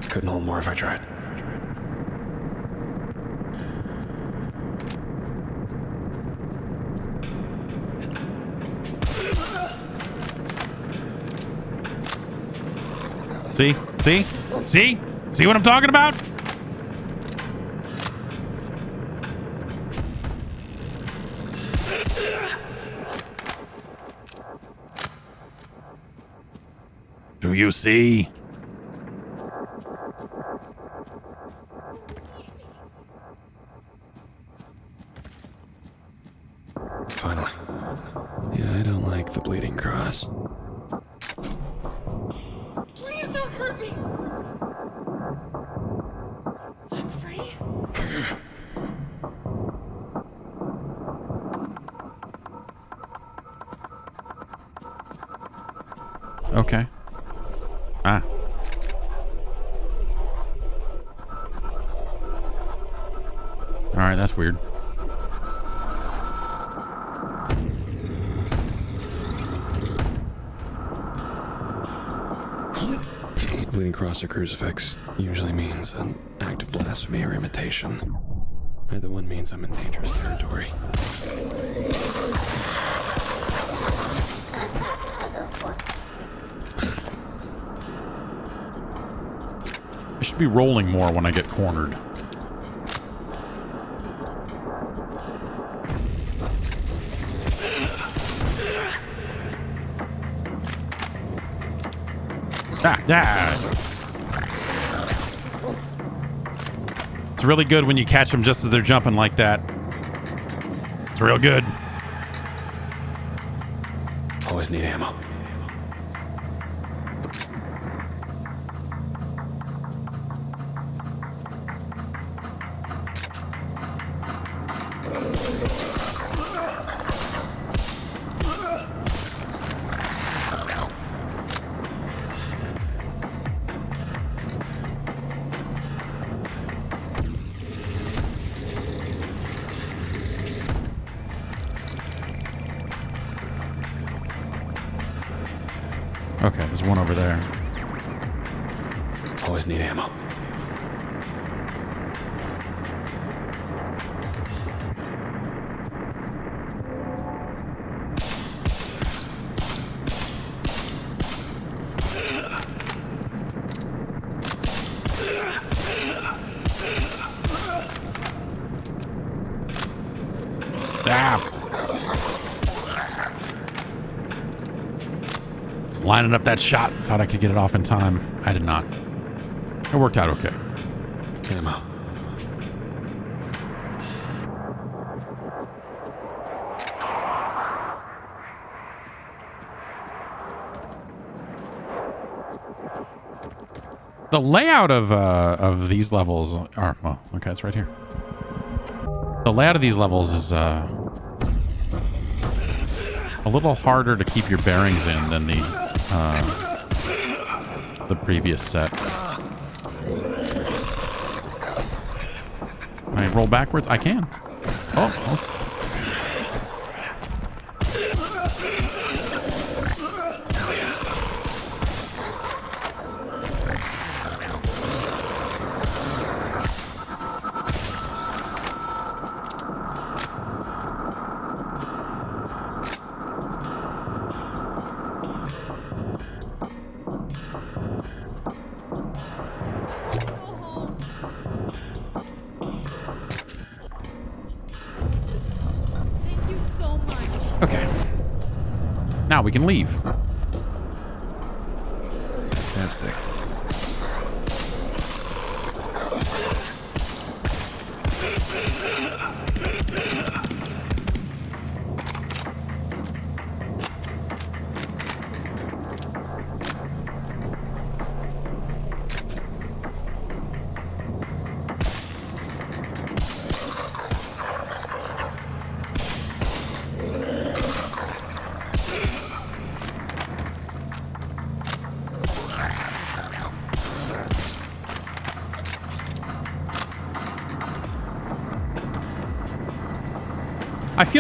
Couldn't hold more if I tried. See, see, see, what I'm talking about? Do you see? Or crucifix usually means an act of blasphemy or imitation. Either one means I'm in dangerous territory. I should be rolling more when I get cornered. Really good when you catch them just as they're jumping like that. It's real good. Always need ammo. One over there. Always need ammo. Lining up that shot. Thought I could get it off in time. I did not. It worked out okay. Ammo. The layout of uh, of these levels are well, okay, it's right here. The layout of these levels is uh, a little harder to keep your bearings in than the uh, the previous set. Can I roll backwards? I can. Oh,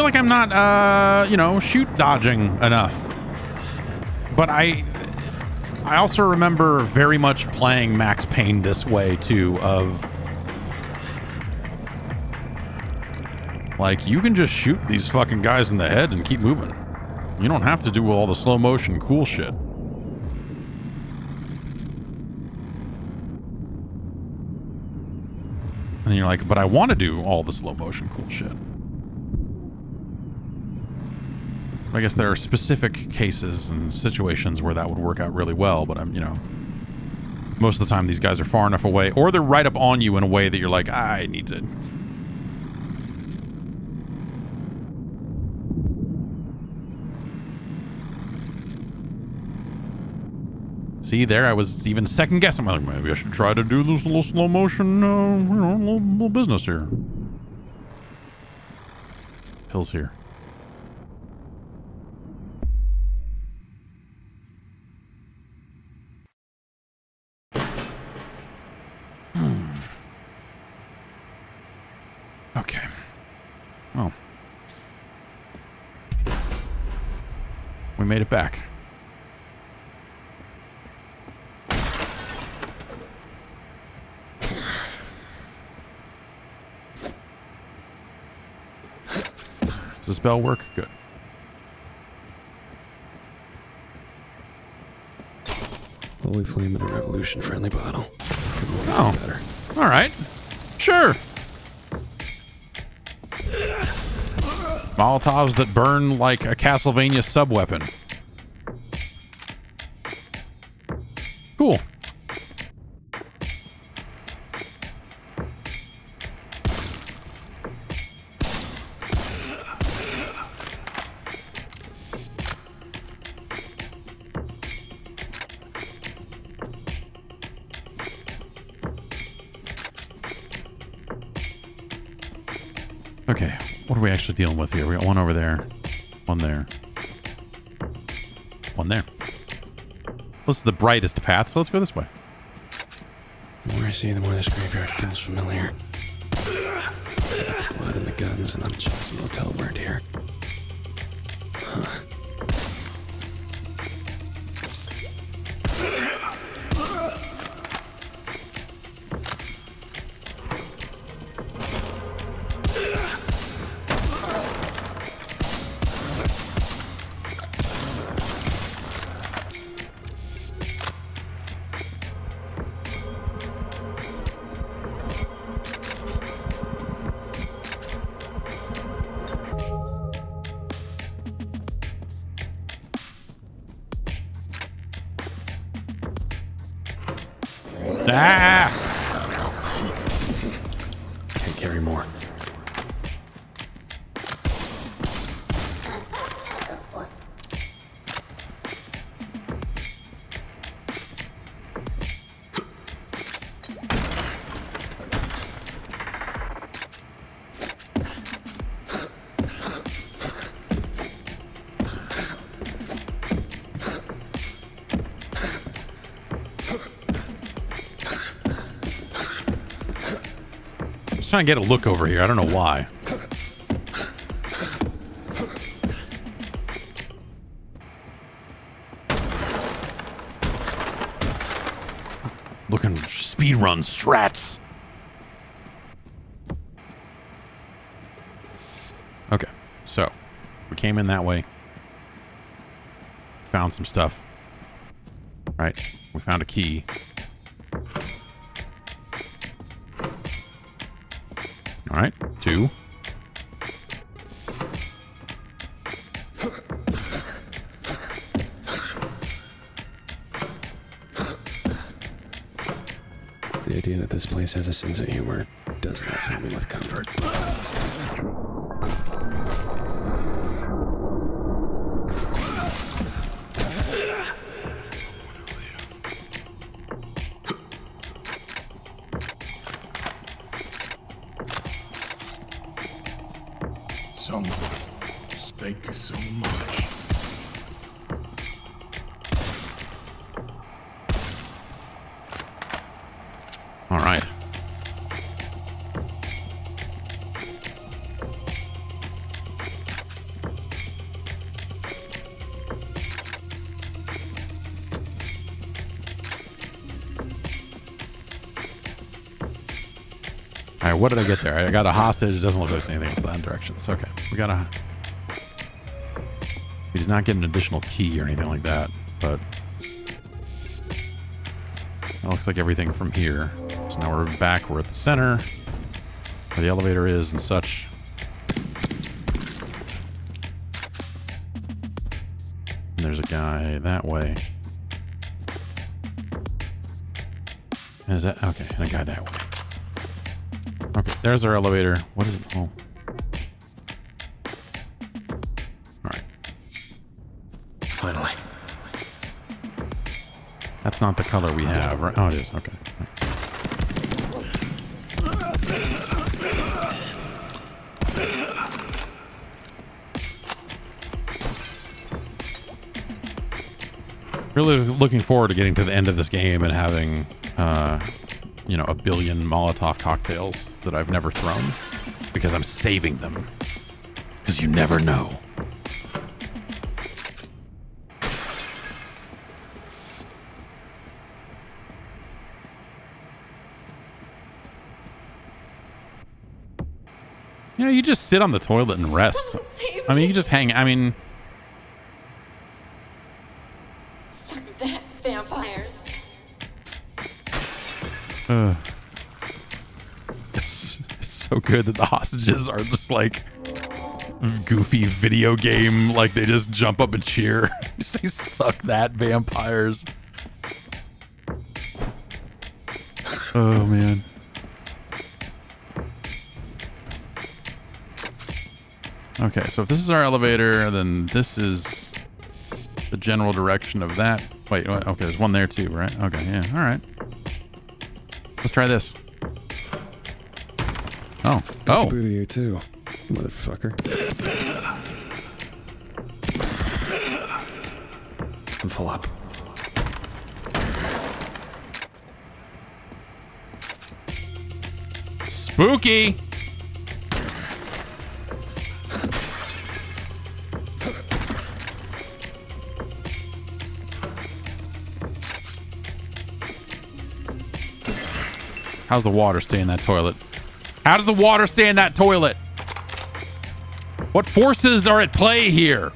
like I'm not, uh, you know, shoot dodging enough. But I, I also remember very much playing Max Payne this way too. Of like, you can just shoot these fucking guys in the head and keep moving. You don't have to do all the slow motion cool shit. And you're like, but I want to do all the slow motion cool shit. I guess there are specific cases and situations where that would work out really well, but I'm, you know, most of the time these guys are far enough away, or they're right up on you in a way that you're like, I need to. See, there I was even second guessing. Like, maybe I should try to do this little slow motion, uh, you know, little, little business here. Pills here. Spell work? Good. Holy flame in a revolution friendly bottle. Oh. better. All right. Sure. Molotovs that burn like a Castlevania sub weapon. Dealing with here? We got one over there, one there, one there. This is the brightest path, so let's go this way. The more I see, the more this graveyard feels familiar. Blood and the guns, and I'm just a burned here. Ah! Just trying to get a look over here. I don't know why. Looking speed run strats. Okay, so we came in that way. Found some stuff. Right, we found a key. Place has a sense of humor does not fill me with comfort. What did I get there? I got a hostage. It doesn't look like anything in that direction. So, okay. We got a... We did not get an additional key or anything like that, but... That looks like everything from here. So now we're back. We're at the center where the elevator is and such. And there's a guy that way. And is that okay? And a guy that way. There's our elevator. What is it? Oh. All right. Finally. That's not the color we have, right? Oh, it is. Okay. Really looking forward to getting to the end of this game and having, uh, you know, a billion Molotov cocktails that I've never thrown because I'm saving them. Because you never know. You know, you just sit on the toilet and rest. I mean, you just hang. I mean, good that the hostages are just like goofy video game. Like they just jump up and cheer. Say "suck that, vampires." Oh man. Okay, so if this is our elevator, then this is the general direction of that. Wait, okay, there's one there too, right? Okay, yeah, all right. Let's try this. Oh, oh. Booty you too, motherfucker. I'm full up. Spooky. How's the water stay in that toilet? How does the water stay in that toilet? What forces are at play here?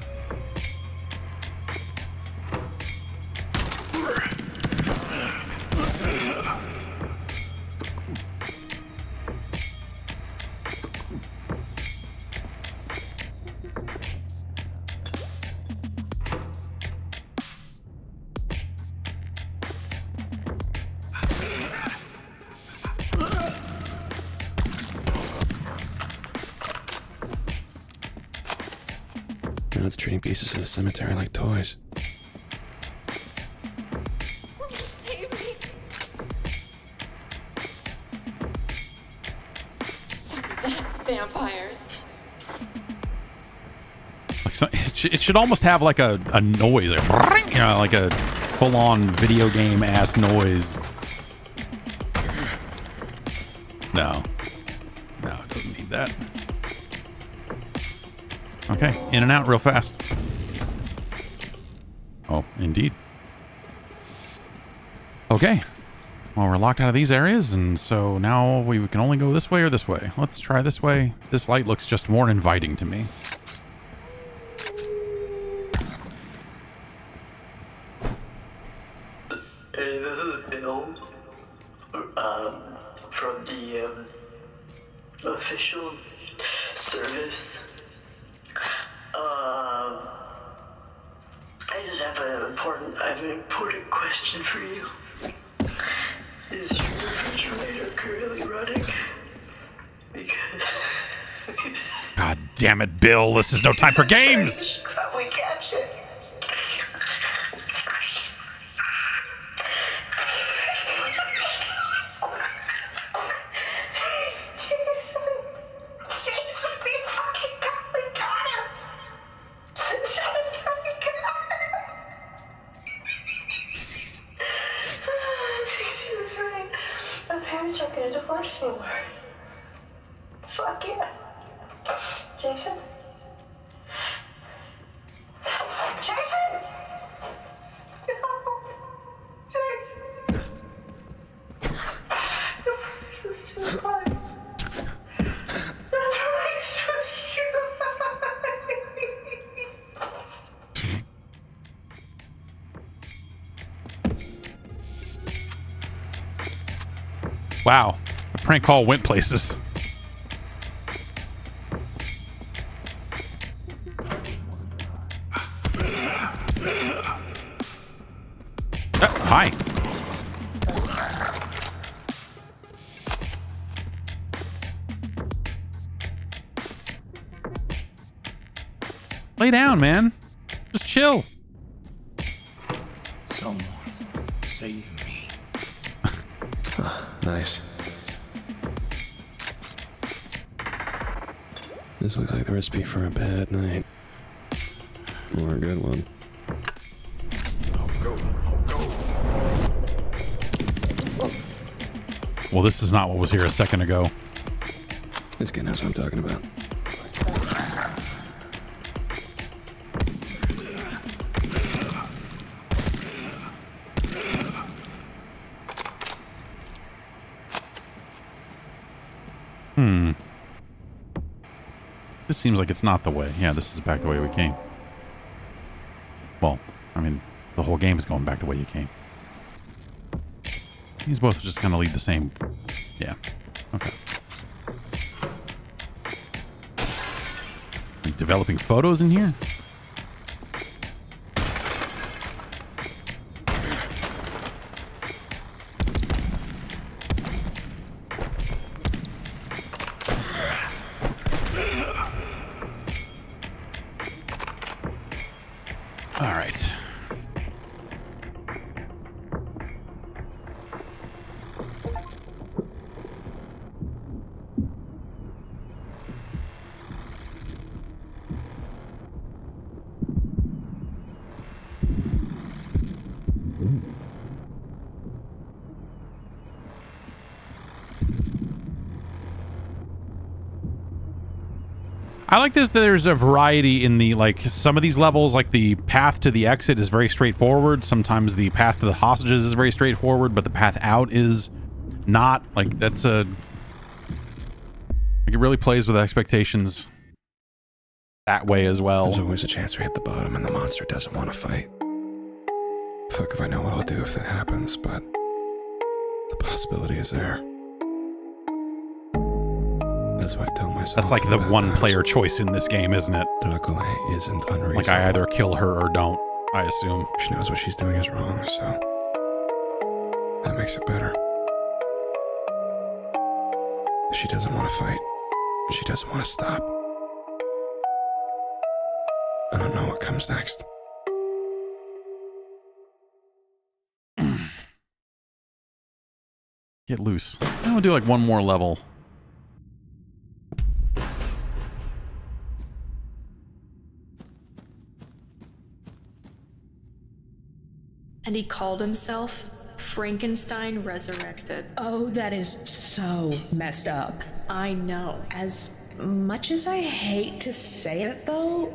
Cemetery like toys. Suck that, vampires. Like so, it, sh- it should almost have like a, a noise, like, you know, like a full on video game ass noise. No. No, it doesn't need that. Okay, in and out real fast. Indeed. Okay. Well, we're locked out of these areas, and so now we can only go this way or this way. Let's try this way. This light looks just more inviting to me. This is no time for games. Prank call went places. Uh, hi. Lay down, man. Recipe for a bad night. Or a good one. Well, this is not what was here a second ago. This guy knows what I'm talking about. Seems like it's not the way. Yeah, this is back the way we came. Well, I mean, the whole game is going back the way you came. These both just kind of lead the same. Yeah. Okay. Developing photos in here? Like this. There's a variety in the like some of these levels. Like the path to the exit is very straightforward. Sometimes the path to the hostages is very straightforward, but the path out is not. Like that's a. Like it really plays with expectations that way as well. There's always a chance we hit the bottom and the monster doesn't want to fight. Fuck if I know what I'll do if that happens, but the possibility is there. That's why I tell myself. That's like the one player choice in this game, isn't it? Draculae isn't unreasonable. Like I either kill her or don't. I assume. She knows what she's doing is wrong, so that makes it better. She doesn't want to fight. She doesn't want to stop. I don't know what comes next. Get loose. I'm gonna do like one more level. And he called himself Frankenstein Resurrected. Oh, that is so messed up. I know. As much as I hate to say it, though,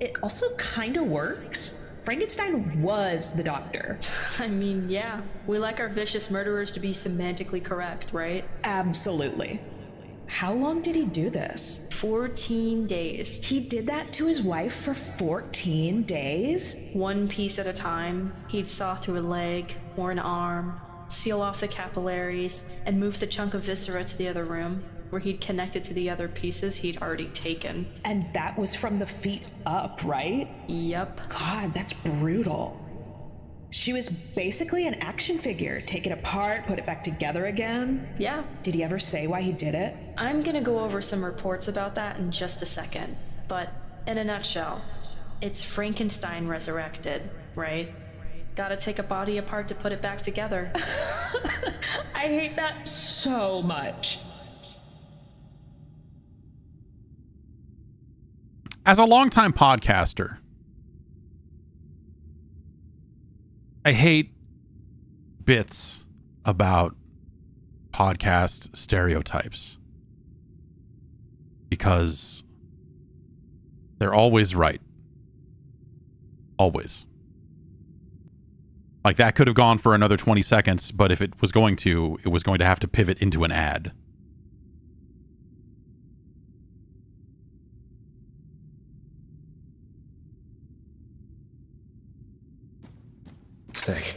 it also kind of works. Frankenstein was the doctor. I mean, yeah. We like our vicious murderers to be semantically correct, right? Absolutely. How long did he do this? 14 days. He did that to his wife for 14 days? One piece at a time. He'd saw through a leg or an arm, seal off the capillaries, and move the chunk of viscera to the other room, where he'd connect it to the other pieces he'd already taken. And that was from the feet up, right? Yep. God, that's brutal. She was basically an action figure. Take it apart, put it back together again. Yeah. Did he ever say why he did it? I'm gonna go over some reports about that in just a second. But in a nutshell, it's Frankenstein resurrected, right? Gotta take a body apart to put it back together. I hate that so much. As a longtime podcaster, I hate bits about podcast stereotypes because they're always right. Always. Like that could have gone for another 20 seconds, but if it was going to, it was going to have to pivot into an ad. Stake.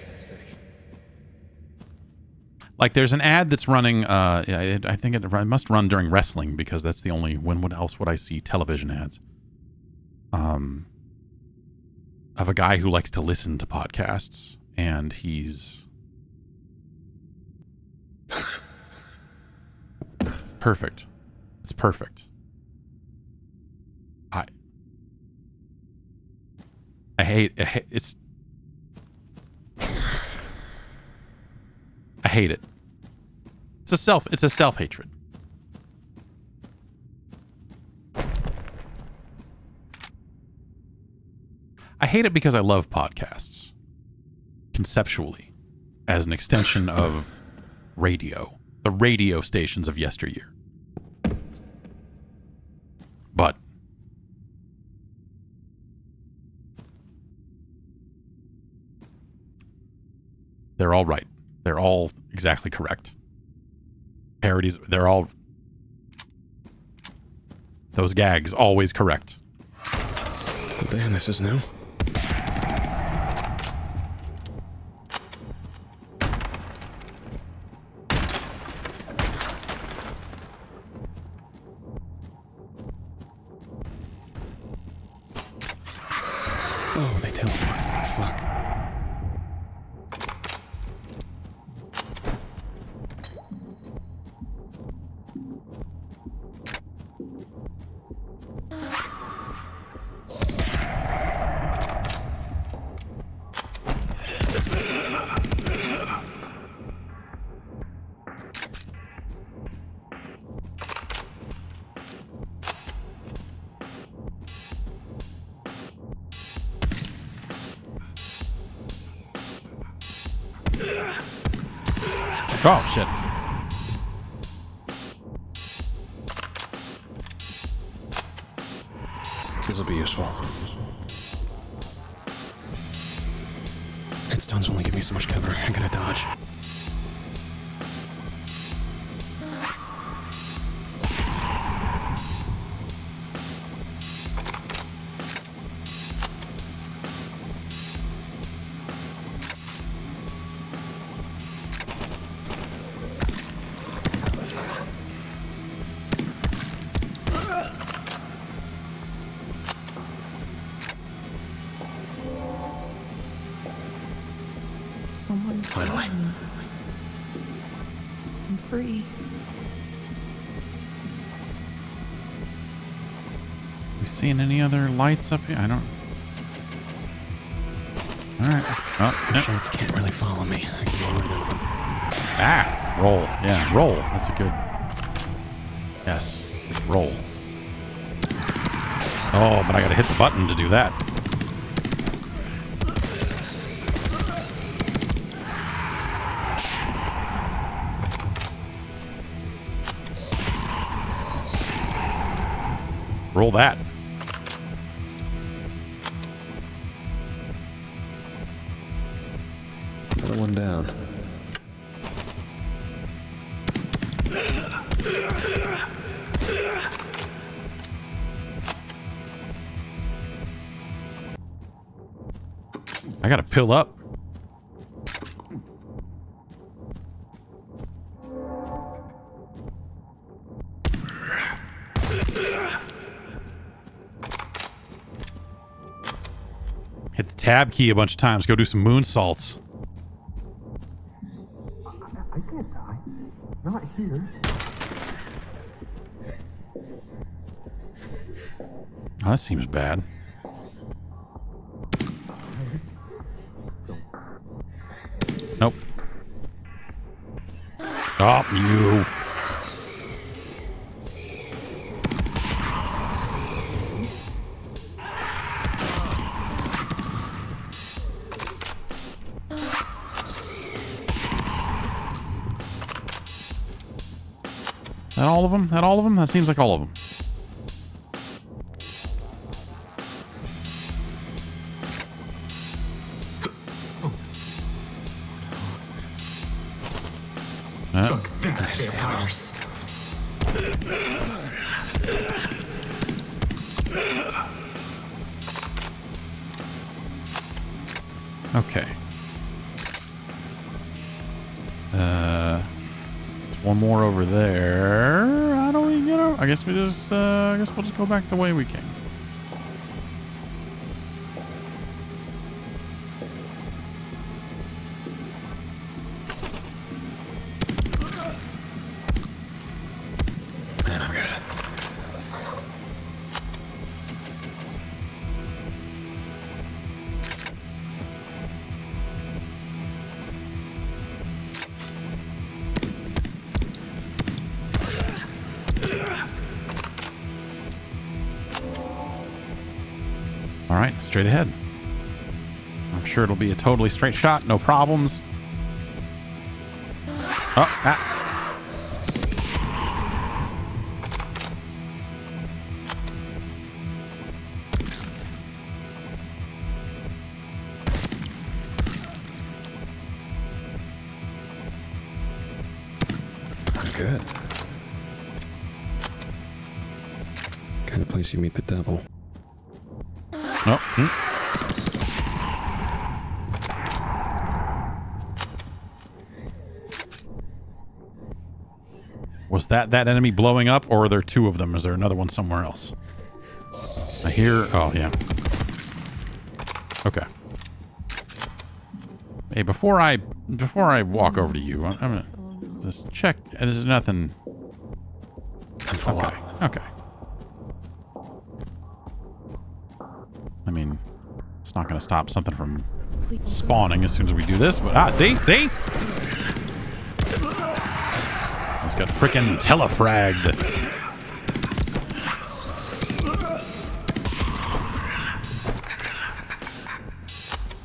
Like there's an ad that's running. Uh, I think it, it must run during wrestling because that's the only. When would else would I see television ads? Um, of a guy who likes to listen to podcasts, and he's perfect. It's perfect. I I hate, I hate it's. I hate it. It's a self. It's a self hatred. I hate it because I love podcasts conceptually as an extension of radio, the radio stations of yesteryear. But they're all right. They're all exactly correct. Parodies, they're all. Those gags, always correct. Man, this is new. Up here? I don't. All right. Oh, The no. shades can't really follow me. I can rid of them. Ah, roll. Yeah, roll. That's a good. Yes, roll. Oh, but I gotta hit the button to do that. I up. Hit the tab key a bunch of times. Go do some moonsaults. I can't die. Not here. Oh, that seems bad. Oh, you. That all of them? That all of them? That seems like all of them. Back the way we came. Straight ahead. I'm sure it'll be a totally straight shot, no problems. Oh, ah. Good. Kind of place you meet the devil. That that enemy blowing up, or are there two of them? Is there another one somewhere else? I hear. Oh yeah. Okay. Hey, before I before I walk over to you, I'm, gonna just check. uh, There's nothing. Okay. Okay. I mean, it's not going to stop something from spawning as soon as we do this, but ah, see, see. Got telefragged.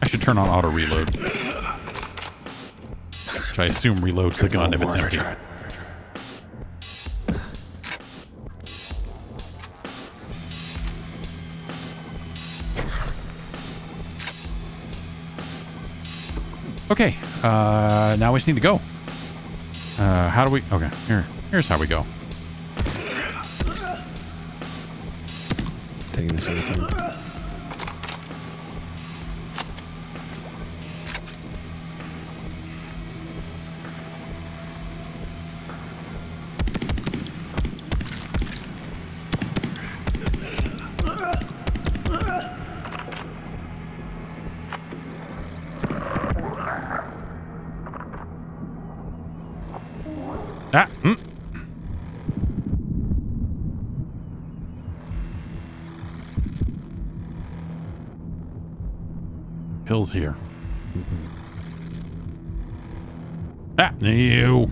I should turn on auto reload. Which I assume reloads the gun if it's empty. Okay, uh, now we just need to go. How do we? Okay, here, here's how we go. Taking this everything. Ah, here. Ah, you.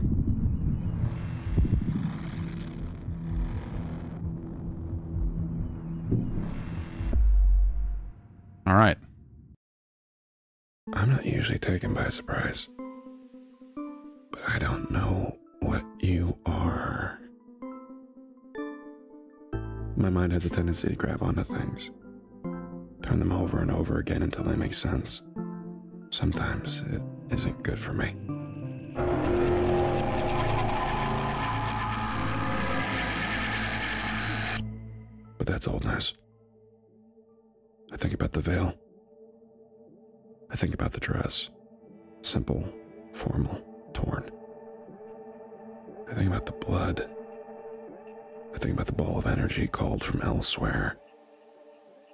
All right. I'm not usually taken by surprise. But I don't know what you are. My mind has a tendency to grab onto things, turn them over and over again until they make sense. Sometimes it isn't good for me. But that's old news. I think about the veil. I think about the dress. Simple, formal, torn. I think about the blood. I think about the ball of energy called from elsewhere.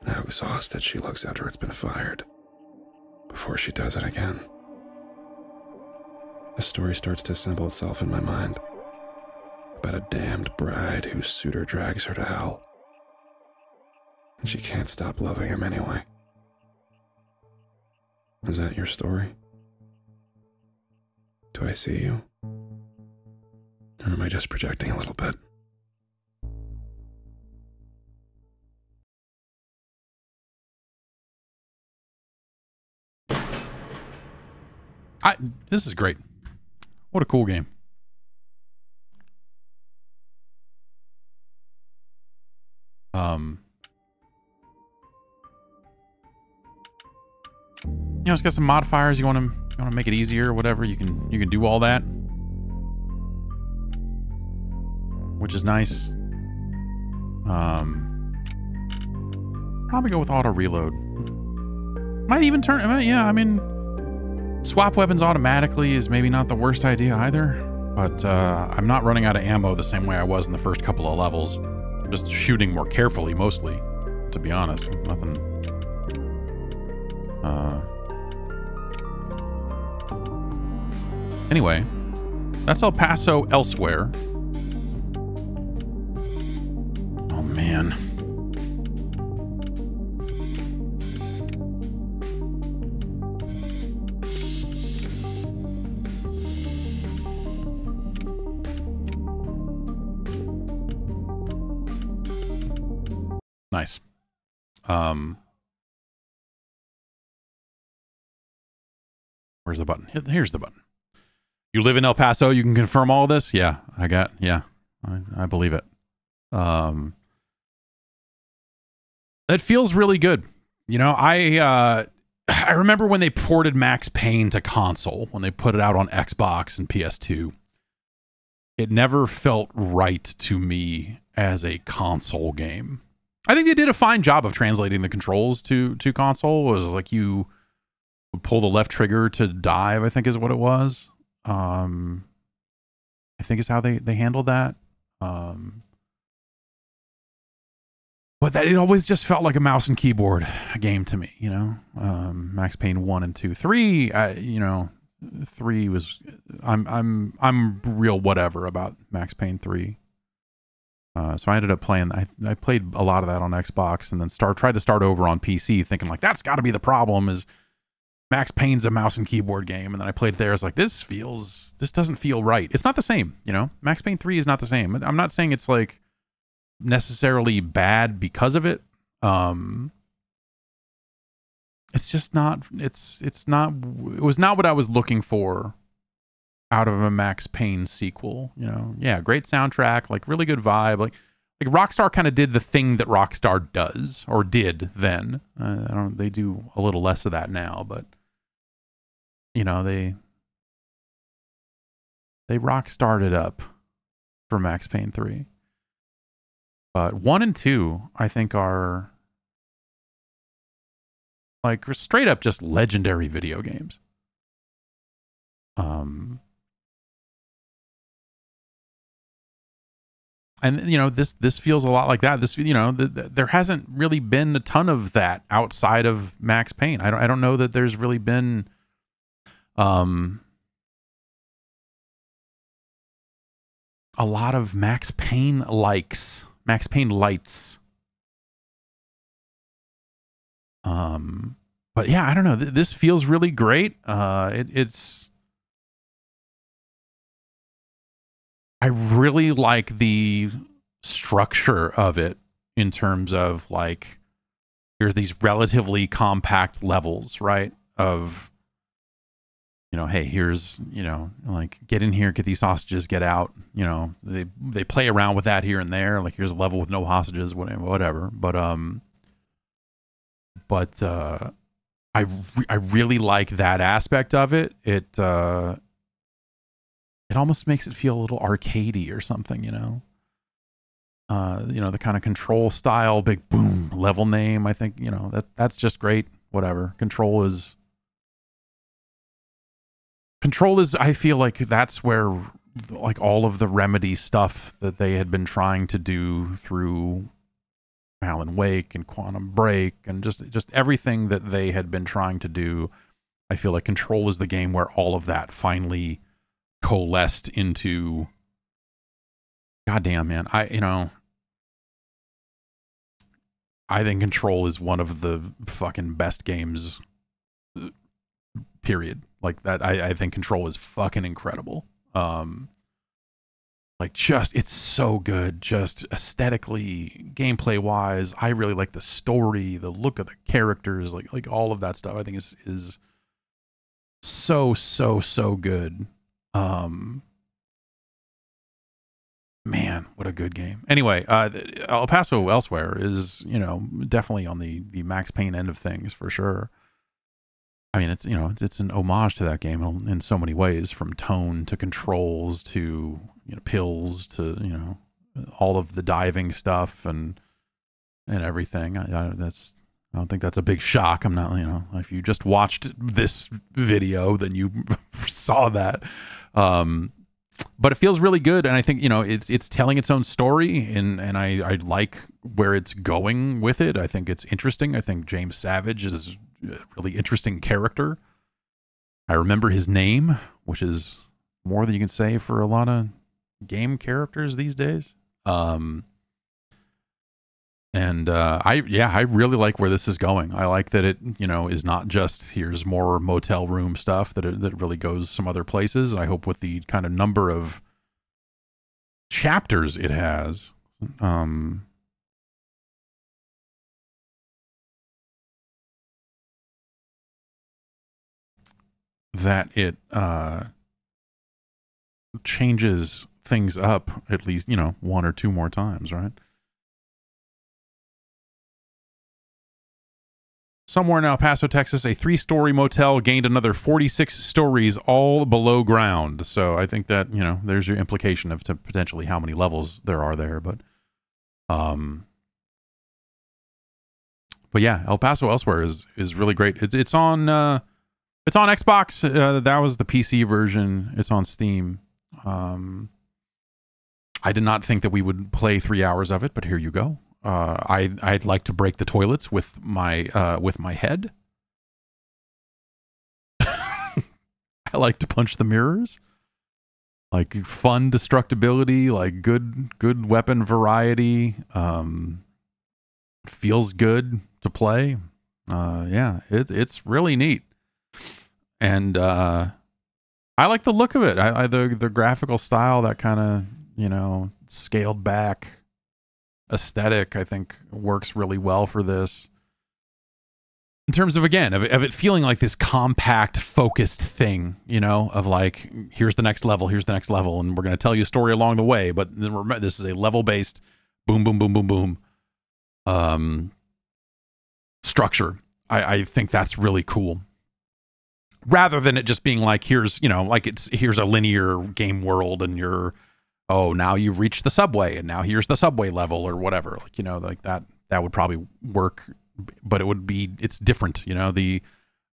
And how exhausted she looks after it's been fired. Before she does it again. The story starts to assemble itself in my mind about a damned bride whose suitor drags her to hell. And she can't stop loving him anyway. Is that your story? Do I see you? Or am I just projecting a little bit? I this is great. What a cool game. Um You know, it's got some modifiers. You want to you want to make it easier or whatever. You can you can do all that, which is nice. Um, probably go with auto reload. Might even turn. Yeah, I mean, swap weapons automatically is maybe not the worst idea either. But uh, I'm not running out of ammo the same way I was in the first couple of levels. I'm just shooting more carefully, mostly. To be honest, nothing. Uh, Anyway, that's El Paso Elsewhere. Um, where's the button? Here's the button. You live in El Paso. You can confirm all this. Yeah, I got. Yeah, I, I believe it. Um, that feels really good. You know, I uh, I remember when they ported Max Payne to console when they put it out on Xbox and PS2. It never felt right to me as a console game. I think they did a fine job of translating the controls to to console. It was like you would pull the left trigger to dive. I think is what it was um i think is how they they handled that um but that it always just felt like a mouse and keyboard game to me you know um max payne 1 and 2 3 I, you know 3 was i'm i'm i'm real whatever about max payne 3 uh, so I ended up playing. I, I played a lot of that on Xbox, and then start tried to start over on PC, thinking like that's got to be the problem. Is Max Payne's a mouse and keyboard game, and then I played there. I was like, this feels, this doesn't feel right. It's not the same, you know. Max Payne Three is not the same. I'm not saying it's like necessarily bad because of it. Um, it's just not. It's it's not. It was not what I was looking for out of a Max Payne sequel. You know, yeah, great soundtrack, like really good vibe, like. Like Rockstar kind of did the thing that Rockstar does or did then. Uh, I don't. They do a little less of that now, but you know they they rock started up for Max Payne 3. But 1 and 2 I think are like straight up just legendary video games. Um and you know this this feels a lot like that this you know the, the, there hasn't really been a ton of that outside of Max Payne. I don't I don't know that there's really been um a lot of Max Payne likes, Max Payne lights. Um, but yeah, I don't know. Th- this feels really great. Uh, it, it's. I really like the structure of it in terms of like, here's these relatively compact levels, right? Of you know, hey, here's, you know, like get in here, get these hostages, get out. You know, they they play around with that here and there. Like here's a level with no hostages, whatever, whatever. But um, but uh, I re- I really like that aspect of it. It uh, it almost makes it feel a little arcadey or something, you know. Uh, you know, the kind of control style, big boom level name. I think you know that that's just great. Whatever control is Control is, I feel like that's where like all of the Remedy stuff that they had been trying to do through Alan Wake and Quantum Break and just just everything that they had been trying to do I feel like Control is the game where all of that finally coalesced into. Goddamn, man! I you know. I think Control is one of the fucking best games. Period. Like that, I, I think Control is fucking incredible. Um, like just it's so good just aesthetically gameplay wise i really like the story the look of the characters like like all of that stuff i think is is so so so good um man what a good game anyway uh el paso elsewhere is you know definitely on the the max payne end of things for sure I mean, it's you know, it's, an homage to that game in, in so many ways, from tone to controls to you know pills to you know all of the diving stuff and and everything. I, I, that's I don't think that's a big shock. I'm not you know if you just watched this video, then you saw that. Um, but it feels really good, and I think you know it's it's telling its own story, and and I I like where it's going with it. I think it's interesting. I think James Savage is a really interesting character. I remember his name, which is more than you can say for a lot of game characters these days. Um, and uh, I yeah, I really like where this is going. I like that it you know is not just here's more motel room stuff that it, that really goes some other places. I hope with the kind of number of chapters it has, um, that it uh, changes things up at least you know one or two more times, right? Somewhere in El Paso, Texas, a three story motel gained another 46 stories all below ground. So I think that, you know, there's your implication of to potentially how many levels there are there. But, um, but yeah, El Paso Elsewhere is, is really great. It's, it's on, uh, it's on Xbox. Uh, that was the PC version. It's on Steam. Um, I did not think that we would play three hours of it, but here you go. Uh, I I'd like to break the toilets with my uh, with my head. I like to punch the mirrors. Like fun destructibility, like good good weapon variety. Um, feels good to play. Uh, yeah, it's it's really neat, and uh, I like the look of it. I, I the the graphical style, that kind of you know scaled back aesthetic i think works really well for this. In terms of again of, of it feeling like this compact focused thing you know of like here's the next level here's the next level and we're going to tell you a story along the way but remember this is a level based boom boom boom boom boom um structure. I i think that's really cool. Rather than it just being like here's you know like it's here's a linear game world and you're oh now you've reached the subway and now here's the subway level or whatever like you know like that that would probably work but it would be it's different you know the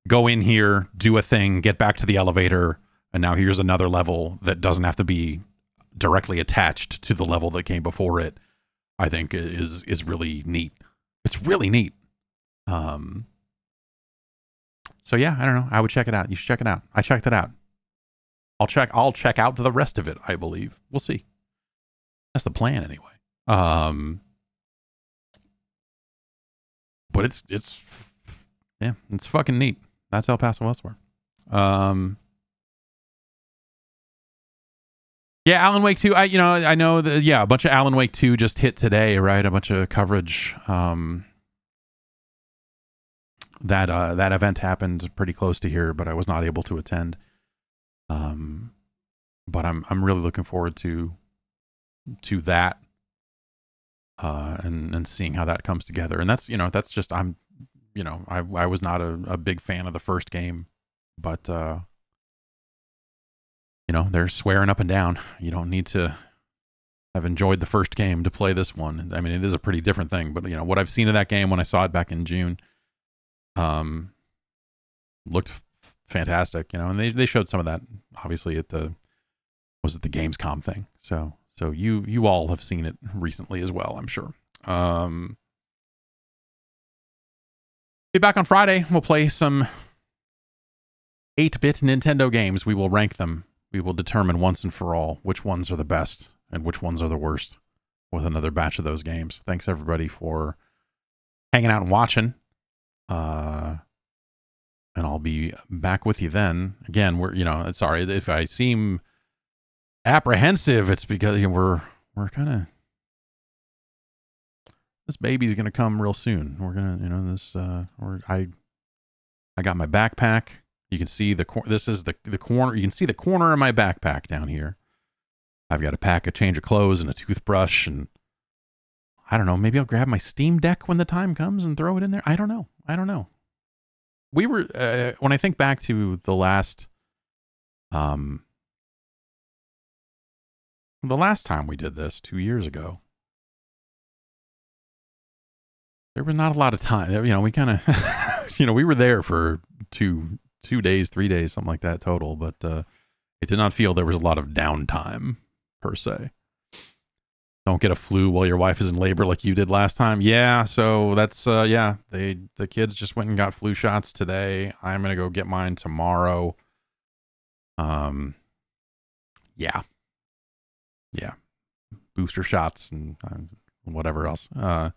go in here do a thing get back to the elevator and now here's another level that doesn't have to be directly attached to the level that came before it i think is is really neat. It's really neat. Um so yeah i don't know. I would check it out. You should check it out. I checked it out I'll check I'll check out the rest of it, I believe. We'll see. That's the plan anyway. Um but it's it's yeah, it's fucking neat. That's El Paso Elsewhere. Um Yeah, Alan Wake 2. I you know, I know that yeah, a bunch of Alan Wake 2 just hit today, right? A bunch of coverage um that uh that event happened pretty close to here, but I was not able to attend. Um, but I'm I'm really looking forward to to that uh, and and seeing how that comes together. And that's you know that's just I'm you know I I was not a, a big fan of the first game, but uh, you know they're swearing up and down. You don't need to have enjoyed the first game to play this one. I mean it is a pretty different thing, but you know what I've seen of that game when I saw it back in June, um, looked fantastic, you know, and they, they showed some of that obviously at the was it the Gamescom thing. So so you you all have seen it recently as well, I'm sure. Um be back on Friday. We'll play some 8-bit Nintendo games. We will rank them. We will determine once and for all which ones are the best and which ones are the worst with another batch of those games. Thanks everybody for hanging out and watching. Uh and I'll be back with you then. Again, we're you know, sorry if I seem apprehensive, it's because you know, we're we're kind of this baby's gonna come real soon. We're gonna, you know, this. Uh, I, I got my backpack. You can see the cor- this is the the corner. You can see the corner of my backpack down here. I've got a pack, a change of clothes, and a toothbrush, and I don't know. Maybe I'll grab my Steam Deck when the time comes and throw it in there. I don't know. I don't know. We were uh, when I think back to the last, um, the last time we did this two years ago there was not a lot of time. You know, we kind of, you know, we were there for two, two days, three days, something like that total, but uh, it did not feel there was a lot of downtime per se. Don't get a flu while your wife is in labor like you did last time. Yeah, so that's uh, yeah. They the kids just went and got flu shots today. I'm gonna go get mine tomorrow. Um, yeah, yeah, booster shots and uh, whatever else. Uh,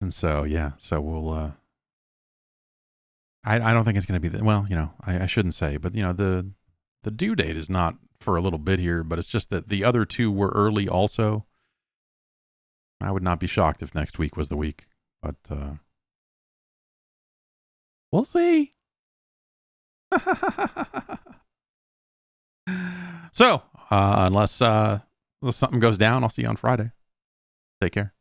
and so, yeah, so we'll, uh, I, I don't think it's going to be, the, well, you know, I, I shouldn't say, but, you know, the, the due date is not for a little bit here, but it's just that the other two were early also. I would not be shocked if next week was the week, but, uh, we'll see. so, uh, unless, uh, unless something goes down, I'll see you on Friday. Take care.